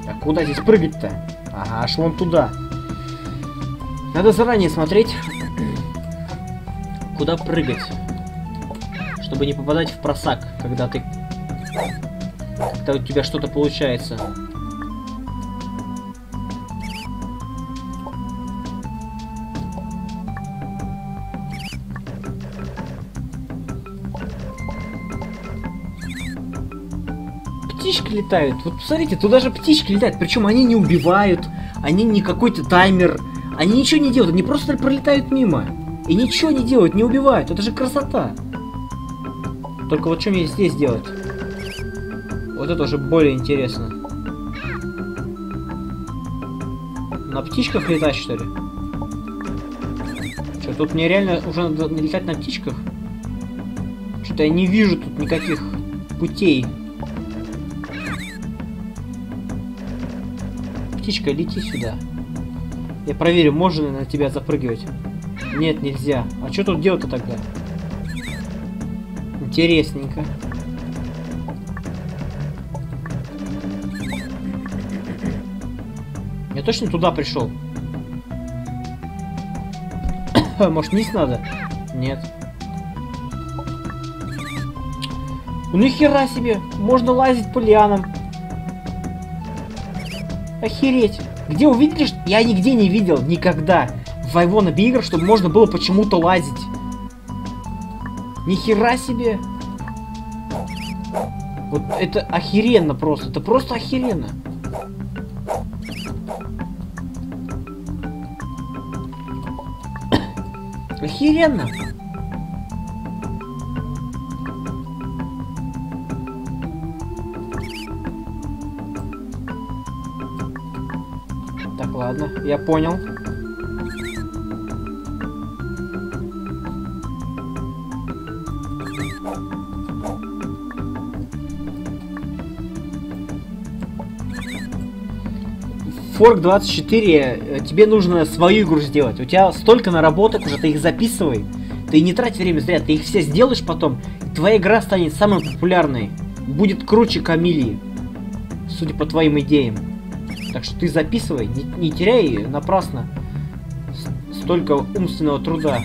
А куда здесь прыгать-то? Ага, аж вон туда. Надо заранее смотреть, куда прыгать, чтобы не попадать в просак, когда ты... когда у тебя что-то получается. птички летают. Вот посмотрите, тут даже птички летают. Причем они не убивают, они не какой-то таймер они ничего не делают, они просто пролетают мимо. И ничего не делают, не убивают. Это же красота. Только вот что мне здесь делать? Вот это уже более интересно. На птичках летать, что ли? Что, тут мне реально уже надо летать на птичках? Что-то я не вижу тут никаких путей. Птичка, лети сюда. Я проверю, можно ли на тебя запрыгивать. Нет, нельзя. А что тут делать-то тогда? Интересненько. Я точно туда пришел? Может, вниз надо? Нет. Ну нихера себе! Можно лазить по лианам. Охереть! Где увидели? Я нигде не видел, никогда. В Айвона играх, чтобы можно было почему-то лазить. Нихера себе! Вот это охеренно просто. Это просто охеренно. Охеренно! Ладно, я понял. Fork 24, э, тебе нужно свою игру сделать. У тебя столько наработок уже, ты их записывай. Ты не трать время зря, ты их все сделаешь потом. Твоя игра станет самой популярной. Будет круче Камилии. Судя по твоим идеям. Так что ты записывай, не, не теряй напрасно столько умственного труда.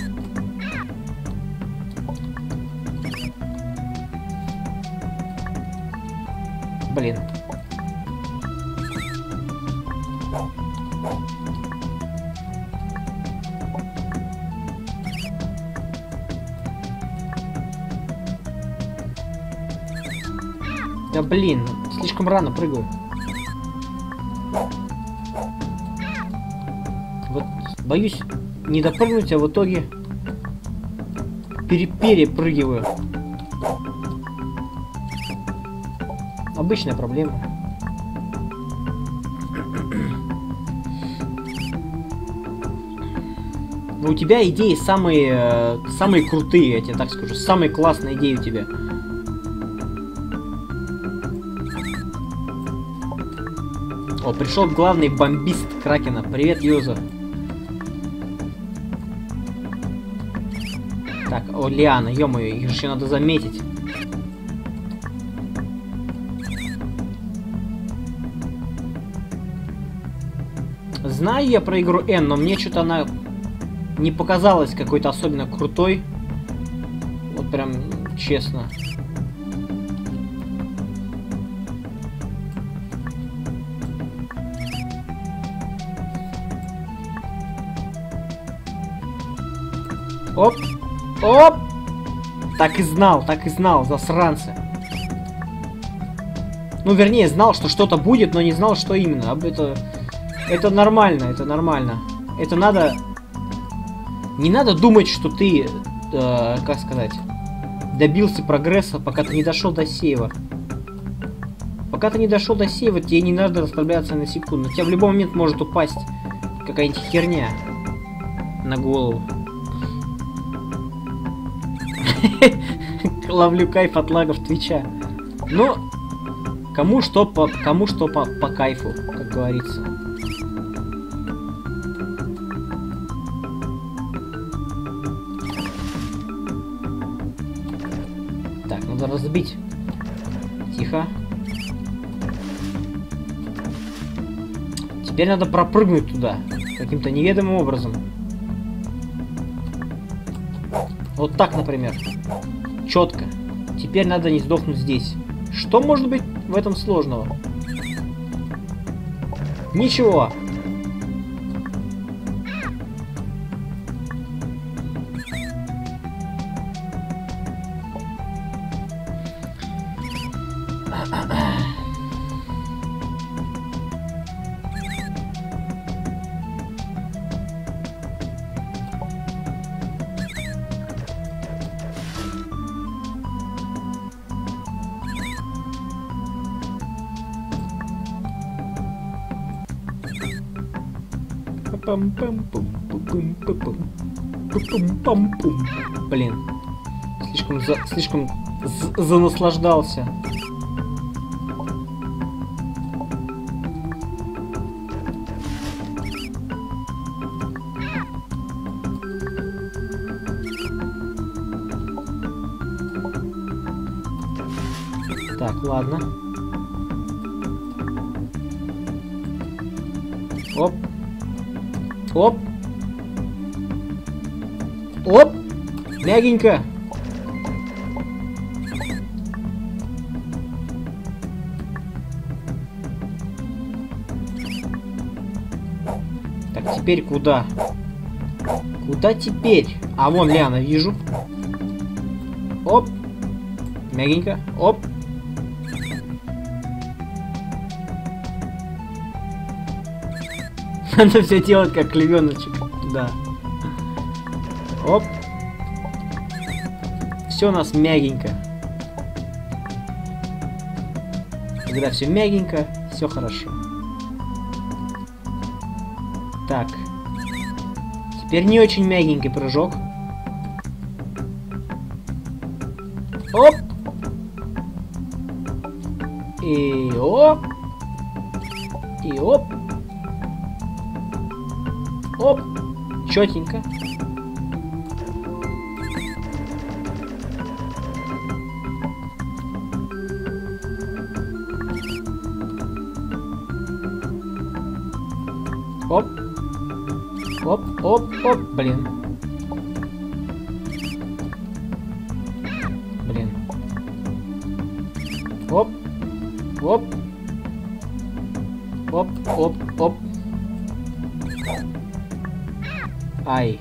Блин. Да блин, слишком рано прыгаю. Боюсь не допрыгнуть, а в итоге пере перепрыгиваю. Обычная проблема. Но у тебя идеи самые, самые крутые, я тебе так скажу. Самые классные идеи у тебя. О, пришел главный бомбист Кракена. Привет, Юза. О, Лиана, ё-моё, их еще надо заметить. Знаю я про игру N, но мне что-то она не показалась какой-то особенно крутой. Вот прям честно. Оп! Так и знал, так и знал, засранцы. Ну, вернее, знал, что что-то будет, но не знал, что именно. Это, это нормально, это нормально. Это надо... Не надо думать, что ты, э, как сказать, добился прогресса, пока ты не дошел до сейва. Пока ты не дошел до сейва, тебе не надо расслабляться на секунду. Тебя в любой момент может упасть какая-нибудь херня на голову. Ловлю кайф от лагов Твича. Ну, кому что по, кому что по, по кайфу, как говорится. Так, надо разбить. Тихо. Теперь надо пропрыгнуть туда. Каким-то неведомым образом. Вот так, например. Четко. Теперь надо не сдохнуть здесь. Что может быть в этом сложного? Ничего. Блин. Слишком за, слишком занаслаждался. Мягенько. Так, теперь куда? Куда теперь? А, вон Лиана, вижу. Оп. Мягенько. Оп. Надо все делать как клееночек. Да. Все у нас мягенько. Когда все мягенько, все хорошо. Так. Теперь не очень мягенький прыжок. Оп. Оп, оп, оп, блин. Блин. Оп. Оп. Оп, оп, оп. Ай.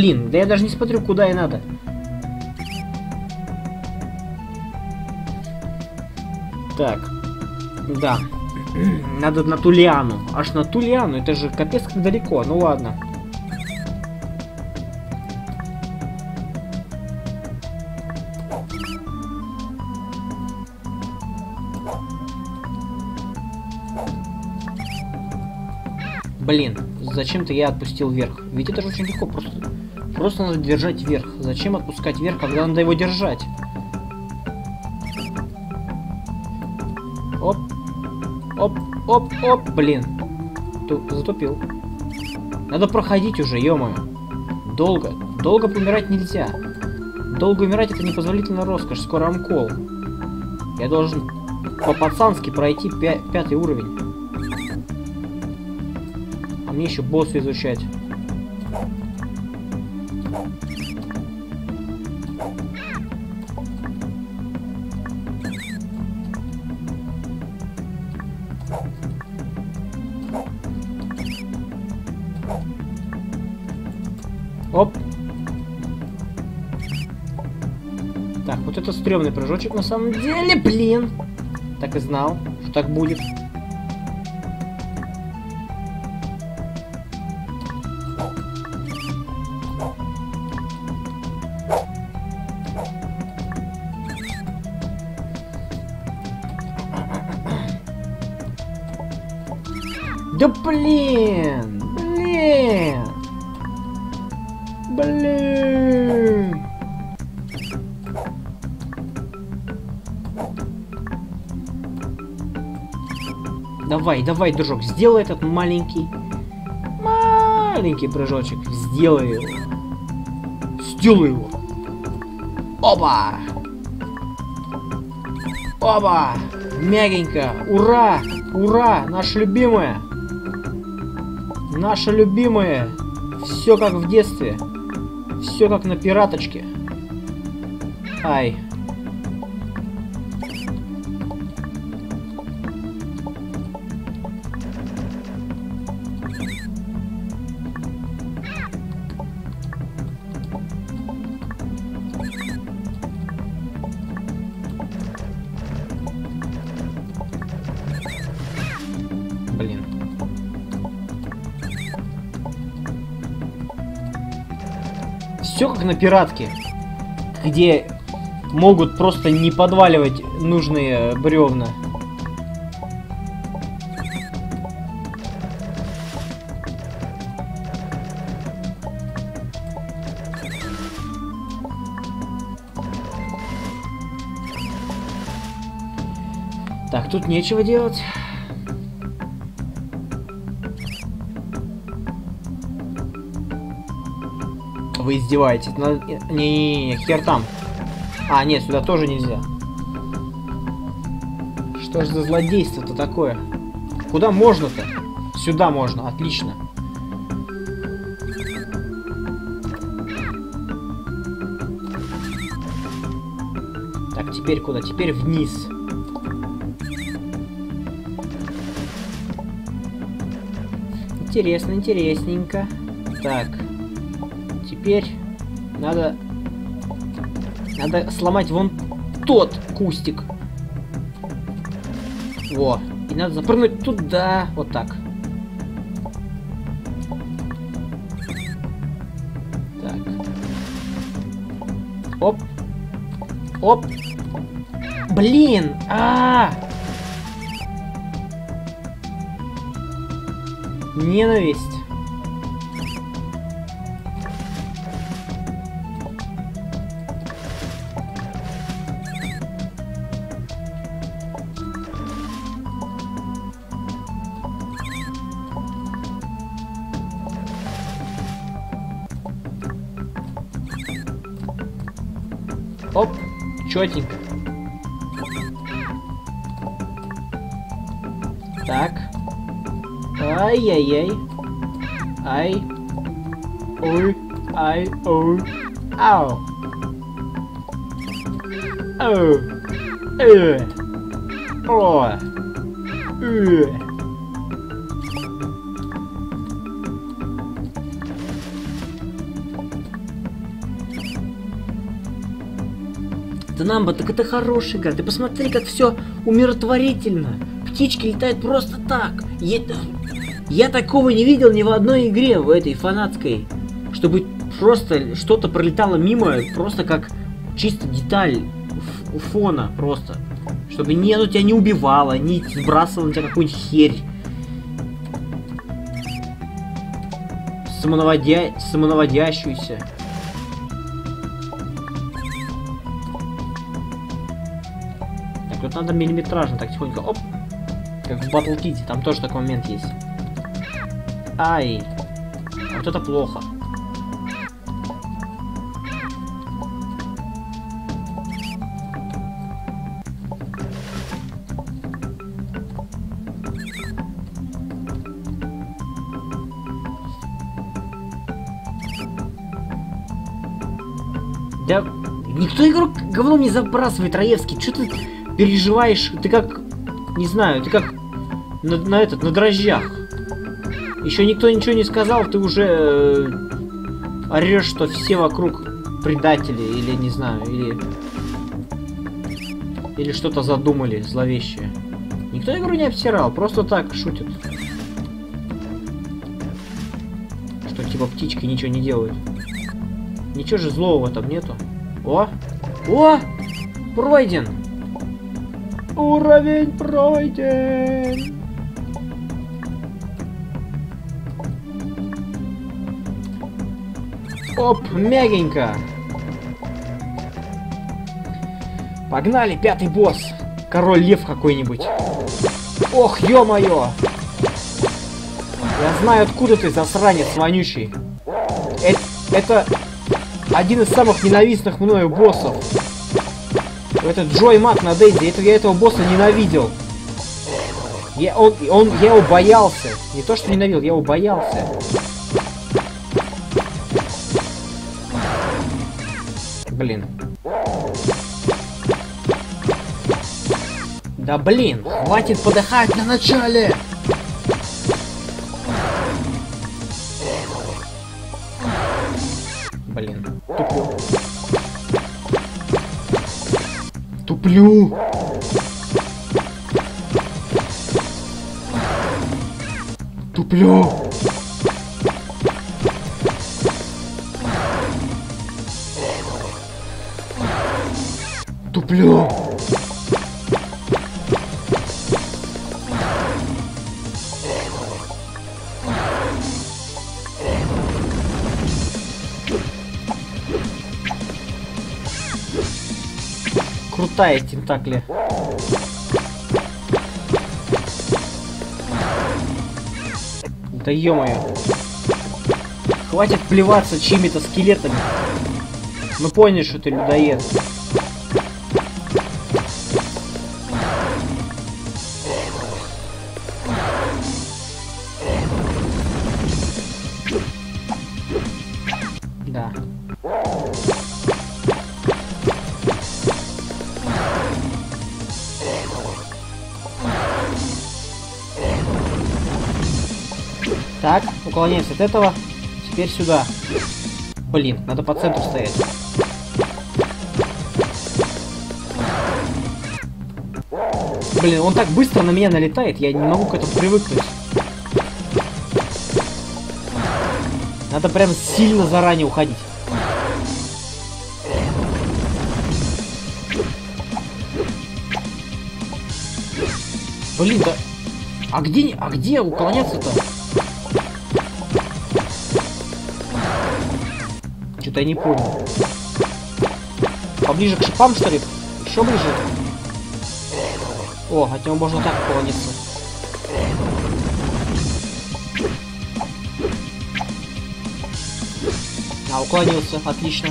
Блин, да я даже не смотрю, куда и надо. Так. Да. Надо на Тулиану. Аж на Тулиану. Это же капец как далеко. Ну ладно. Блин, зачем-то я отпустил вверх. Ведь это же очень легко, просто, просто надо держать вверх. Зачем отпускать вверх, когда надо его держать? Оп, оп, оп, оп, блин. Ту затупил. Надо проходить уже, ё-моё. Долго, долго помирать нельзя. Долго умирать это непозволительная роскошь, скоро амкол. Я должен по-пацански пройти пя пятый уровень. А мне еще босс изучать. Стрёмный прыжочек на самом деле, блин. Так и знал, что так будет. Да блин! Давай, давай, дружок, сделай этот маленький... Маленький прыжочек. Сделай его. Сделай его. Оба! Оба! Мягенько! Ура! Ура! Наша любимая! Наша любимая! Все как в детстве. Все как на пираточке. Ай. На пиратке, где могут просто не подваливать нужные бревна. Так, тут нечего делать. Вы издеваетесь. Не-не-не, хер там. А, нет, сюда тоже нельзя. Что ж за злодейство-то такое? Куда можно-то? Сюда можно, отлично. Так, теперь куда? Теперь вниз. Интересно, интересненько. Так. Теперь надо... Надо сломать вон тот кустик. Во. И надо запрыгнуть туда. Вот так. Так. Оп. Оп. Блин! А, -а, -а! Ненависть. Четенько. Так. Ай-яй-яй. Ай. Ой. Ай. Ой. Ау. Оу. Э. Намба, так это хорошая игра. Ты посмотри, как все умиротворительно. Птички летают просто так. Я, я такого не видел ни в одной игре в этой фанатской. Чтобы просто что-то пролетало мимо, просто как чисто деталь фона просто. Чтобы ни оно тебя не убивало, не сбрасывало на тебя какую-нибудь херь. Самонаводя... Самонаводящуюся. Надо миллиметражно так тихонько. Оп! Как в Battle Kid, там тоже такой момент есть. Ай. Вот это плохо. Да никто игру говном не забрасывает, Раевский. Что ты переживаешь? Ты как, не знаю, ты как на, на этот, на дрожжах. Еще никто ничего не сказал, ты уже э, орешь, что все вокруг предатели, или не знаю, или... Или что-то задумали зловещее. Никто игру не обсирал, просто так шутит. Что типа птички ничего не делают. Ничего же злого в этом нету. О! О! Пройден! Уровень пройден! Оп, мягенько. Погнали, пятый босс. Король лев какой-нибудь. Ох, ё-моё. Я знаю, откуда ты, засранец вонючий. Это, это один из самых ненавистных мною боссов. Это Джой Мак на Дейзи. Это я этого босса ненавидел. Я, он, он, я его боялся. Не то, что ненавидел, я его боялся. блин. Да блин, хватит подыхать на начале! Блин, люблю. Туплю. Туплю. Бля. Крутая тентакли. Да ё-моё. Хватит плеваться чьими-то скелетами. Мы поняли, что ты людоед. Так, уклоняемся от этого. Теперь сюда. Блин, надо по центру стоять. Блин, он так быстро на меня налетает, я не могу к этому привыкнуть. Надо прям сильно заранее уходить. Блин, да... А где, а где уклоняться-то? Что-то я не понял. Поближе к шипам, что ли? Еще ближе? О, от него можно так уклониться. А, уклонился, отлично.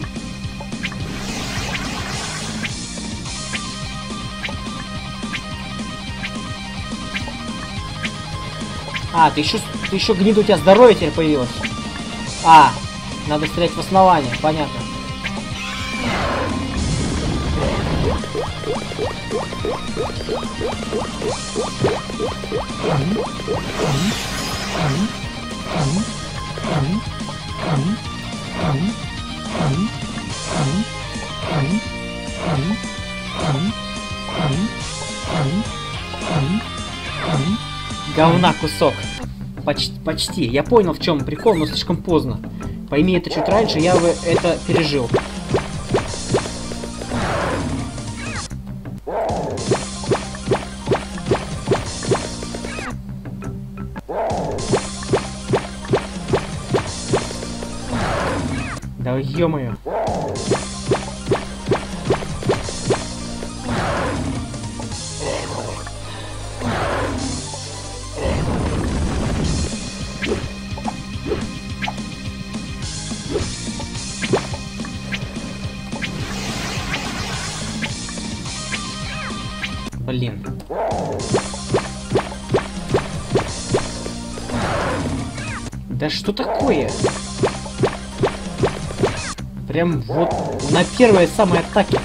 А, ты еще, ты еще гнида, у тебя здоровье теперь появилось. А, надо стрелять в основание, понятно. Говна кусок. Почти, почти. Я понял, в чем прикол, но слишком поздно. Пойми это чуть раньше, я бы это пережил. Да ё-моё. Что такое? Прям вот на первой самой атаке.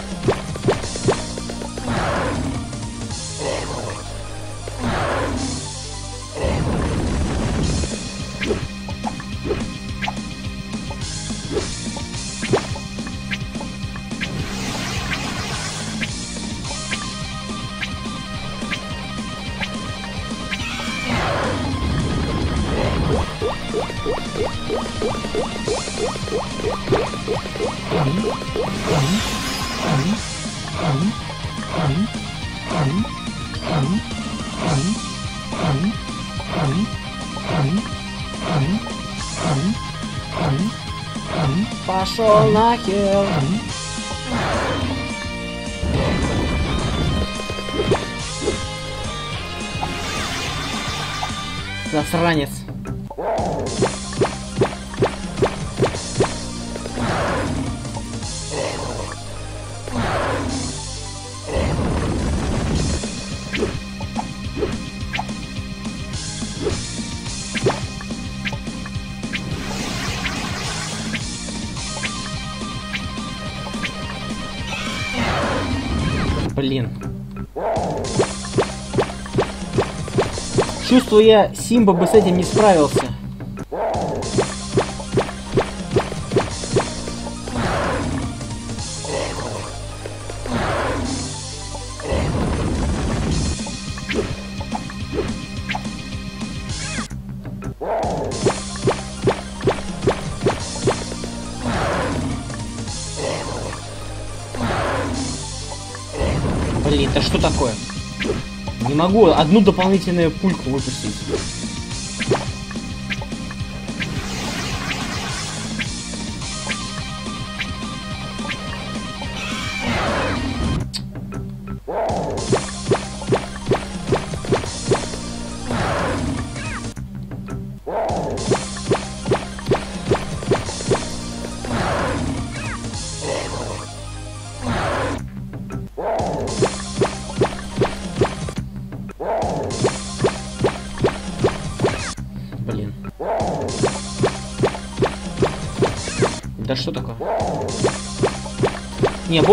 что я Симба бы с этим не справился. Блин, да что такое? Не могу одну дополнительную пульку выпустить.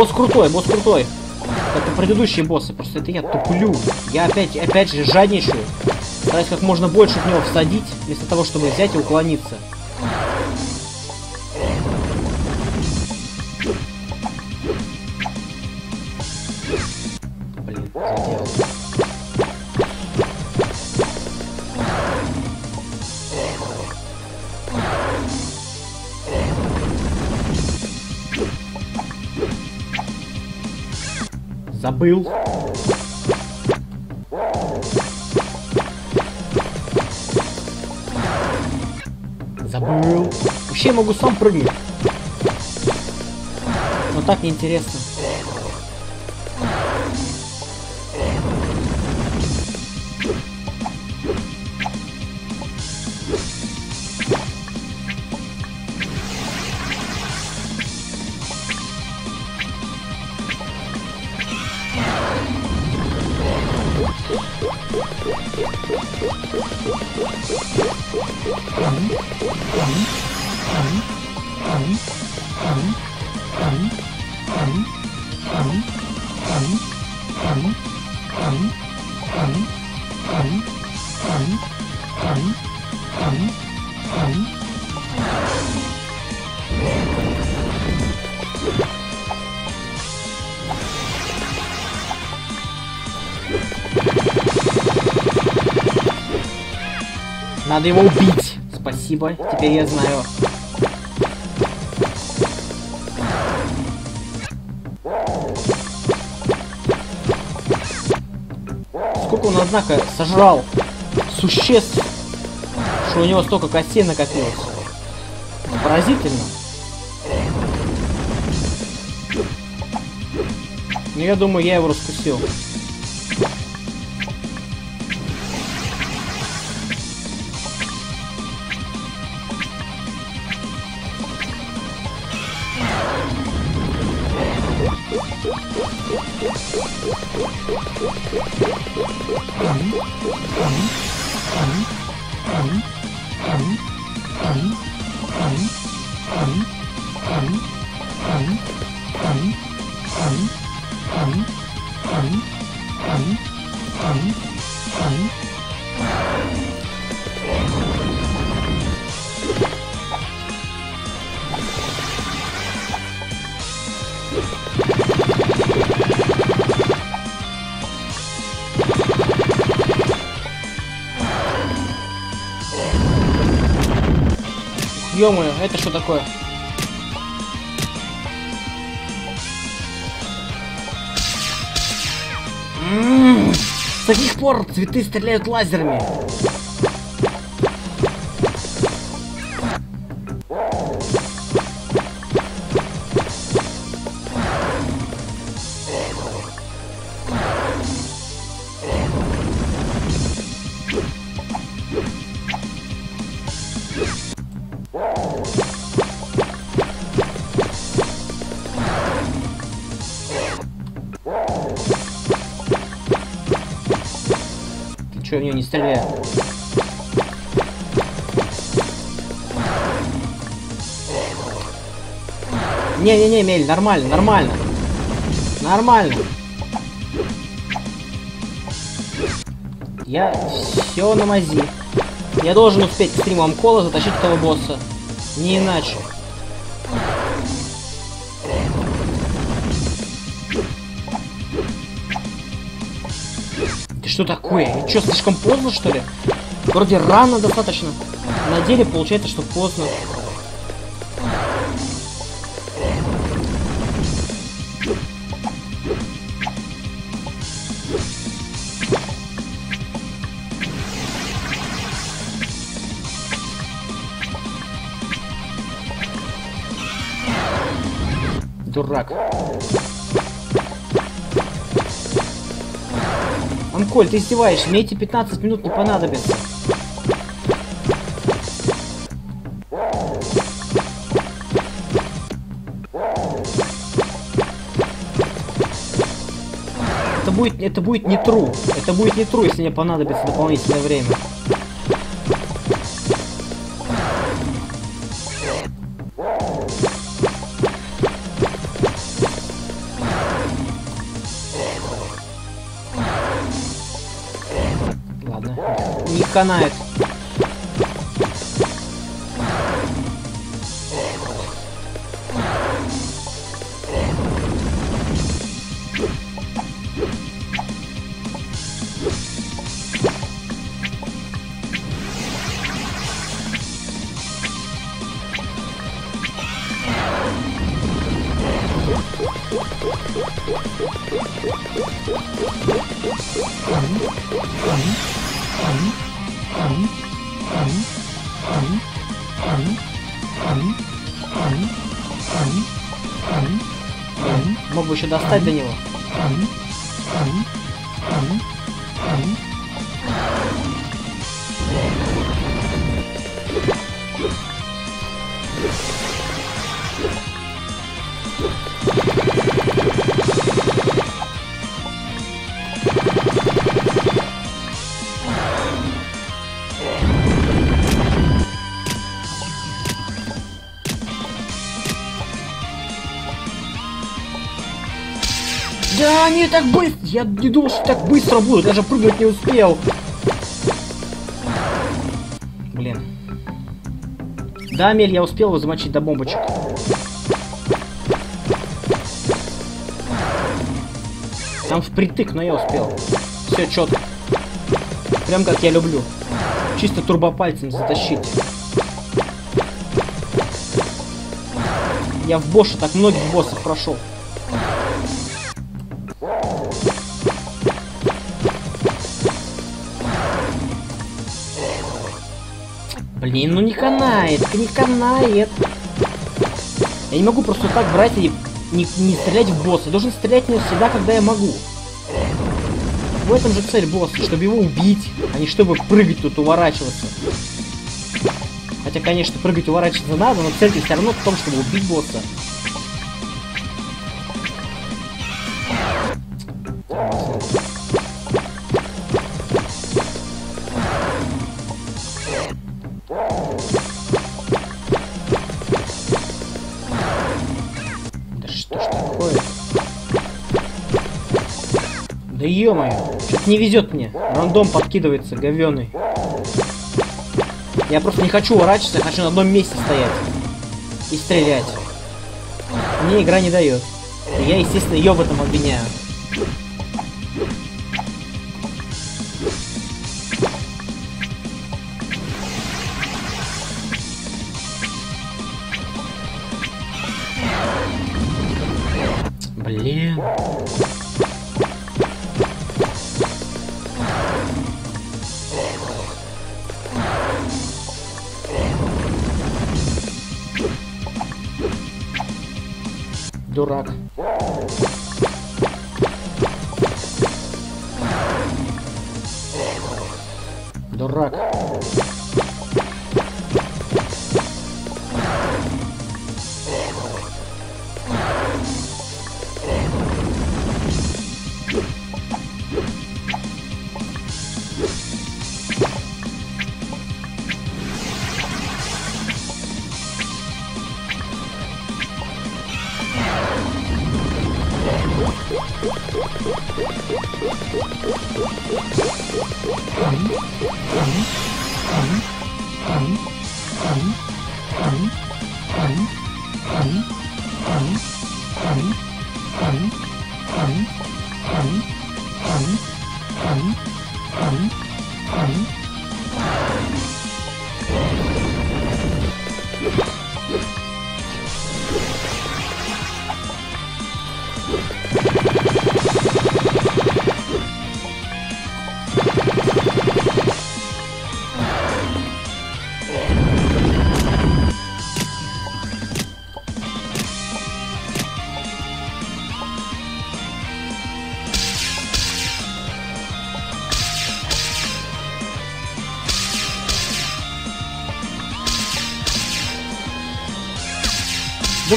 Босс крутой, босс крутой. Это предыдущие боссы, просто это я туплю. Я опять, опять же жадничаю. Стараюсь как можно больше в него всадить, вместо того, чтобы взять и уклониться. Забыл. Забыл. Вообще я могу сам прыгнуть. Но так неинтересно. Надо его убить. Спасибо, теперь я знаю. Сколько он, однако, сожрал существ, что у него столько костей накопилось. Поразительно. Ну, я думаю, я его раскусил. Это что такое? М-м-м, С каких пор цветы стреляют лазерами? Мель, нормально, нормально. Нормально. Я все на мази. Я должен успеть к стриму Амкола затащить этого босса. Не иначе. Ты что такое? Че, слишком поздно, что ли? Вроде рано достаточно. На деле получается, что поздно. Анколь, ты издеваешься, мне эти 15 минут не понадобятся. Это будет, это будет не true. Это будет не true, если мне понадобится дополнительное время. Не канает. Да, не так быстро. Я не думал, что так быстро будет. Даже прыгать не успел. Да, Амель, я успел его замочить до бомбочек. Там впритык, но я успел. Все четко. Прям как я люблю. Чисто турбопальцем затащить. Я в Боше так многих боссов прошел. Блин, ну не канает, не канает. Я не могу просто так брать и не, не стрелять в босса. Я должен стрелять в него всегда, когда я могу. В этом же цель босса, чтобы его убить, а не чтобы прыгать тут, уворачиваться. Хотя, конечно, прыгать уворачиваться надо, но цель все равно в том, чтобы убить босса. Ё-моё, не везет мне. Рандом подкидывается, говёный. Я просто не хочу уворачиваться, я хочу на одном месте стоять. И стрелять. Мне игра не дает. Я, естественно, ее в этом обвиняю.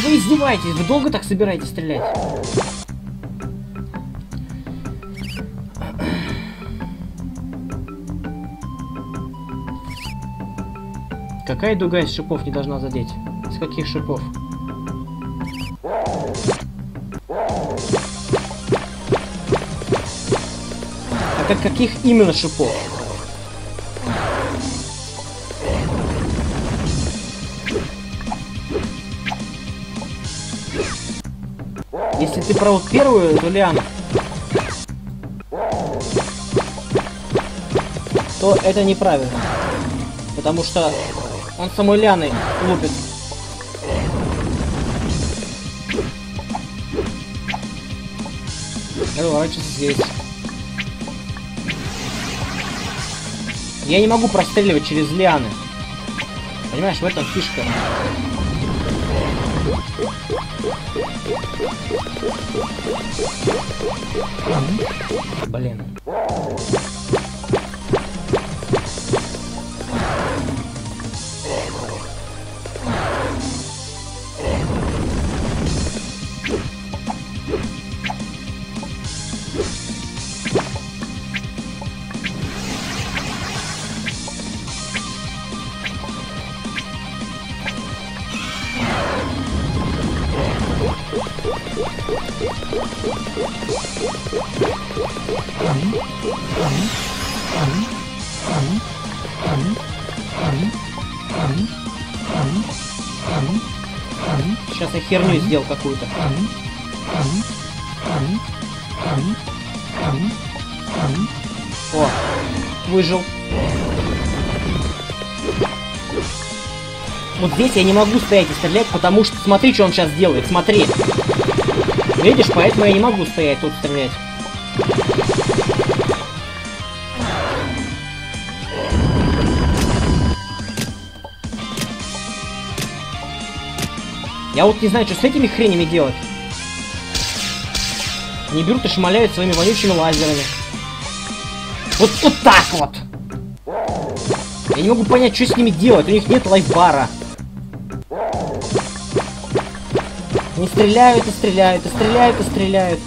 Вы издеваетесь, вы долго так собираетесь стрелять? Какая дуга из шипов не должна задеть? Из каких шипов? А как каких именно шипов? Про вот первую, то Лиану, то это неправильно. Потому что он самой Лианой лупит. Разворачивайся здесь. Я не могу простреливать через лианы. Понимаешь, в этом фишка. Блин. Херню сделал какую-то. О, выжил. Вот здесь я не могу стоять и стрелять, потому что смотри, что он сейчас делает, смотри. Видишь, поэтому я не могу стоять тут стрелять. Я вот не знаю, что с этими хренями делать. Они берут и шмаляют своими вонючими лазерами. Вот, вот так вот. Я не могу понять, что с ними делать. У них нет лайфбара. Они стреляют и стреляют, и стреляют, и стреляют.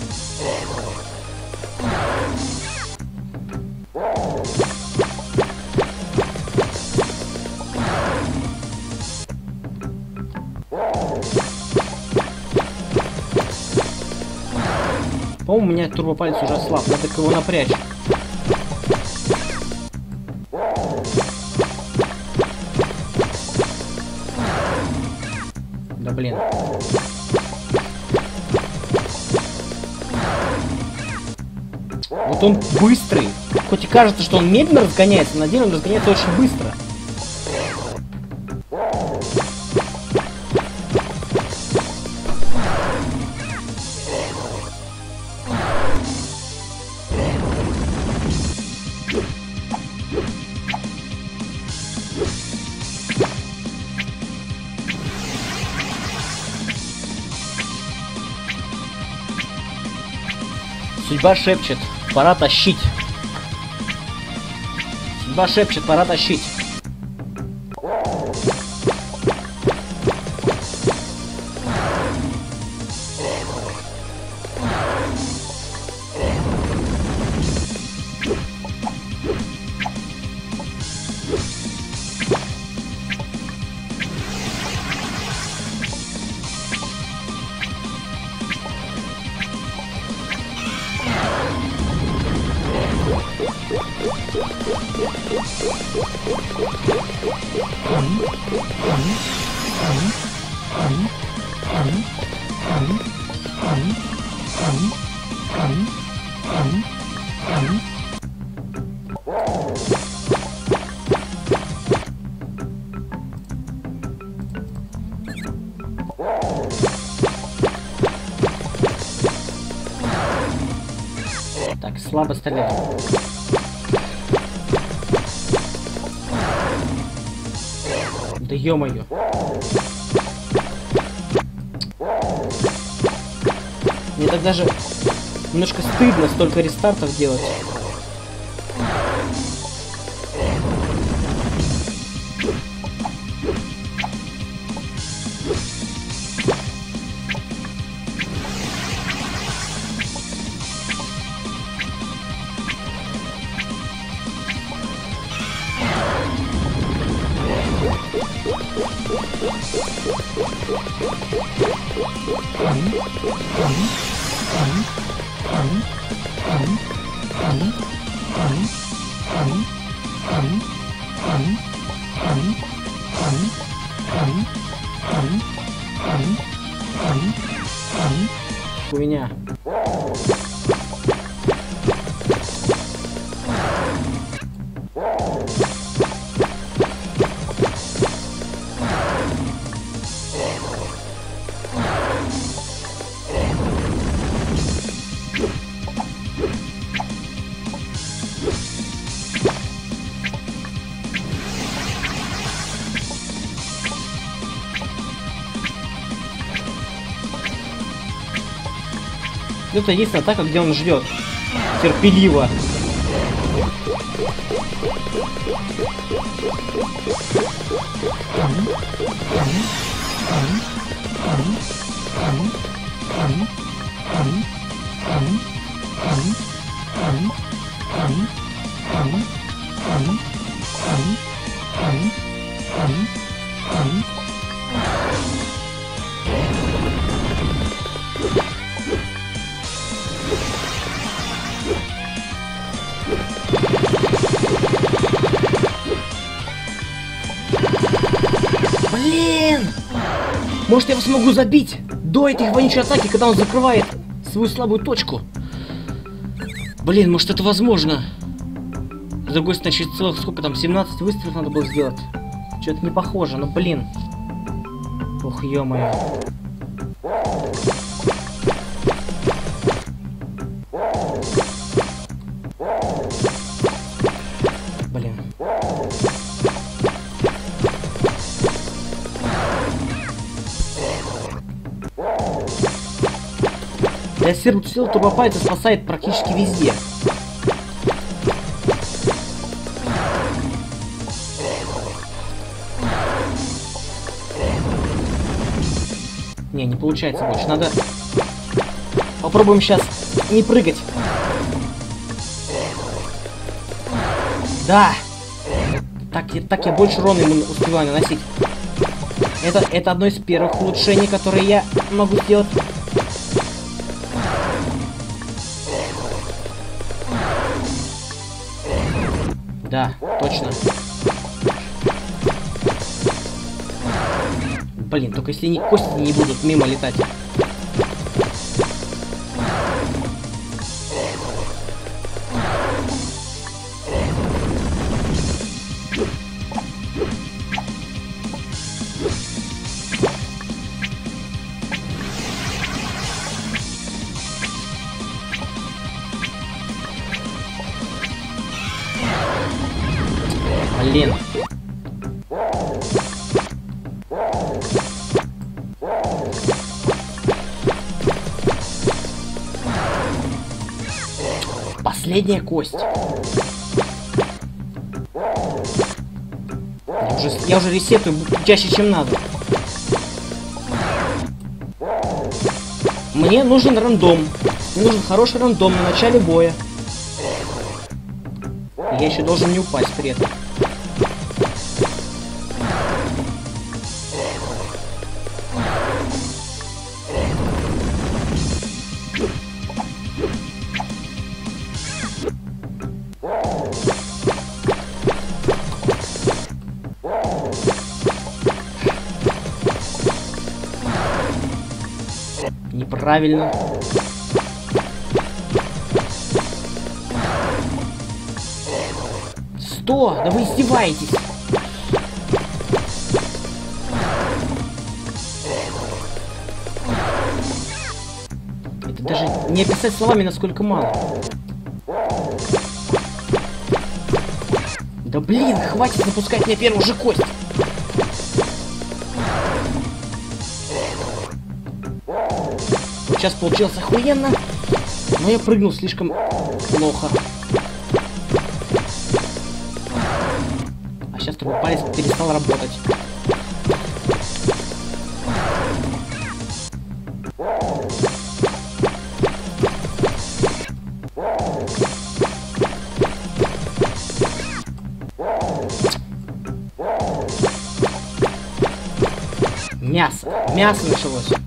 Турбопалец уже слаб, надо его напрячь. Да блин. Вот он быстрый. Хоть и кажется, что он медленно разгоняется, на деле он разгоняется очень быстро. Судьба шепчет, пора тащить. Судьба шепчет, пора тащить. Так, слабо стреляю. Да ё-моё. Мне так даже немножко стыдно столько рестартов делать. Это единственная атака, где он ждет. Терпеливо. Смогу забить до этих вонючей атаки, когда он закрывает свою слабую точку? Блин, может это возможно? С другой стороны, через целых сколько там, 17 выстрелов надо было сделать. Что-то не похоже, но блин. Ох, ё-моё. Я сил турбопайца спасает практически везде. Не, не получается больше. Надо... Попробуем сейчас не прыгать. Да! Так, я- так я больше урона ему успеваю наносить. Это, это одно из первых улучшений, которые я могу сделать. Блин, только если не, кости не будут мимо летать. Последняя кость. Я уже, я уже ресетую чаще, чем надо. Мне нужен рандом. Мне нужен хороший рандом на начале боя. Я еще должен не упасть при этом. Неправильно. Сто! Да вы издеваетесь! Это даже не описать словами, насколько мало. Да блин, хватит запускать мне первую же кость! Сейчас получилось охуенно, но я прыгнул слишком плохо. А сейчас турбопалец перестал работать. Мясо. Мясо началось.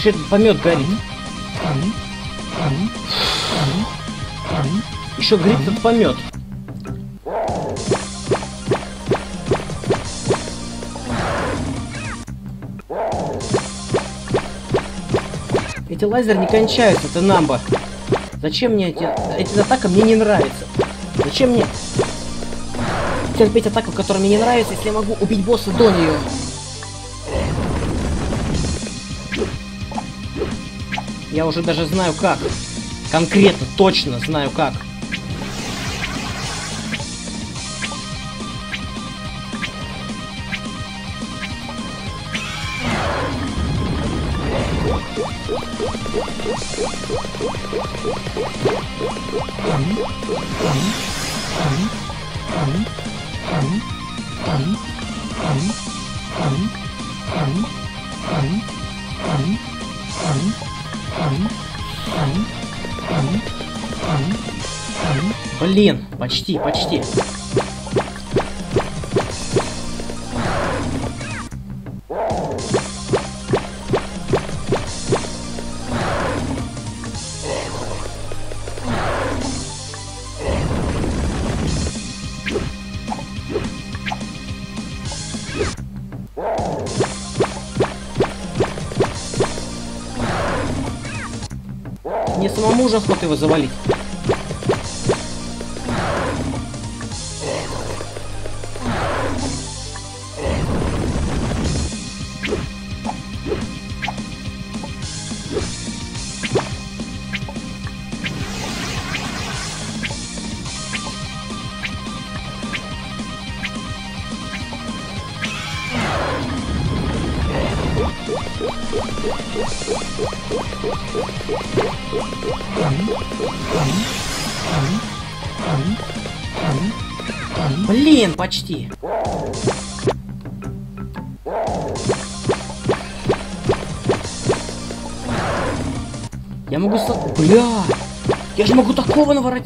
Еще помет горит. Еще горит этот помет. Эти лазеры не кончаются, это намба. Зачем мне эти... Эти атака мне не нравится. Зачем мне терпеть атаку, которая мне не нравится, если я могу убить босса до нее? Я уже даже знаю как. Конкретно, точно знаю как. Блин, почти, почти. Мне самому охота его завалить.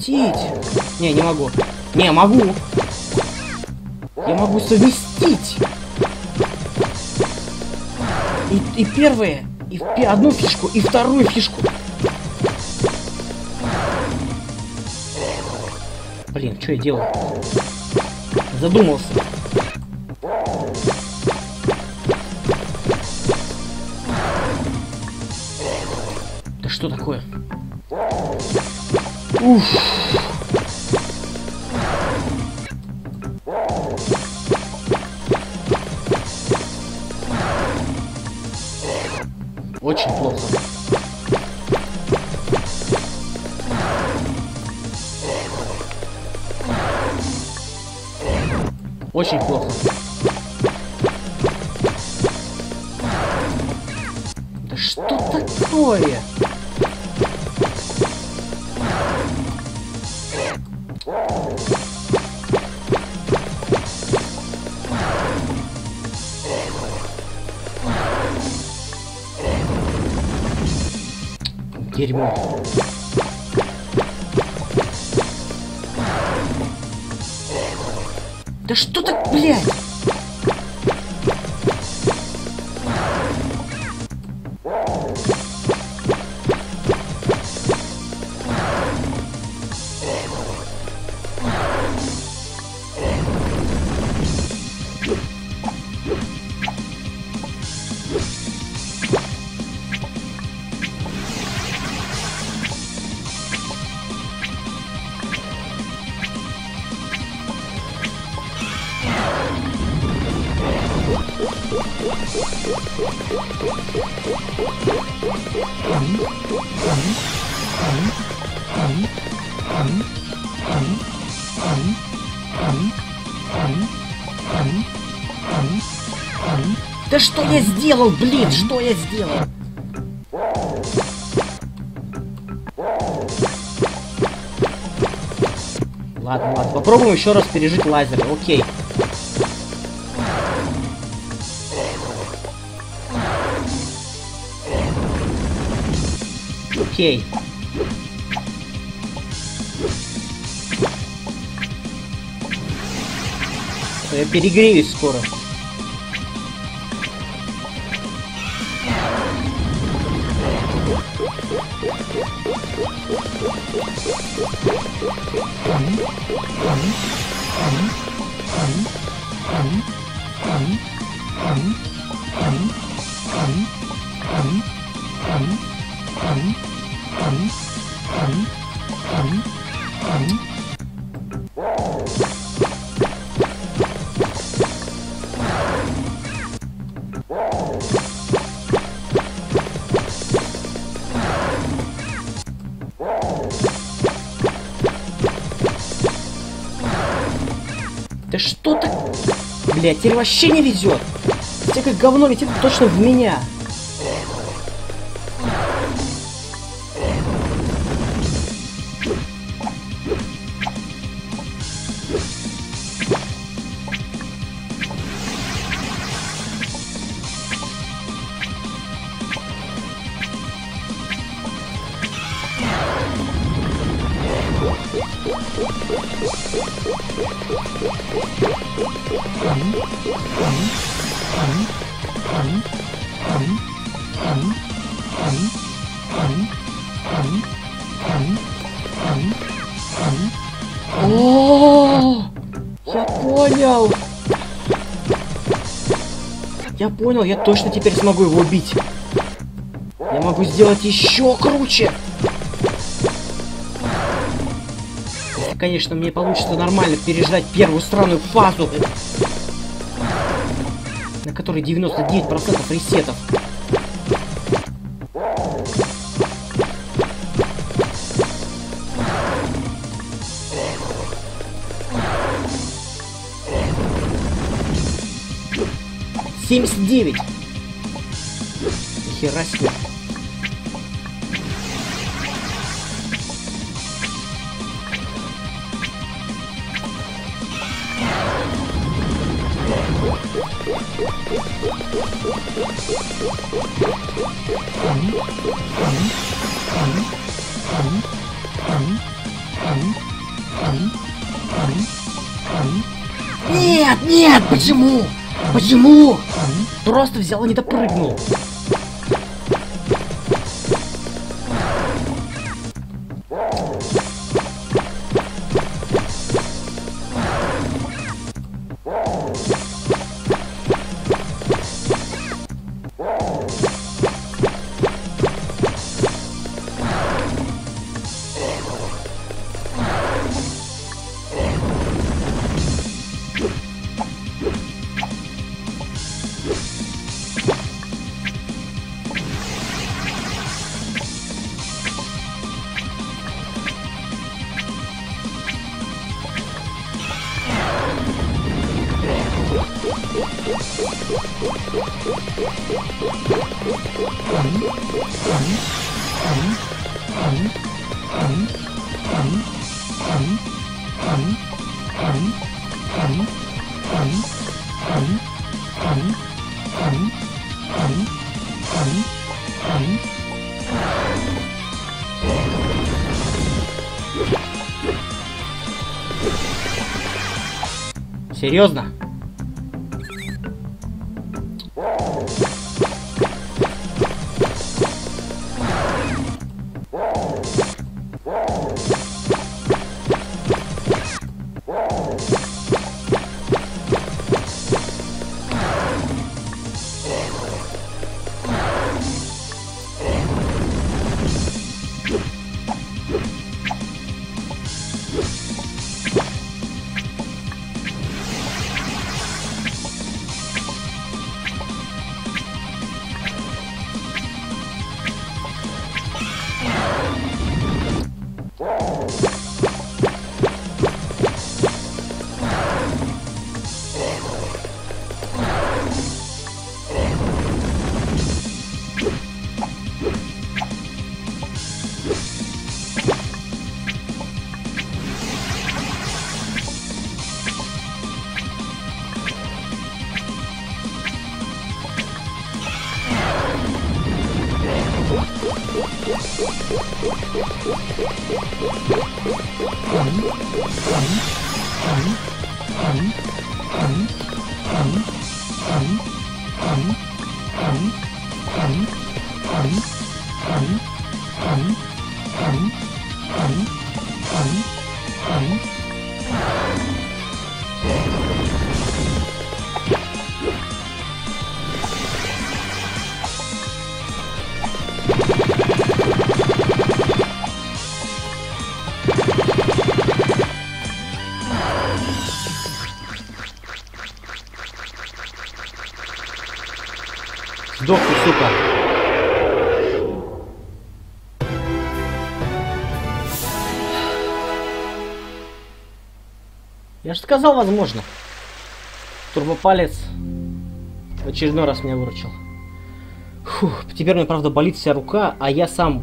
Наворотить! Не, не могу. Не, могу. Я могу совместить. И, и первое, и одну фишку, и вторую фишку. Блин, что я делаю? Задумался. Дерьмо. Сделал, блин, что я сделал? Ладно, ладно, попробуем еще раз пережить лазер, окей. Окей. Я перегреюсь скоро. Да что ты... Блядь, теперь вообще не везет. Всякое говно летит точно в меня. Понял, я точно теперь смогу его убить. Я могу сделать еще круче. Если, конечно, мне получится нормально переждать первую странную фазу, на которой 99% ресетов. Семьдесят девять. Хера себе. Нет, нет, почему? Почему? Просто взял и не допрыгнул. Серьезно? Же сказал, возможно. Турбопалец в очередной раз меня выручил. Фух, теперь мне, правда, болит вся рука, а я сам...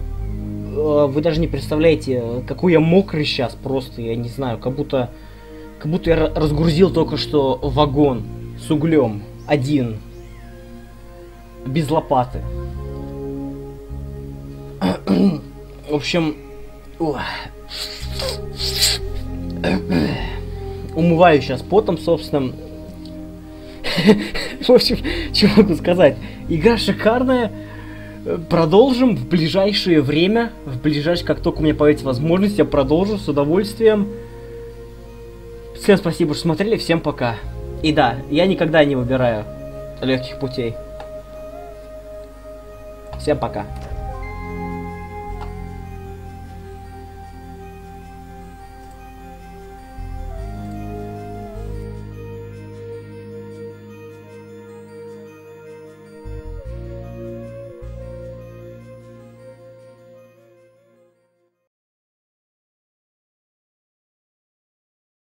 э, Вы даже не представляете, какой я мокрый сейчас просто, я не знаю, как будто... Как будто я ра- разгрузил только что вагон с углем. Один. Без лопаты. В общем... ох. Умываю сейчас потом, собственно. В общем, что могу сказать? Игра шикарная. Продолжим в ближайшее время. В ближайшее, как только у меня появится возможность, я продолжу с удовольствием. Всем спасибо, что смотрели. Всем пока. И да, я никогда не выбираю легких путей. Всем пока.